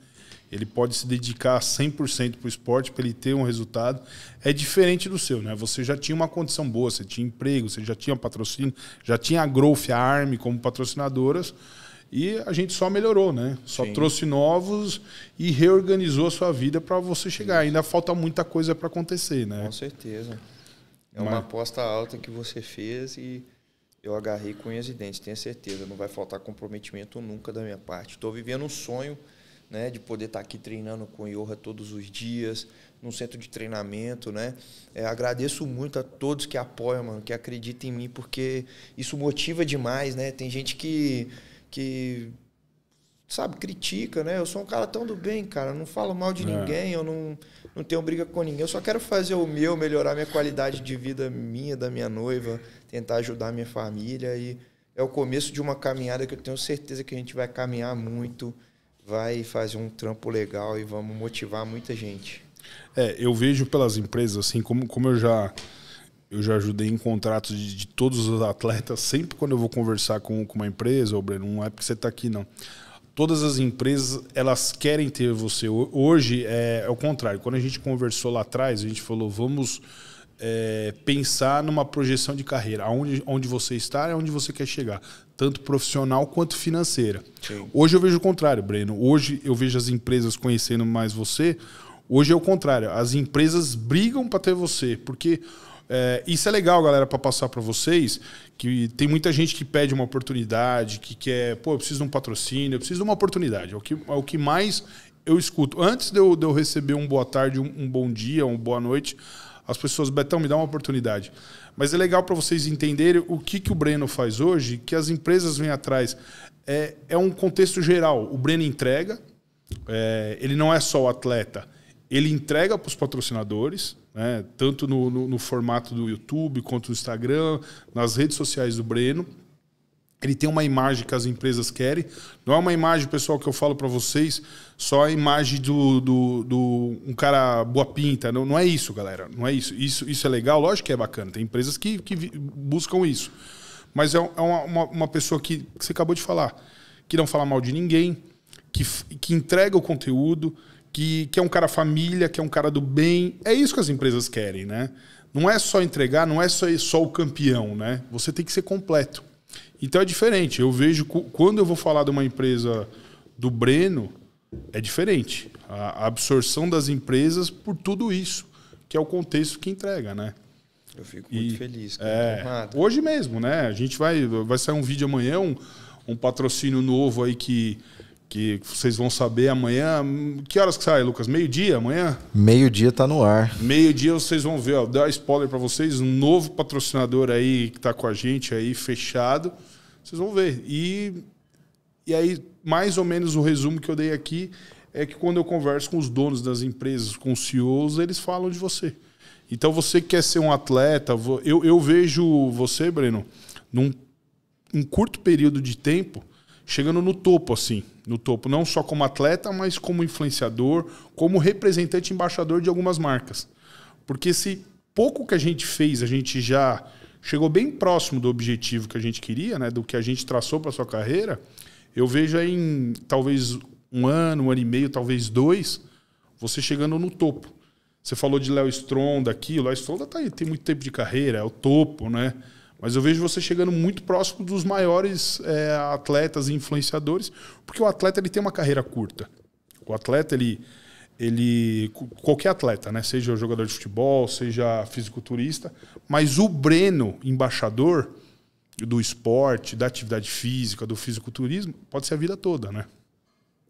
Ele pode se dedicar 100% para o esporte para ele ter um resultado. É diferente do seu, né? Você já tinha uma condição boa, você tinha emprego, você já tinha patrocínio, já tinha a Growth, a Army como patrocinadoras. E a gente só melhorou, né? Só Sim. trouxe novos e reorganizou a sua vida para você chegar. Ainda falta muita coisa para acontecer, né? Com certeza. É Mas- uma aposta alta que você fez e eu agarrei com unhas e dentes, tenho certeza. Não vai faltar comprometimento nunca da minha parte. Estou vivendo um sonho né, de poder estar aqui treinando com Iorra todos os dias, num centro de treinamento. Né? É, agradeço muito a todos que apoiam, mano, que acreditam em mim, porque isso motiva demais. Né? Tem gente que, que sabe, critica, né? Eu sou um cara tão do bem, cara. Eu não falo mal de É. ninguém, eu não, não tenho briga com ninguém. Eu só quero fazer o meu, melhorar minha qualidade de vida minha, da minha noiva, tentar ajudar a minha família. E é o começo de uma caminhada que eu tenho certeza que a gente vai caminhar muito, vai fazer um trampo legal e vamos motivar muita gente. É, eu vejo pelas empresas, assim, como, como eu já eu já ajudei em contratos de, de todos os atletas, sempre quando eu vou conversar com, com uma empresa, ou Breno, não é porque você está aqui, não. Todas as empresas, elas querem ter você. Ho- Hoje é, é o contrário. Quando a gente conversou lá atrás, a gente falou, vamos é, pensar numa projeção de carreira. Aonde, onde você está é onde você quer chegar. Tanto profissional quanto financeira. Sim. Hoje eu vejo o contrário, Breno. Hoje eu vejo as empresas conhecendo mais você. Hoje é o contrário. As empresas brigam para ter você, porque é, isso é legal, galera, para passar para vocês. Que tem muita gente que pede uma oportunidade, que quer, pô, eu preciso de um patrocínio, eu preciso de uma oportunidade. É o que, é o que mais eu escuto. Antes de eu, de eu receber um boa tarde, um, um bom dia, uma boa noite, as pessoas, Betão, me dá uma oportunidade. Mas é legal para vocês entenderem o que, que o Breno faz hoje, que as empresas vêm atrás. É, é um contexto geral. O Breno entrega, é, ele não é só o atleta, ele entrega para os patrocinadores, né, tanto no, no- no formato do YouTube quanto no Instagram, nas redes sociais do Breno. Ele tem uma imagem que as empresas querem. Não é uma imagem, pessoal, que eu falo para vocês, só a imagem do, do, do um cara boa pinta. Não, não é isso, galera. Não é isso. Isso, isso é legal, lógico que é bacana. Tem empresas que, que buscam isso. Mas é, é uma, uma, uma pessoa que, que você acabou de falar, que não fala mal de ninguém, que, que entrega o conteúdo, que, que é um cara família, que é um cara do bem. É isso que as empresas querem, né? Não é só entregar, não é só, só o campeão, né? Você tem que ser completo. Então é diferente. Eu vejo quando eu vou falar de uma empresa do Breno, é diferente. A absorção das empresas por tudo isso, que é o contexto que entrega, né? Eu fico E- muito feliz, cara. É, hoje mesmo, né? A gente vai, vai sair um vídeo amanhã, um, um patrocínio novo aí que, que vocês vão saber amanhã. Que horas que sai, Lucas? Meio-dia amanhã? Meio-dia tá no ar. Meio-dia vocês vão ver, ó, dar spoiler para vocês, um novo patrocinador aí que tá com a gente aí, fechado. Vocês vão ver. E, e aí, mais ou menos o resumo que eu dei aqui é que quando eu converso com os donos das empresas, com os CEOs, eles falam de você. Então, você que quer ser um atleta, eu, eu vejo você, Breno, num um curto período de tempo, chegando no topo, assim. No topo, não só como atleta, mas como influenciador, como representante embaixador de algumas marcas. Porque se pouco que a gente fez, a gente já chegou bem próximo do objetivo que a gente queria, né, do que a gente traçou para sua carreira, eu vejo aí em talvez um ano, um ano e meio, talvez dois, você chegando no topo. Você falou de Léo Stronda aqui, o Léo Stronda tá aí, tem muito tempo de carreira, é o topo, né? Mas eu vejo você chegando muito próximo dos maiores é, atletas e influenciadores, porque o atleta ele tem uma carreira curta. O atleta ele ele qualquer atleta, né, seja jogador de futebol, seja fisiculturista, mas o Breno, embaixador do esporte, da atividade física, do fisiculturismo, pode ser a vida toda, né?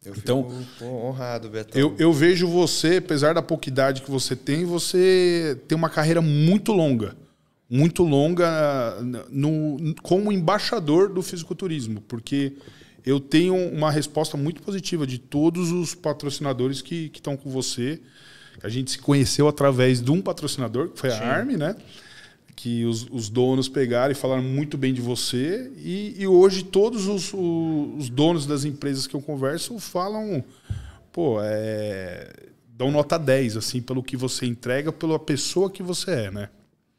Eu Então, honrado, Betão. Eu, eu vejo você, apesar da pouca idade que você tem, você tem uma carreira muito longa. Muito longa no, como embaixador do fisiculturismo, porque eu tenho uma resposta muito positiva de todos os patrocinadores que estão com você. A gente se conheceu através de um patrocinador, que foi a Arme, né? Que os, os, donos pegaram e falaram muito bem de você. E, e hoje todos os, os, donos das empresas que eu converso falam, pô, é, dão nota 10, assim, pelo que você entrega, pela pessoa que você é, né?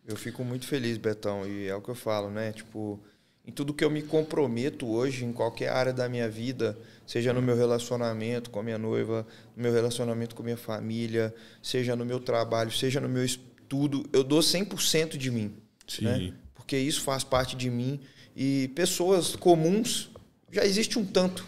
Eu fico muito feliz, Betão, e é o que eu falo, né? Tipo, em tudo que eu me comprometo hoje, em qualquer área da minha vida, seja no meu relacionamento com a minha noiva, no meu relacionamento com a minha família, seja no meu trabalho, seja no meu estudo, eu dou 100% de mim. Sim. Né? Porque isso faz parte de mim. E pessoas comuns, já existe um tanto.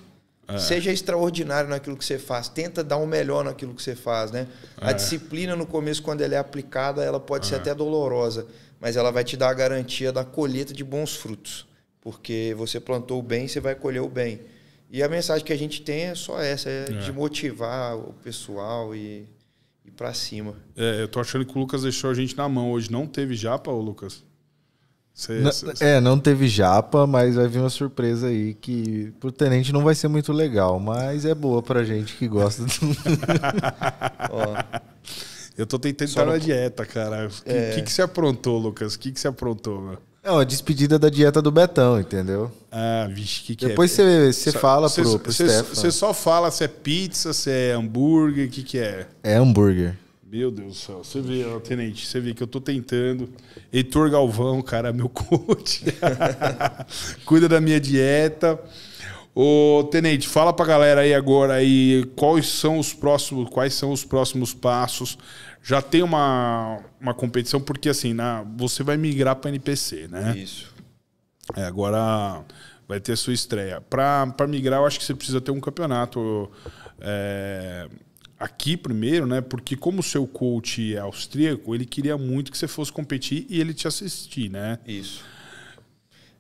É. Seja extraordinário naquilo que você faz. Tenta dar o um melhor naquilo que você faz, né? É. A disciplina no começo, quando ela é aplicada, ela pode é. ser até dolorosa, mas ela vai te dar a garantia da colheita de bons frutos. Porque você plantou o bem, você vai colher o bem. E a mensagem que a gente tem é só essa, é, é. de motivar o pessoal e ir para cima. É, eu tô achando que o Lucas deixou a gente na mão hoje. Não teve japa, ô Lucas? Não, é, não teve japa, mas vai vir uma surpresa aí que pro tenente não vai ser muito legal, mas é boa pra gente que gosta. Do... eu tô tentando estar na dieta, cara. O é... que, que, você aprontou, Lucas? O que, que você aprontou, meu? É a despedida da dieta do Betão, entendeu? Ah, vixe, que que Depois é? Depois você fala cê, pro, pro. Você só fala se é pizza, se é hambúrguer, o que que é? É hambúrguer. Meu Deus do céu. Você vê, ó, Tenente, você vê que eu tô tentando. Heitor Galvão, cara, meu coach. Cuida da minha dieta. Ô, Tenente, fala pra galera aí agora aí quais são os próximos, quais são os próximos passos. Já tem uma, uma competição, porque assim, na, você vai migrar para NPC, né? Isso. É, agora vai ter a sua estreia. Para migrar, eu acho que você precisa ter um campeonato. É, aqui primeiro, né? Porque como o seu coach é austríaco, ele queria muito que você fosse competir e ele te assistir, né? Isso.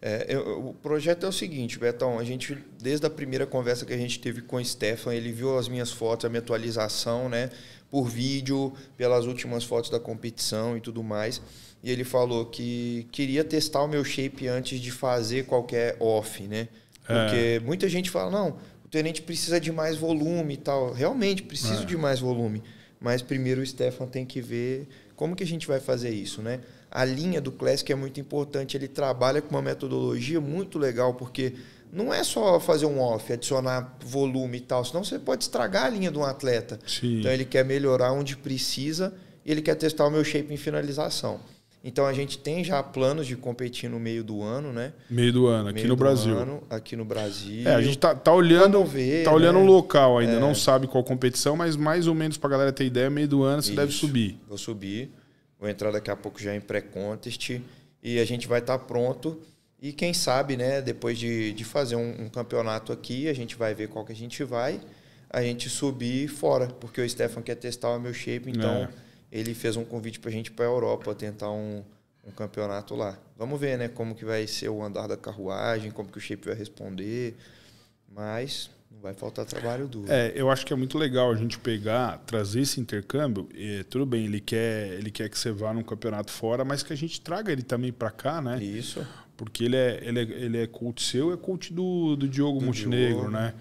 É, eu, o projeto é o seguinte, Betão, a gente, desde a primeira conversa que a gente teve com o Stefan, ele viu as minhas fotos, a minha atualização, né? Por vídeo, pelas últimas fotos da competição e tudo mais. E ele falou que queria testar o meu shape antes de fazer qualquer off, né? É. Porque é. muita gente fala, não, o tenente precisa de mais volume e tal. Realmente, preciso é. de mais volume. Mas primeiro o Stefan tem que ver como que a gente vai fazer isso, né? A linha do Classic é muito importante. Ele trabalha com uma metodologia muito legal, porque não é só fazer um off, adicionar volume e tal, senão você pode estragar a linha de um atleta. Sim. Então ele quer melhorar onde precisa e ele quer testar o meu shape em finalização. Então a gente tem já planos de competir no meio do ano, né? Meio do ano, aqui meio no Brasil. Ano, aqui no Brasil. É, a gente tá, tá olhando, ver, tá olhando né? um local ainda, é. não sabe qual competição, mas mais ou menos pra galera ter ideia, meio do ano você Isso. deve subir. Vou subir. Vou entrar daqui a pouco já em pré-contest e a gente vai estar tá pronto. E quem sabe, né, depois de, de fazer um, um, campeonato aqui, a gente vai ver qual que a gente vai, a gente subir fora, porque o Stefan quer testar o meu shape, então. É ele fez um convite para a gente para a Europa tentar um, um campeonato lá. Vamos ver, né, como que vai ser o andar da carruagem, como que o shape vai responder, mas não vai faltar trabalho duro. É, eu acho que é muito legal a gente pegar, trazer esse intercâmbio. E, tudo bem, ele quer, ele quer que você vá num campeonato fora, mas que a gente traga ele também para cá, né? Isso. Porque ele é, ele é, ele é coach seu, é coach do, do Diogo do Montenegro, Diogo. né?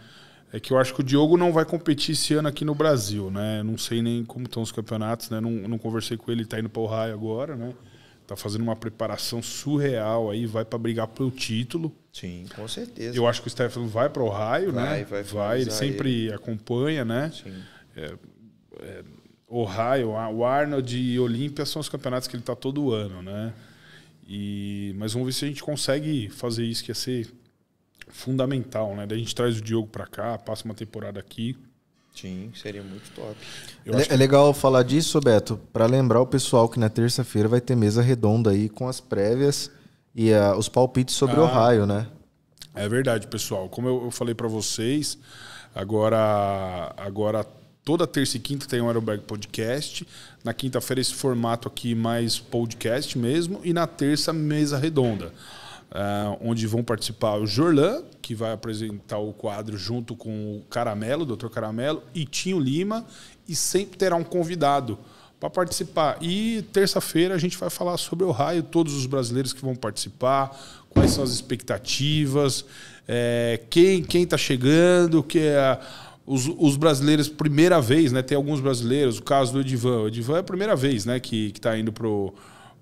É que eu acho que o Diogo não vai competir esse ano aqui no Brasil, né? Não sei nem como estão os campeonatos, né? Não, não conversei com ele, está indo para o Raio agora, né? Tá fazendo uma preparação surreal aí, vai para brigar pelo título. Sim, com certeza. Eu acho que o Stefano vai para o Raio, né? Vai, vai. Ele sempre ele. acompanha, né? Sim. É, é, o Raio, o Arnold e Olímpia são os campeonatos que ele está todo ano, né? E, mas vamos ver se a gente consegue fazer isso, que ia ser fundamental, né? Daí a gente traz o Diogo para cá, passa uma temporada aqui. Sim, seria muito top. É, que... é, legal falar disso, Beto, para lembrar o pessoal que na terça-feira vai ter mesa redonda aí com as prévias e uh, os palpites sobre ah, o raio, né? É verdade, pessoal. Como eu, eu falei para vocês, agora, agora toda terça e quinta tem o Ironberg Podcast. Na quinta-feira, esse formato aqui mais podcast mesmo. E na terça, mesa redonda. Uh, onde vão participar o Jorlan, que vai apresentar o quadro junto com o Caramelo, o Dr. Caramelo, e Tinho Lima, e sempre terá um convidado para participar. E terça-feira a gente vai falar sobre o raio, todos os brasileiros que vão participar, quais são as expectativas, é, quem quem está chegando, que é os, os, brasileiros primeira vez, né? Tem alguns brasileiros, o caso do Edivan. O Edivan é a primeira vez, né, que está indo pro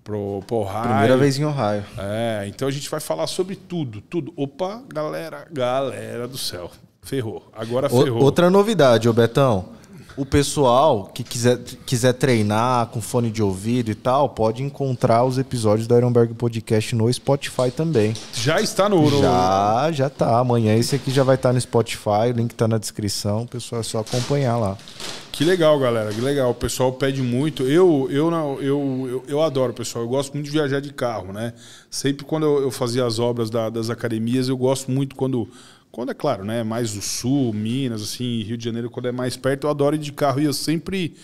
pro, pro Ohio. Primeira vez em Ohio. É, então a gente vai falar sobre tudo, tudo. Opa, galera, galera do céu. Ferrou. Agora ferrou. outra novidade, ô Betão. O pessoal que quiser, quiser treinar com fone de ouvido e tal, pode encontrar os episódios do Ironberg Podcast no Spotify também. Já está no... Já, já tá. Amanhã esse aqui já vai estar no Spotify, o link está na descrição. O pessoal é só acompanhar lá. Que legal, galera, que legal. O pessoal pede muito. Eu, eu, eu, eu, eu adoro, pessoal. Eu gosto muito de viajar de carro, né? Sempre quando eu, fazia as obras da, das academias, eu gosto muito quando quando é claro, né? Mais o sul, Minas, assim, Rio de Janeiro, quando é mais perto, eu adoro ir de carro e eu sempre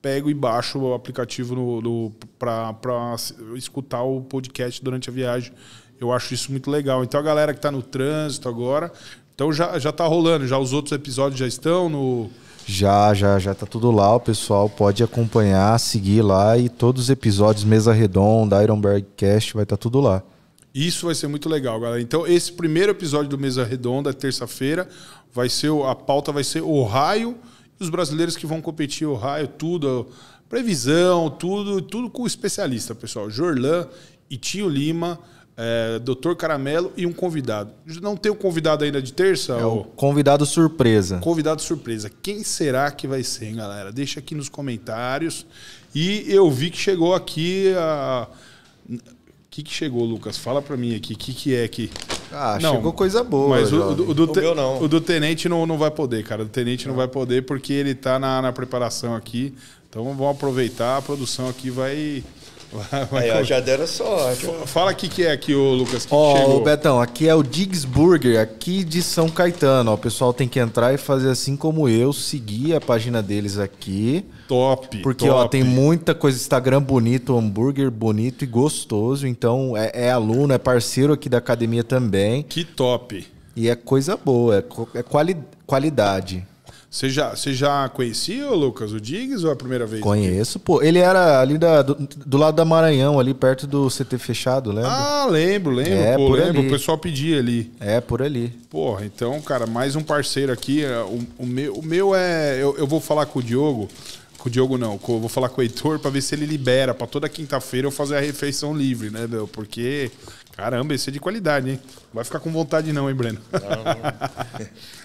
pego e baixo o aplicativo no, no para escutar o podcast durante a viagem. Eu acho isso muito legal. Então a galera que está no trânsito agora, então já já tá rolando, já os outros episódios já estão no já, já, já tá tudo lá. O pessoal pode acompanhar, seguir lá e todos os episódios Mesa Redonda, Ironberg Cast, vai estar tá tudo lá. Isso vai ser muito legal, galera. Então, esse primeiro episódio do Mesa Redonda, terça-feira, vai ser a pauta vai ser o raio e os brasileiros que vão competir o raio, tudo, previsão, tudo, tudo com o especialista, pessoal. Jorlan e Tio Lima, é, Doutor Caramelo e um convidado. Não tem o um convidado ainda de terça? É o convidado surpresa. Convidado surpresa. Quem será que vai ser, hein, galera? Deixa aqui nos comentários. E eu vi que chegou aqui a que, que chegou, Lucas? Fala para mim aqui, o que, que é que. Ah, não, chegou coisa boa. Mas o, o, do, o, do, o, não. o do tenente não, não vai poder, cara. O tenente não, não vai poder porque ele tá na, na preparação aqui. Então vamos aproveitar, a produção aqui vai. Vai, vai Aí, ó, já deram sorte. Fala o que, que é aqui, ô Lucas. Ó, oh, Betão, aqui é o Diggs Burger, aqui de São Caetano. Ó, o pessoal tem que entrar e fazer assim como eu, seguir a página deles aqui. Top. Porque, top. ó, tem muita coisa, Instagram bonito, hambúrguer bonito e gostoso. Então, é, é, aluno, é parceiro aqui da academia também. Que top. E é coisa boa, é, é quali, qualidade. Você já, você já conhecia, Lucas, o Diggs ou é a primeira vez? Conheço, aqui? pô. Ele era ali da, do, do, lado da Maranhão, ali perto do CT fechado, lembra? Ah, lembro, lembro, é, pô, lembro. Ali. O pessoal pedia ali. É, por ali. Porra, então, cara, mais um parceiro aqui. É, o, o meu, o meu é. Eu, eu vou falar com o Diogo. Com o Diogo não, com, vou falar com o Heitor para ver se ele libera para toda quinta-feira eu fazer a refeição livre, né, meu? Porque, caramba, esse é de qualidade, hein? Não vai ficar com vontade não, hein, Breno? Não, não.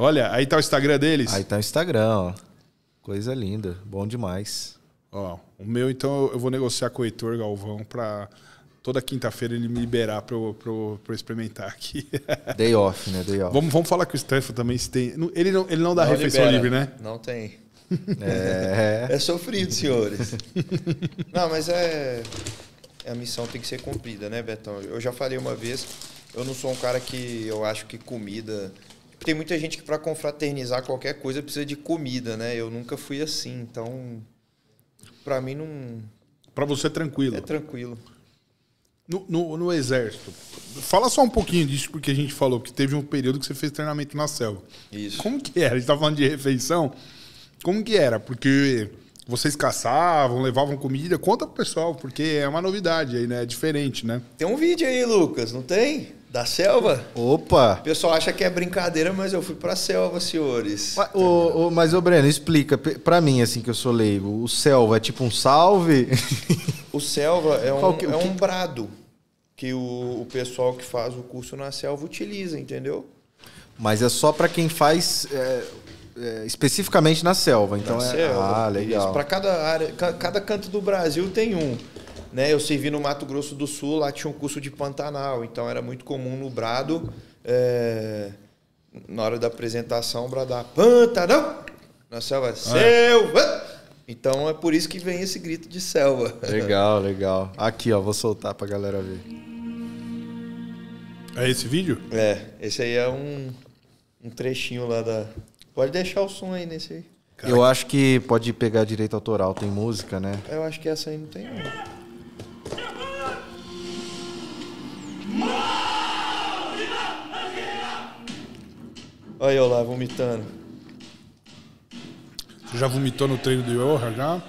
Olha, aí tá o Instagram deles. Aí tá o Instagram, ó. Coisa linda, bom demais. Ó, o meu, então, eu vou negociar com o Heitor Galvão para toda quinta-feira ele me liberar para eu, pra eu, pra eu experimentar aqui. Day off, né? Day off. Vamos, vamos falar com o Stefan também se tem. Ele não, ele não dá não refeição libera. livre, né? Não tem. É, é sofrido, senhores. Não, mas é. A missão tem que ser cumprida, né, Betão? Eu já falei uma vez, eu não sou um cara que eu acho que comida. Tem muita gente que para confraternizar qualquer coisa precisa de comida, né? Eu nunca fui assim, então. Para mim não. Para você é tranquilo. É tranquilo. No, no, no, exército. Fala só um pouquinho disso, porque a gente falou que teve um período que você fez treinamento na selva. Isso. Como que era? A gente tá falando de refeição. Como que era? Porque vocês caçavam, levavam comida? Conta pro pessoal, porque é uma novidade aí, né? É diferente, né? Tem um vídeo aí, Lucas, não tem? Da selva? Opa! O pessoal acha que é brincadeira, mas eu fui pra selva, senhores. Mas, o, o, mas ô Breno, explica pra mim, assim, que eu sou leigo. O selva é tipo um salve? O selva é um, que, é um brado que o, o pessoal que faz o curso na selva utiliza, entendeu? Mas é só para quem faz é, é, especificamente na selva. Então na é... selva. Ah, legal. Para cada área, cada canto do Brasil tem um. Né, eu servi no Mato Grosso do Sul, lá tinha um curso de Pantanal, então era muito comum no brado, é, na hora da apresentação, bradar Pantanal! Na selva, ah, selva! Então é por isso que vem esse grito de selva. Legal, legal. Aqui, ó, vou soltar pra galera ver. É esse vídeo? É, esse aí é um, um trechinho lá da, Pode deixar o som aí nesse aí. Eu acho que pode pegar direito autoral, tem música, né? Eu acho que essa aí não tem não. Olha eu lá vomitando. Você já vomitou no treino do Yoha já?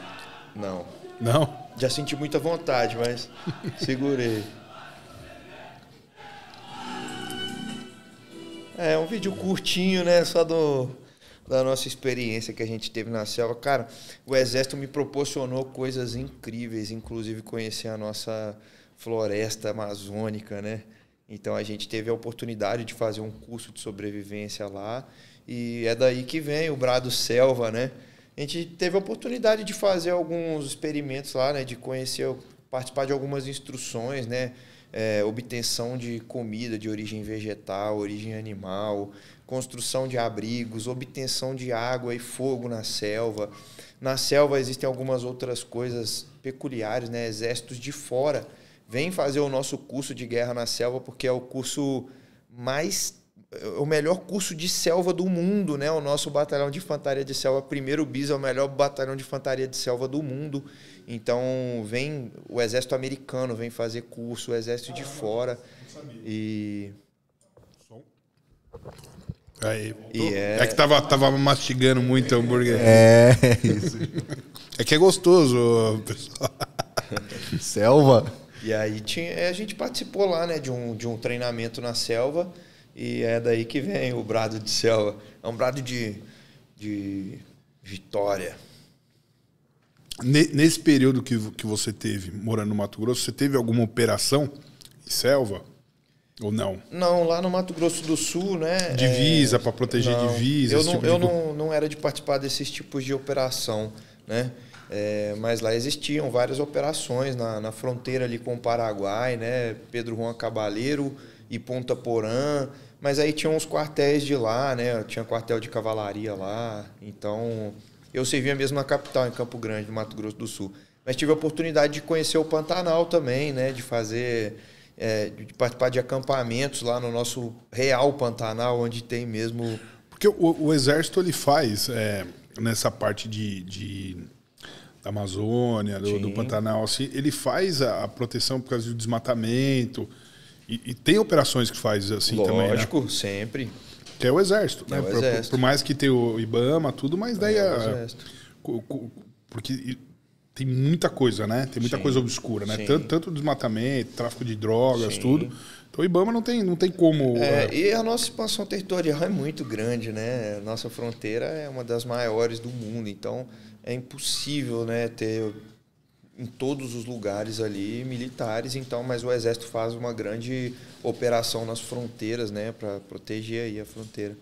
Não. Não? Já senti muita vontade, mas segurei. É um vídeo curtinho, né? Só do, da nossa experiência que a gente teve na selva. Cara, o Exército me proporcionou coisas incríveis, inclusive conhecer a nossa floresta amazônica, né? Então a gente teve a oportunidade de fazer um curso de sobrevivência lá e é daí que vem o Brado Selva, né? A gente teve a oportunidade de fazer alguns experimentos lá, né? De conhecer, participar de algumas instruções, né? É, obtenção de comida de origem vegetal, origem animal, construção de abrigos, obtenção de água e fogo na selva. Na selva existem algumas outras coisas peculiares, né? Exércitos de fora vêm fazer o nosso curso de guerra na selva porque é o curso mais o melhor curso de selva do mundo, né? O nosso batalhão de infantaria de selva, primeiro bis, é o melhor batalhão de infantaria de selva do mundo. Então, vem o exército americano vem fazer curso, o exército de fora. E Aí. E é... é- que tava, tava mastigando muito hambúrguer. É, isso. É que é gostoso, pessoal. Selva? E aí tinha, a gente participou lá, né, de um, de um treinamento na selva e é daí que vem o brado de selva. É um brado de, de vitória. Ne- Nesse período que, que você teve morando no Mato Grosso, você teve alguma operação em selva? Ou não? Não, lá no Mato Grosso do Sul, né? Divisa, é, pra proteger não, divisa, Eu, não, tipo eu de não, não era de participar desses tipos de operação, né? É, mas lá existiam várias operações na, na fronteira ali com o Paraguai, né? Pedro Juan Cabaleiro e Ponta Porã. Mas aí tinha uns quartéis de lá, né? Tinha quartel de cavalaria lá. Então, eu servia mesmo na capital, em Campo Grande, no Mato Grosso do Sul. Mas tive a oportunidade de conhecer o Pantanal também, né? De fazer é, de participar de acampamentos lá no nosso real Pantanal, onde tem mesmo. Porque o, o exército ele faz é, nessa parte de, de da Amazônia, do, do. Pantanal, assim, ele faz a, a proteção por causa do desmatamento. E, e tem operações que faz assim também, né? Lógico, sempre. Que é o exército, É né? o Por- exército. Por, mais que tenha o IBAMA, tudo, mas daí É a- porque tem muita coisa, né? Tem muita Sim. coisa obscura, né? Sim. Tanto, tanto desmatamento, tráfico de drogas, Sim. tudo. Então o IBAMA não tem, não tem como. É, é, e a nossa expansão territorial é muito grande, né? Nossa fronteira é uma das maiores do mundo, então é impossível, né, ter em todos os lugares ali militares, então, mas o exército faz uma grande operação nas fronteiras, né, para proteger aí a fronteira.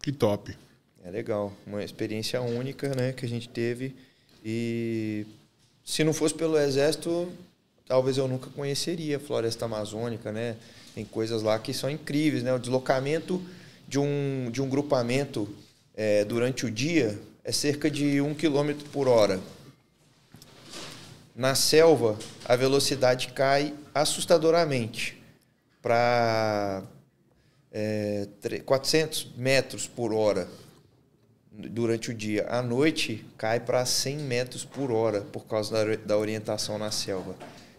Que top. É legal, uma experiência única, né, que a gente teve e se não fosse pelo exército, talvez eu nunca conheceria a floresta amazônica, né? Tem coisas lá que são incríveis, né? O deslocamento de um de um grupamento é, durante o dia é cerca de um quilômetro por hora. Na selva, a velocidade cai assustadoramente para é, tre- 400 metros por hora durante o dia. À noite, cai para 100 metros por hora por causa da, da orientação na selva.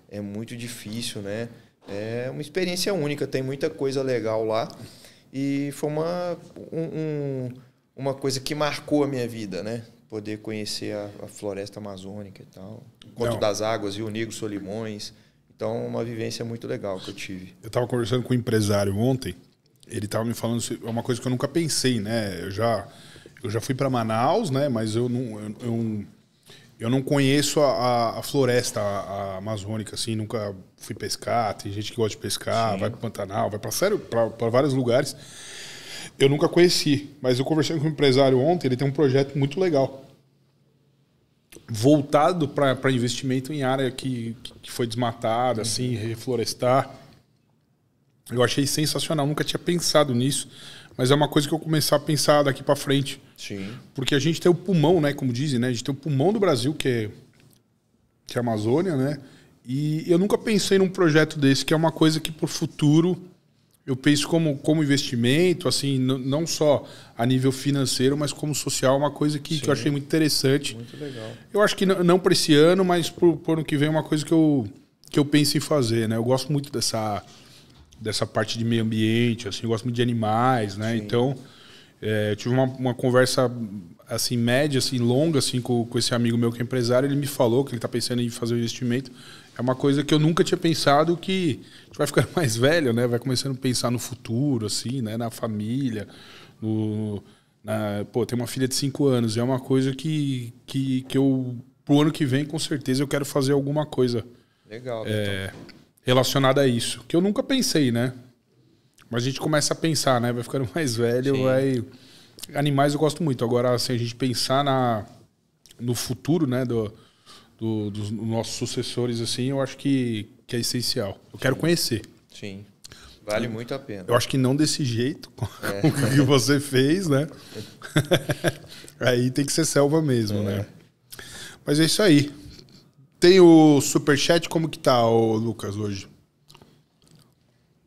É muito difícil, né? É uma experiência única, tem muita coisa legal lá. E foi uma, um- um- uma coisa que marcou a minha vida, né? Poder conhecer a, a floresta amazônica e tal. Conto Não. das Águas, Rio Negro, Solimões. Então, uma vivência muito legal que eu tive. Eu estava conversando com um empresário ontem. Ele estava me falando é uma coisa que eu nunca pensei, né? Eu já eu já fui para Manaus, né? Mas eu não eu, eu, eu não conheço a, a- floresta a, a amazônica assim. Nunca fui pescar. Tem gente que gosta de pescar, vai para Pantanal, vai para sério para vários lugares. Eu nunca conheci, mas eu conversei com um empresário ontem. Ele tem um projeto muito legal voltado para investimento em área que, que foi desmatada, assim, reflorestar. Eu achei sensacional, nunca tinha pensado nisso, mas é uma coisa que eu vou começar a pensar daqui para frente, Sim. porque a gente tem o pulmão, né, como dizem, né, a gente tem o pulmão do Brasil que é que é a Amazônia, né? E eu nunca pensei num projeto desse, que é uma coisa que por futuro eu penso como, como investimento, assim, não só a nível financeiro, mas como social, uma coisa que, que eu achei muito interessante. Muito legal. Eu acho que não, não para esse ano, mas pro, pro ano que vem é uma coisa que eu, que eu penso em fazer, né? Eu gosto muito dessa, dessa parte de meio ambiente, assim, eu gosto muito de animais, né? Então, é, eu tive uma, uma conversa assim média, assim longa, assim com, com esse amigo meu que é empresário. Ele me falou que ele está pensando em fazer um investimento. É uma coisa que eu nunca tinha pensado que a gente vai ficando mais velho, né? Vai começando a pensar no futuro, assim, né? Na família, no na- pô, tem uma filha de 5 anos. É uma coisa que, que, que eu pro ano que vem com certeza eu quero fazer alguma coisa Legal. é, relacionada a isso. Que eu nunca pensei, né? Mas a gente começa a pensar, né? Vai ficando mais velho, Sim. vai. Animais eu gosto muito. Agora, se a gente pensar na, no futuro, né? Do, do- dos nossos sucessores, assim, eu acho que, que é essencial. Eu quero conhecer. Sim. Vale muito a pena. Eu acho que não desse jeito, como que você fez, né? aí tem que ser selva mesmo, né? Mas é isso aí. Tem o superchat, como que tá, o Lucas, hoje?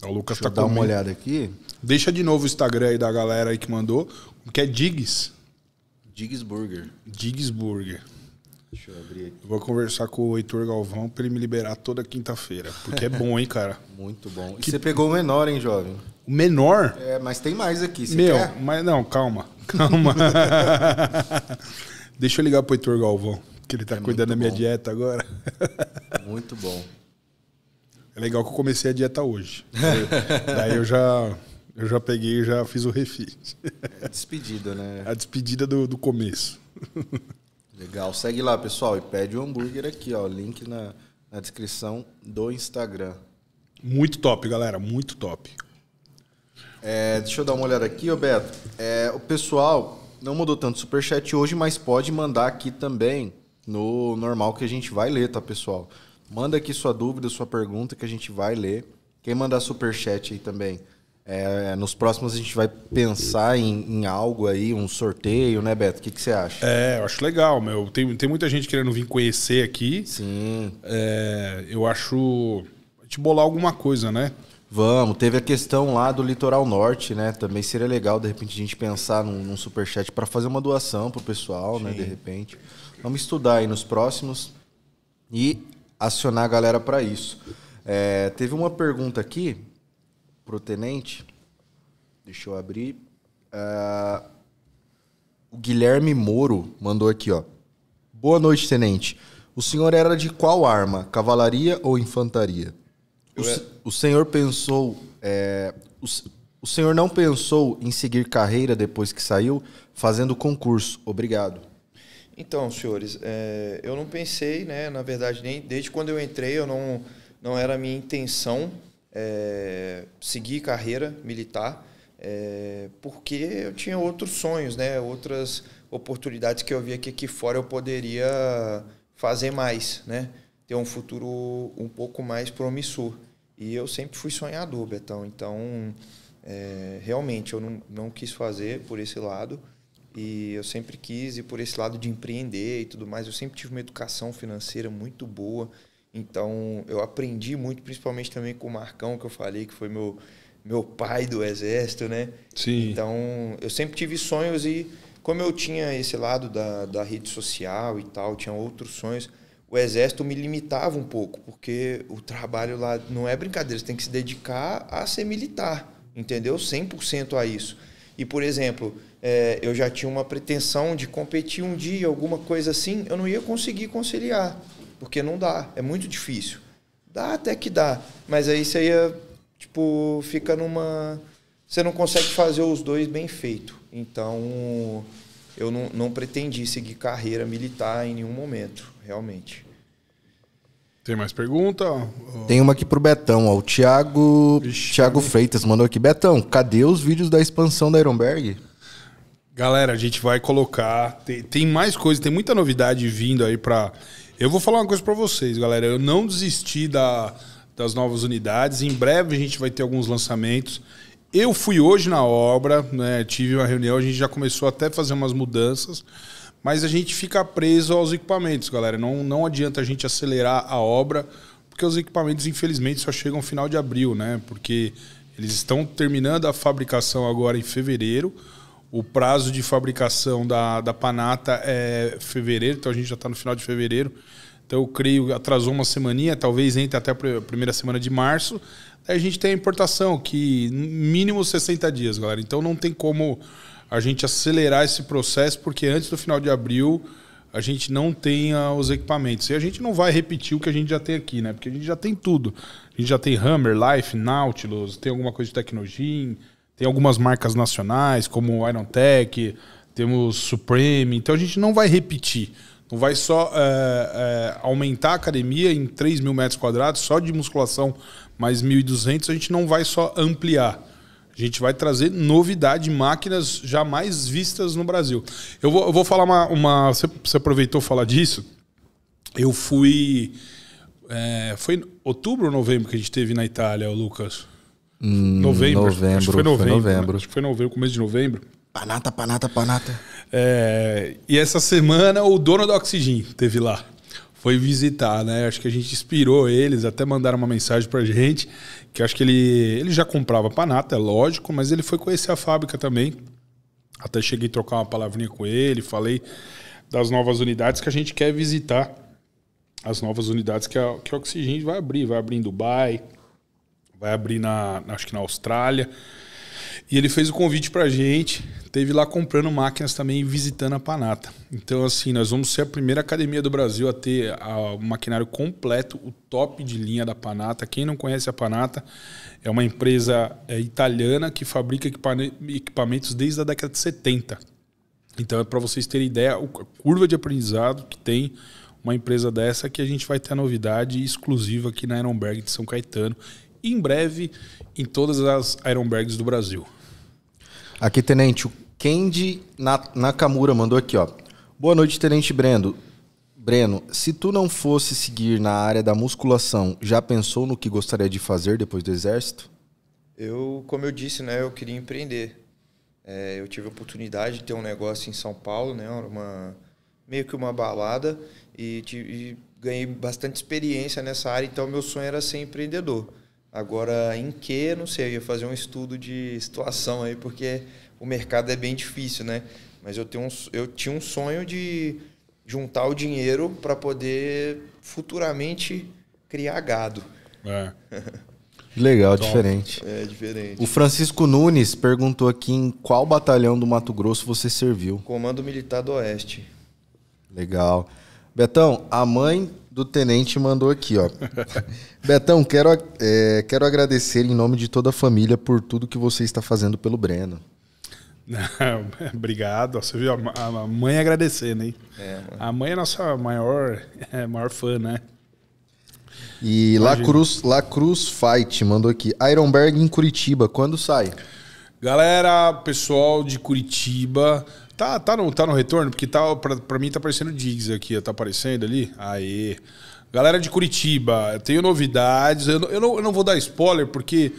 O Lucas Deixa tá eu dar uma olhada aqui. Deixa de novo o Instagram aí da galera aí que mandou, que é Diggs. Diggs Burger. Diggs Burger. Deixa eu abrir aqui. Eu vou conversar com o Heitor Galvão pra ele me liberar toda quinta-feira. Porque é bom, hein, cara? Muito bom. E você pegou o menor, hein, jovem? O menor É, mas tem mais aqui. Você Meu, quer? mas não, calma. Calma. Deixa eu ligar pro Heitor Galvão, que ele tá cuidando da minha bom. dieta agora. Muito bom. É legal que eu comecei a dieta hoje. Daí, daí eu já eu já peguei e já fiz o refit. É despedida, né? A despedida do, do começo. Legal. Segue lá, pessoal. E pede o hambúrguer aqui, ó. Link na, na descrição do Instagram. Muito top, galera. Muito top. É, deixa eu dar uma olhada aqui, ô Beto. É, o pessoal não mudou tanto superchat hoje, mas pode mandar aqui também no normal que a gente vai ler, tá, pessoal? Manda aqui sua dúvida, sua pergunta que a gente vai ler. Quem mandar superchat aí também. É, nos próximos a gente vai pensar em, em algo aí, um sorteio, né, Beto? O que, que você acha? É, eu acho legal, meu. Tem, tem muita gente querendo vir conhecer aqui. Sim. É, eu acho. Gente bolar alguma coisa, né? Vamos, teve a questão lá do litoral norte, né? Também seria legal, de repente, a gente pensar num, num superchat para fazer uma doação pro pessoal, né? De repente. Vamos estudar aí nos próximos e acionar a galera para isso. É, teve uma pergunta aqui pro tenente. Deixa eu abrir. Ah, o Guilherme Moro mandou aqui, ó. Boa noite, tenente. O senhor era de qual arma? Cavalaria ou infantaria? O, era- o senhor pensou. é, o, o senhor não pensou em seguir carreira depois que saiu, fazendo concurso? Obrigado. Então, senhores, é, eu não pensei, né? Na verdade, nem desde quando eu entrei, eu não, não era a minha intenção é, seguir carreira militar, é, porque eu tinha outros sonhos, né? Outras oportunidades que eu via que aqui fora eu poderia fazer mais, né? Ter um futuro um pouco mais promissor. E eu sempre fui sonhador, Betão. Então, é, realmente, eu não, não quis fazer por esse lado. E eu sempre quis ir por esse lado de empreender e tudo mais. Eu sempre tive uma educação financeira muito boa. Então, eu aprendi muito, principalmente também com o Marcão, que eu falei, que foi meu, meu pai do exército, né? Sim. Então, eu sempre tive sonhos e como eu tinha esse lado da, da rede social e tal, tinha outros sonhos, o exército me limitava um pouco, porque o trabalho lá não é brincadeira, você tem que se dedicar a ser militar, entendeu? 100% a isso. E, por exemplo, eh, eu já tinha uma pretensão de competir um dia, alguma coisa assim, eu não ia conseguir conciliar, porque não dá, é muito difícil. Dá até que dá, mas aí você ia, tipo, fica numa... Você não consegue fazer os dois bem feito. Então, eu não, não pretendi seguir carreira militar em nenhum momento, realmente. Tem mais pergunta? Tem uma aqui pro Betão, ó. O Thiago, Vixe, Thiago Freitas mandou aqui. Betão, cadê os vídeos da expansão da Ironberg? Galera, a gente vai colocar. Tem, tem mais coisa, tem muita novidade vindo aí pra. Eu vou falar uma coisa pra vocês, galera. Eu não desisti da, das novas unidades. Em breve a gente vai ter alguns lançamentos. Eu fui hoje na obra, né? Tive uma reunião, a gente já começou até a fazer umas mudanças. Mas a gente fica preso aos equipamentos, galera. Não, não adianta a gente acelerar a obra, porque os equipamentos, infelizmente, só chegam no final de abril, né? Porque Eles estão terminando a fabricação agora em fevereiro. O prazo de fabricação da, da Panata é fevereiro, então a gente já está no final de fevereiro. Então eu creio atrasou uma semaninha, talvez entre até a primeira semana de março. Aí a gente tem a importação, que mínimo 60 dias, galera. Então não tem como a gente acelerar esse processo, porque antes do final de abril a gente não tenha os equipamentos. E a gente não vai repetir o que a gente já tem aqui, né? Porque a gente já tem tudo. A gente já tem Hammer, Life, Nautilus, tem alguma coisa de Tecnogin, tem algumas marcas nacionais, como Iron Tech, temos Supreme. Então a gente não vai repetir. Não vai só é, é, aumentar a academia em 3 mil metros quadrados, só de musculação mais 1.200, a gente não vai só ampliar. A gente vai trazer novidade, máquinas jamais vistas no Brasil. Eu vou, eu vou falar uma, uma. Você aproveitou falar disso? Eu fui. É, foi outubro ou novembro que a gente teve na Itália, Lucas? Hum, novembro. novembro. Acho que foi novembro. Foi novembro. Né? Acho que foi novembro, começo de novembro. Panata, panata, panata. É, e essa semana o dono da Oxygen teve lá. Foi visitar, né? Acho que a gente inspirou eles, até mandaram uma mensagem pra gente, que acho que ele, ele já comprava panata, é lógico, mas ele foi conhecer a fábrica também. Até cheguei a trocar uma palavrinha com ele, falei das novas unidades que a gente quer visitar. As novas unidades que a, que a Oxygen vai abrir. Vai abrir em Dubai, vai abrir na, acho que na Austrália. E ele fez o convite pra gente, teve lá comprando máquinas também e visitando a Panata. Então, assim, nós vamos ser a primeira academia do Brasil a ter o maquinário completo, o top de linha da Panata. Quem não conhece a Panata, é uma empresa é, italiana que fabrica equipamentos desde a década de 70. Então, é para vocês terem ideia, a curva de aprendizado que tem uma empresa dessa que a gente vai ter a novidade exclusiva aqui na Ironberg de São Caetano. Em breve, em todas as Ironbergs do Brasil. Aqui, Tenente, o Kendi Nakamura mandou aqui, ó. Boa noite, Tenente Brendo. Breno, se tu não fosse seguir na área da musculação, já pensou no que gostaria de fazer depois do exército? Eu, como eu disse, né, eu queria empreender. É, eu tive a oportunidade de ter um negócio em São Paulo, né, uma meio que uma balada e, e ganhei bastante experiência nessa área. Então, meu sonho era ser empreendedor. Agora, em que, não sei, eu ia fazer um estudo de situação aí, porque o mercado é bem difícil, né? Mas eu, tenho um, eu tinha um sonho de juntar o dinheiro para poder futuramente criar gado. É. Legal, diferente. É diferente. O Francisco Nunes perguntou aqui em qual batalhão do Mato Grosso você serviu. Comando Militar do Oeste. Legal. Betão, a mãe do tenente mandou aqui, ó. Betão, quero, é, quero agradecer em nome de toda a família por tudo que você está fazendo pelo Breno. Obrigado. Você viu a mãe agradecendo, hein? É, a mãe é nossa maior, é, maior fã, né? E La Cruz, La Cruz Fight mandou aqui. Ironberg em Curitiba, quando sai? Galera, pessoal de Curitiba, Tá, tá, no, tá no retorno? Porque tá, pra, pra mim tá aparecendo Diggs aqui, tá aparecendo ali? Aê. Galera de Curitiba, eu tenho novidades. Eu, eu, não, eu não vou dar spoiler, porque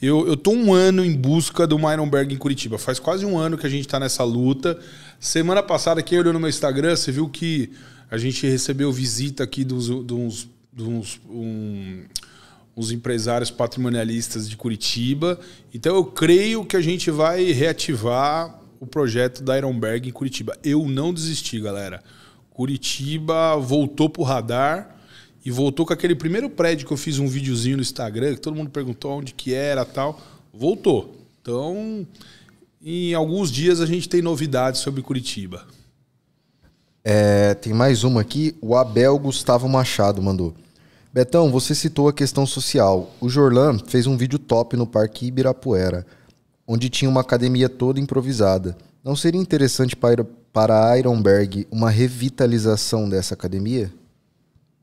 eu, eu tô um ano em busca do Ironberg em Curitiba. Faz quase um ano que a gente tá nessa luta. Semana passada, quem olhou no meu Instagram, você viu que a gente recebeu visita aqui dos, dos um, uns empresários patrimonialistas de Curitiba. Então eu creio que a gente vai reativar o projeto da Ironberg em Curitiba. Eu não desisti, galera. Curitiba voltou pro radar e voltou com aquele primeiro prédio que eu fiz um videozinho no Instagram, que todo mundo perguntou onde que era tal. Voltou. Então, em alguns dias a gente tem novidades sobre Curitiba. É, tem mais uma aqui. O Abel Gustavo Machado mandou. Betão, você citou a questão social. O Jorlan fez um vídeo top no Parque Ibirapuera onde tinha uma academia toda improvisada. Não seria interessante para, para a Ironberg uma revitalização dessa academia?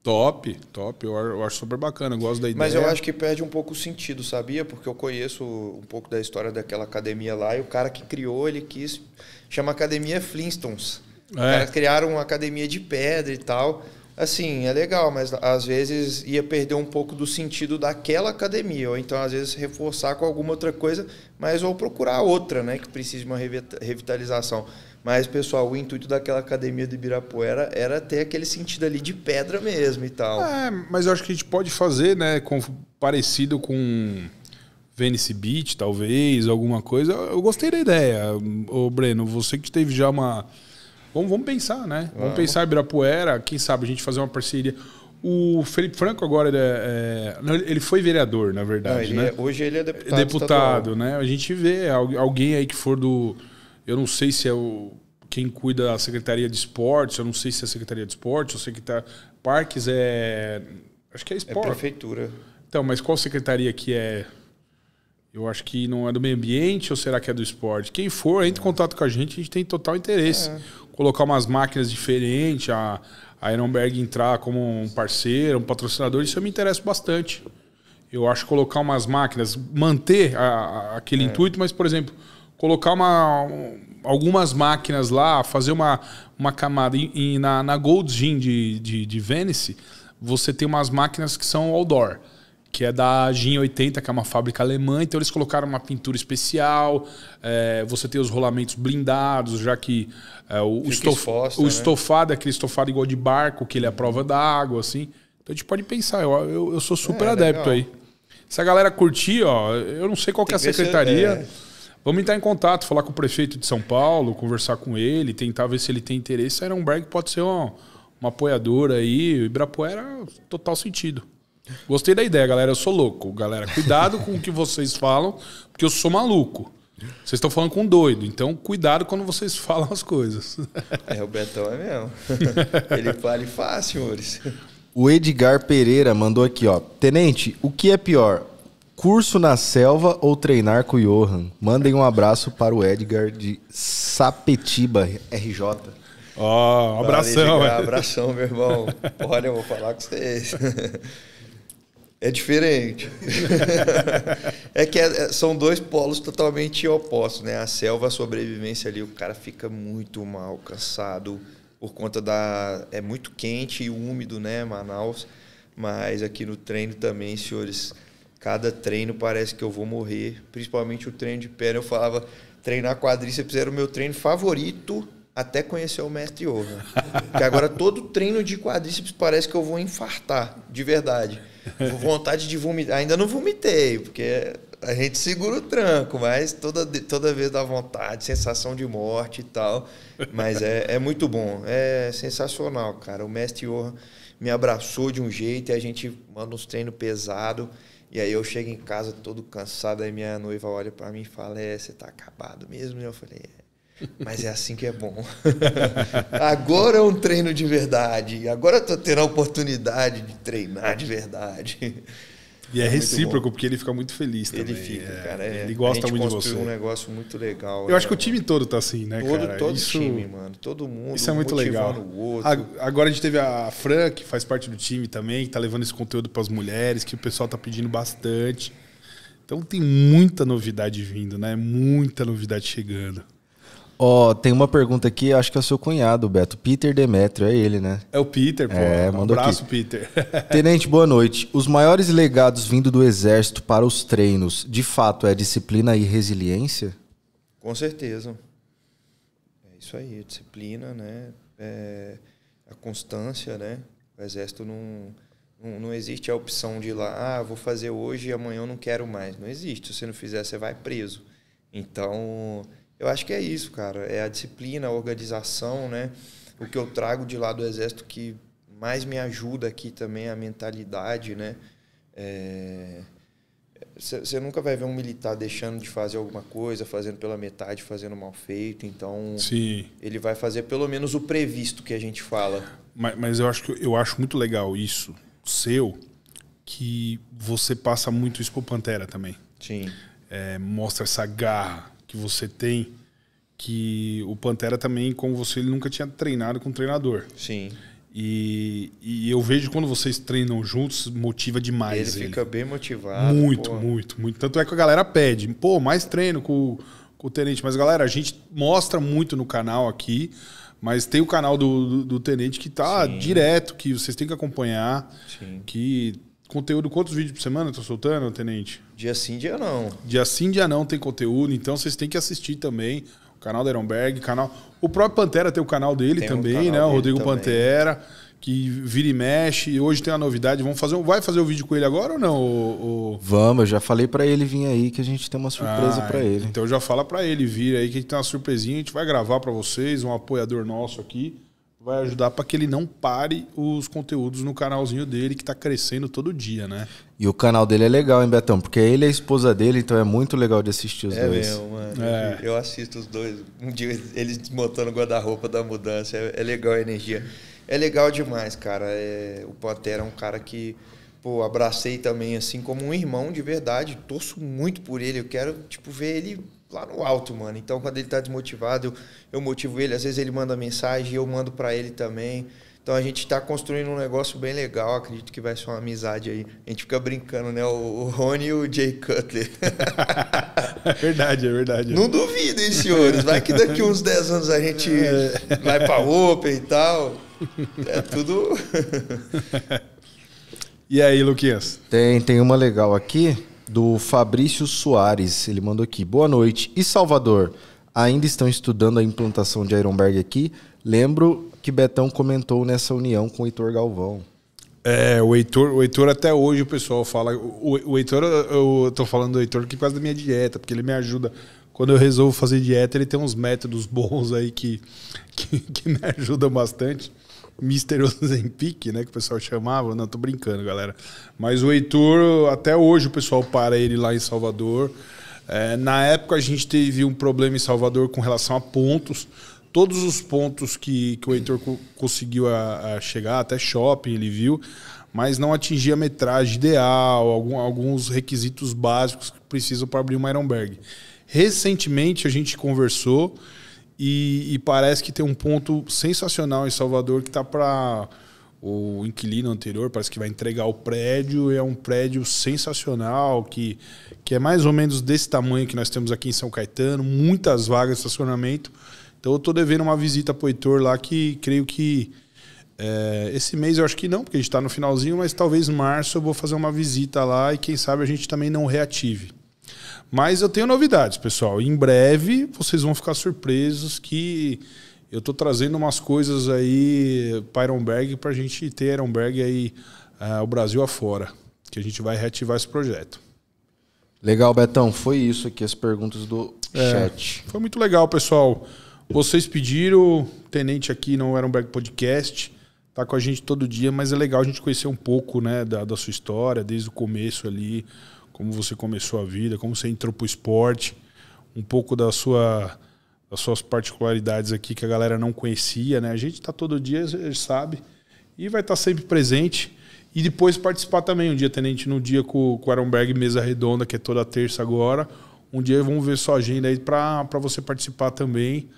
Top, top. Eu, eu acho super bacana, eu gosto da ideia. Mas eu acho que perde um pouco o sentido, sabia? Porque eu conheço um pouco da história daquela academia lá e o cara que criou, ele quis. Chama Academia Flintstones. É. Os caras criaram uma academia de pedra e tal assim, é legal, mas às vezes ia perder um pouco do sentido daquela academia, ou então às vezes reforçar com alguma outra coisa, mas ou procurar outra, né, que precise de uma revitalização. Mas, pessoal, o intuito daquela academia de Ibirapuera era ter aquele sentido ali de pedra mesmo e tal. É, mas eu acho que a gente pode fazer, né, com, parecido com Venice Beach, talvez, alguma coisa. Eu gostei da ideia. Ô, Breno, você que teve já uma. Vamos, vamos pensar, né? Vamos, vamos pensar em Ibirapuera, quem sabe a gente fazer uma parceria. O Felipe Franco agora ele, é, é ele foi vereador, na verdade, não, né? É, hoje ele é deputado. Deputado, né? A gente vê alguém aí que for do. Eu não sei se é o quem cuida da Secretaria de Esportes, eu não sei se é a Secretaria de Esportes, eu sei que tá. Parques é. Acho que é esporte. É prefeitura. Então, mas qual secretaria que é? Eu acho que não é do meio ambiente ou será que é do esporte? Quem for, entre em contato com a gente, a gente tem total interesse. Colocar umas máquinas diferentes, a, a Ironberg entrar como um parceiro, um patrocinador, isso eu me interessa bastante. Eu acho colocar umas máquinas, manter a, a, aquele é. intuito, mas, por exemplo, colocar uma, algumas máquinas lá, fazer uma, uma camada. E, na, na Gold Gym de, de, de Venice, você tem umas máquinas que são outdoor que é da GIN 80, que é uma fábrica alemã. Então eles colocaram uma pintura especial. É, você tem os rolamentos blindados, já que é, o, estof, exposta, o né? estofado é aquele estofado igual de barco, que ele é a prova d'água, assim. Então a gente pode pensar, eu, eu, eu sou super é, adepto legal. aí. Se a galera curtir, ó, eu não sei qual é a secretaria. Se, é. Vamos entrar em contato, falar com o prefeito de São Paulo, conversar com ele, tentar ver se ele tem interesse. A Ironberg pode ser uma, uma apoiadora aí. Ibirapuera, total sentido. Gostei da ideia, galera. Eu sou louco. Galera, cuidado com o que vocês falam, porque eu sou maluco. Vocês estão falando com um doido, então cuidado quando vocês falam as coisas. É, o Betão é mesmo. Ele fala fácil, senhores. O Edgar Pereira mandou aqui, ó. Tenente, o que é pior? Curso na selva ou treinar com o Johan? Mandem um abraço para o Edgar de Sapetiba, RJ. Ó, oh, um abração. Valeu, abração, meu irmão. Olha, eu vou falar com vocês. É diferente. é que é, são dois polos totalmente opostos, né? A selva, a sobrevivência ali, o cara fica muito mal, cansado por conta da é muito quente e úmido, né, Manaus. Mas aqui no treino também, senhores, cada treino parece que eu vou morrer, principalmente o treino de perna. Eu falava, treinar quadríceps era o meu treino favorito até conhecer o mestre Yoga. que agora todo treino de quadríceps parece que eu vou infartar, de verdade. Vontade de vomitar. Ainda não vomitei, porque a gente segura o tranco, mas toda, toda vez dá vontade, sensação de morte e tal. Mas é, é muito bom, é sensacional, cara. O mestre Johan me abraçou de um jeito e a gente manda uns treinos pesados. E aí eu chego em casa todo cansado, aí minha noiva olha para mim e fala: É, você tá acabado mesmo? E eu falei: É. Mas é assim que é bom. Agora é um treino de verdade. Agora eu tô tendo a oportunidade de treinar de verdade. E é, é recíproco, porque ele fica muito feliz também. Ele fica, é, cara. É, ele gosta muito de você. um negócio muito legal. Eu acho que o time todo tá assim, né, todo, cara? Todo isso, time, mano. Todo mundo. Isso é muito legal. Agora a gente teve a Fran, que faz parte do time também, que tá levando esse conteúdo para as mulheres, que o pessoal tá pedindo bastante. Então tem muita novidade vindo, né? Muita novidade chegando. Ó, oh, tem uma pergunta aqui, acho que é o seu cunhado, Beto. Peter Demetrio, é ele, né? É o Peter, pô. É, um abraço, aqui. Peter. Tenente, boa noite. Os maiores legados vindo do Exército para os treinos, de fato, é disciplina e resiliência? Com certeza. É isso aí, disciplina, né? É a constância, né? O Exército não, não, não existe a opção de ir lá, ah, vou fazer hoje e amanhã eu não quero mais. Não existe. Se você não fizer, você vai preso. Então eu acho que é isso, cara. É a disciplina, a organização, né? O que eu trago de lá do Exército que mais me ajuda aqui também é a mentalidade, né? Você é... nunca vai ver um militar deixando de fazer alguma coisa, fazendo pela metade, fazendo mal feito. Então, Sim. ele vai fazer pelo menos o previsto que a gente fala. Mas, mas eu, acho que, eu acho muito legal isso, seu, que você passa muito isso pro Pantera também. Sim. É, mostra essa garra, que você tem, que o Pantera também, como você, ele nunca tinha treinado com um treinador. Sim. E, e eu vejo quando vocês treinam juntos, motiva demais. Ele, ele. fica bem motivado. Muito, pô. muito, muito. Tanto é que a galera pede, pô, mais treino com, com o Tenente. Mas, galera, a gente mostra muito no canal aqui. Mas tem o canal do, do, do Tenente que tá Sim. direto, que vocês têm que acompanhar. Sim. Que conteúdo, quantos vídeos por semana tá soltando, Tenente? Dia sim, dia não. Dia sim, dia não tem conteúdo, então vocês têm que assistir também. O canal da Ironberg, canal. O próprio Pantera tem o canal dele tem também, um canal né? O Rodrigo também. Pantera. que vira e mexe. Hoje tem uma novidade. Vamos fazer, um- vai fazer o vídeo com ele agora ou não? O, o- Vamos, eu já falei pra ele vir aí que a gente tem uma surpresa Ah, pra ele. Então já fala pra ele vir aí que a gente tem uma surpresinha. A gente vai gravar pra vocês, um apoiador nosso aqui. Vai ajudar pra que ele não pare os conteúdos no canalzinho dele, que tá crescendo todo dia, né? E o canal dele é legal, hein, Betão? Porque ele é a esposa dele, então é muito legal de assistir os É dois. mesmo, mano. É. Eu assisto os dois. Um dia eles desmontando o guarda-roupa da mudança. É, é legal a energia. É legal demais, cara. É, o Pantera é um cara que, pô, abracei também, assim, como um irmão de verdade. Torço muito por ele. Eu quero, tipo, ver ele lá no alto, mano. Então, quando ele tá desmotivado, eu, eu motivo ele. Às vezes ele manda mensagem e eu mando pra ele também. Então a gente está construindo um negócio bem legal, acredito que vai ser uma amizade aí. A gente fica brincando, né? O, o Rony e o Jay Cutler. É verdade, é verdade. Não duvidem, senhores. Vai que daqui uns 10 anos a gente vai pra Open e tal. É tudo. E aí, Luquinhas? Tem, tem uma legal aqui do Fabrício Soares. Ele mandou aqui. Boa noite. E Salvador? Ainda estão estudando a implantação de Ironberg aqui? Lembro que Betão comentou nessa união com o Heitor Galvão. É, o Heitor, o Heitor até hoje o pessoal fala. O, o Heitor, eu tô falando do Heitor por causa da minha dieta, porque ele me ajuda. Quando eu resolvo fazer dieta, ele tem uns métodos bons aí que, que, que me ajudam bastante. Mr. Ozempic, né, que o pessoal chamava. Não, tô brincando, galera. Mas o Heitor, até hoje o pessoal para ele lá em Salvador. É, na época a gente teve um problema em Salvador com relação a pontos. Todos os pontos que, que o Heitor co- conseguiu a, a chegar, até shopping ele viu, mas não atingia a metragem ideal, algum- alguns requisitos básicos que precisam para abrir uma Ironberg. Recentemente a gente conversou e, e parece que tem um ponto sensacional em Salvador que está para o inquilino anterior, parece que vai entregar o prédio. É um prédio sensacional, que, que é mais ou menos desse tamanho que nós temos aqui em São Caetano, muitas vagas de estacionamento. Então eu estou devendo uma visita para o Heitor lá, que creio que é, esse mês eu acho que não, porque a gente está no finalzinho, mas talvez março eu vou fazer uma visita lá e quem sabe a gente também não reative. Mas eu tenho novidades, pessoal. Em breve vocês vão ficar surpresos que eu tô trazendo umas coisas aí para Ironberg para a gente ter Ironberg aí ah, o Brasil afora. Que a gente vai reativar esse projeto. Legal, Betão. Foi isso aqui, as perguntas do chat. Foi muito legal, pessoal. Vocês pediram, o Tenente aqui no Ironberg Podcast, tá com a gente todo dia, mas é legal a gente conhecer um pouco né, da, da sua história, desde o começo ali, como você começou a vida, como você entrou pro esporte, um pouco da sua, das suas particularidades aqui que a galera não conhecia, né? A gente tá todo dia, sabe, e vai estar sempre presente. E depois participar também, um dia, Tenente, no dia com, com o Ironberg Mesa Redonda, que é toda terça agora. Um dia vamos ver sua agenda aí para você participar também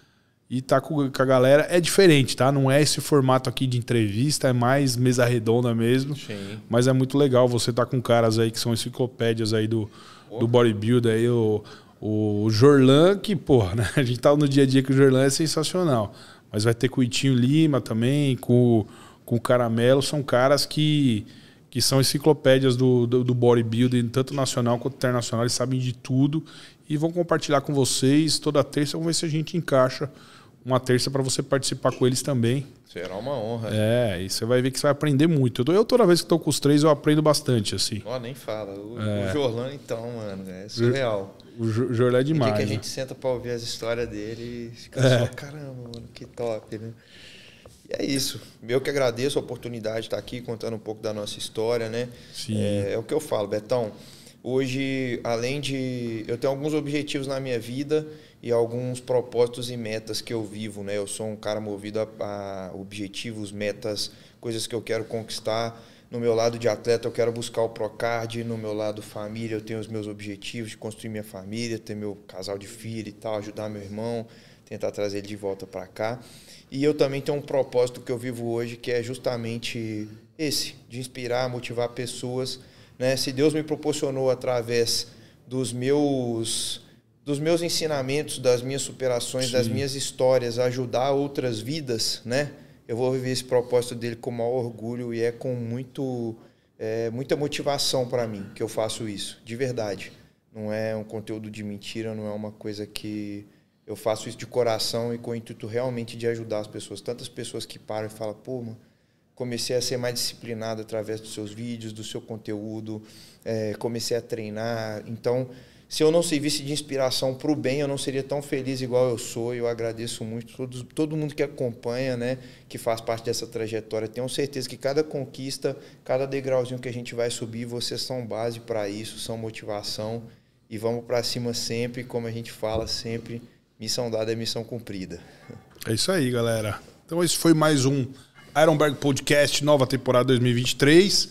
e tá com, com a galera. É diferente, tá? Não é esse formato aqui de entrevista, é mais mesa redonda mesmo. Sim. Mas é muito legal você tá com caras aí que são enciclopédias aí do, do bodybuilder aí, o, o Jorlan, que, porra, né? A gente tá no dia a dia que o Jorlan é sensacional. Mas vai ter com o Itinho Lima também, com, com o Caramelo, são caras que, que são enciclopédias do, do, do bodybuilding, tanto nacional quanto internacional, eles sabem de tudo e vão compartilhar com vocês toda terça. Vamos ver se a gente encaixa uma terça para você participar com eles também. Será uma honra. É, e você vai ver que você vai aprender muito. Eu, toda vez que estou com os três, eu aprendo bastante, assim. Ó, nem fala. O, o Jorlan, então, mano, é surreal. O Jo- Jorlé é O demais. que a né? gente senta pra ouvir as histórias dele e fica É. só, caramba, mano, que top, né? E é isso. Eu que agradeço a oportunidade de estar aqui contando um pouco da nossa história, né? Sim. É, é o que eu falo, Betão. Hoje, além de. Eu tenho alguns objetivos na minha vida e alguns propósitos e metas que eu vivo, né? Eu sou um cara movido a, a objetivos, metas, coisas que eu quero conquistar. No meu lado de atleta, eu quero buscar o Procard. No meu lado família, eu tenho os meus objetivos de construir minha família, ter meu casal de filho e tal, ajudar meu irmão, tentar trazer ele de volta para cá. E eu também tenho um propósito que eu vivo hoje, que é justamente esse, de inspirar, motivar pessoas. Né? Se Deus me proporcionou através dos meus dos meus ensinamentos, das minhas superações, das Sim. minhas histórias, ajudar outras vidas, né? Eu vou viver esse propósito dele com maior orgulho e é com muito, é, muita motivação para mim que eu faço isso, de verdade. Não é um conteúdo de mentira, não é uma coisa que eu faço isso de coração e com o intuito realmente de ajudar as pessoas. Tantas pessoas que param e falam, pô, mano, comecei a ser mais disciplinado através dos seus vídeos, do seu conteúdo, é, comecei a treinar. Então, se eu não servisse de inspiração para o bem, eu não seria tão feliz igual eu sou. Eu agradeço muito todo, todo mundo que acompanha, né, que faz parte dessa trajetória. Tenho certeza que cada conquista, cada degrauzinho que a gente vai subir, vocês são base para isso, são motivação. E vamos para cima sempre, como a gente fala sempre, missão dada é missão cumprida. É isso aí, galera. Então esse foi mais um Ironberg Podcast, nova temporada 2023.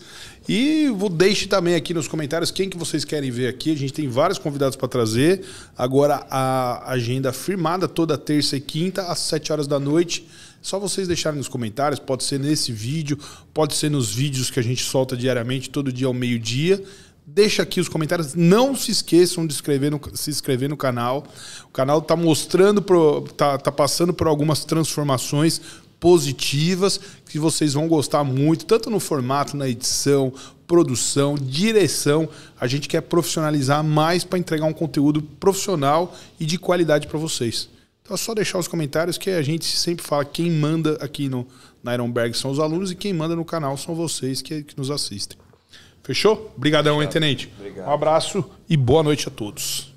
E vou deixe também aqui nos comentários quem que vocês querem ver aqui. A gente tem vários convidados para trazer. Agora a agenda firmada toda terça e quinta às 7 horas da noite. Só vocês deixarem nos comentários, pode ser nesse vídeo, pode ser nos vídeos que a gente solta diariamente, todo dia ao meio-dia. Deixa aqui os comentários. Não se esqueçam de inscrever no, se inscrever no canal. O canal está mostrando, pro, tá, tá passando por algumas transformações positivas que vocês vão gostar muito, tanto no formato, na edição, produção, direção. A gente quer profissionalizar mais para entregar um conteúdo profissional e de qualidade para vocês. Então é só deixar os comentários que a gente sempre fala quem manda aqui no na Ironberg são os alunos e quem manda no canal são vocês que, que nos assistem. Fechou? Obrigadão, hein, tenente. Obrigado. Um abraço e boa noite a todos.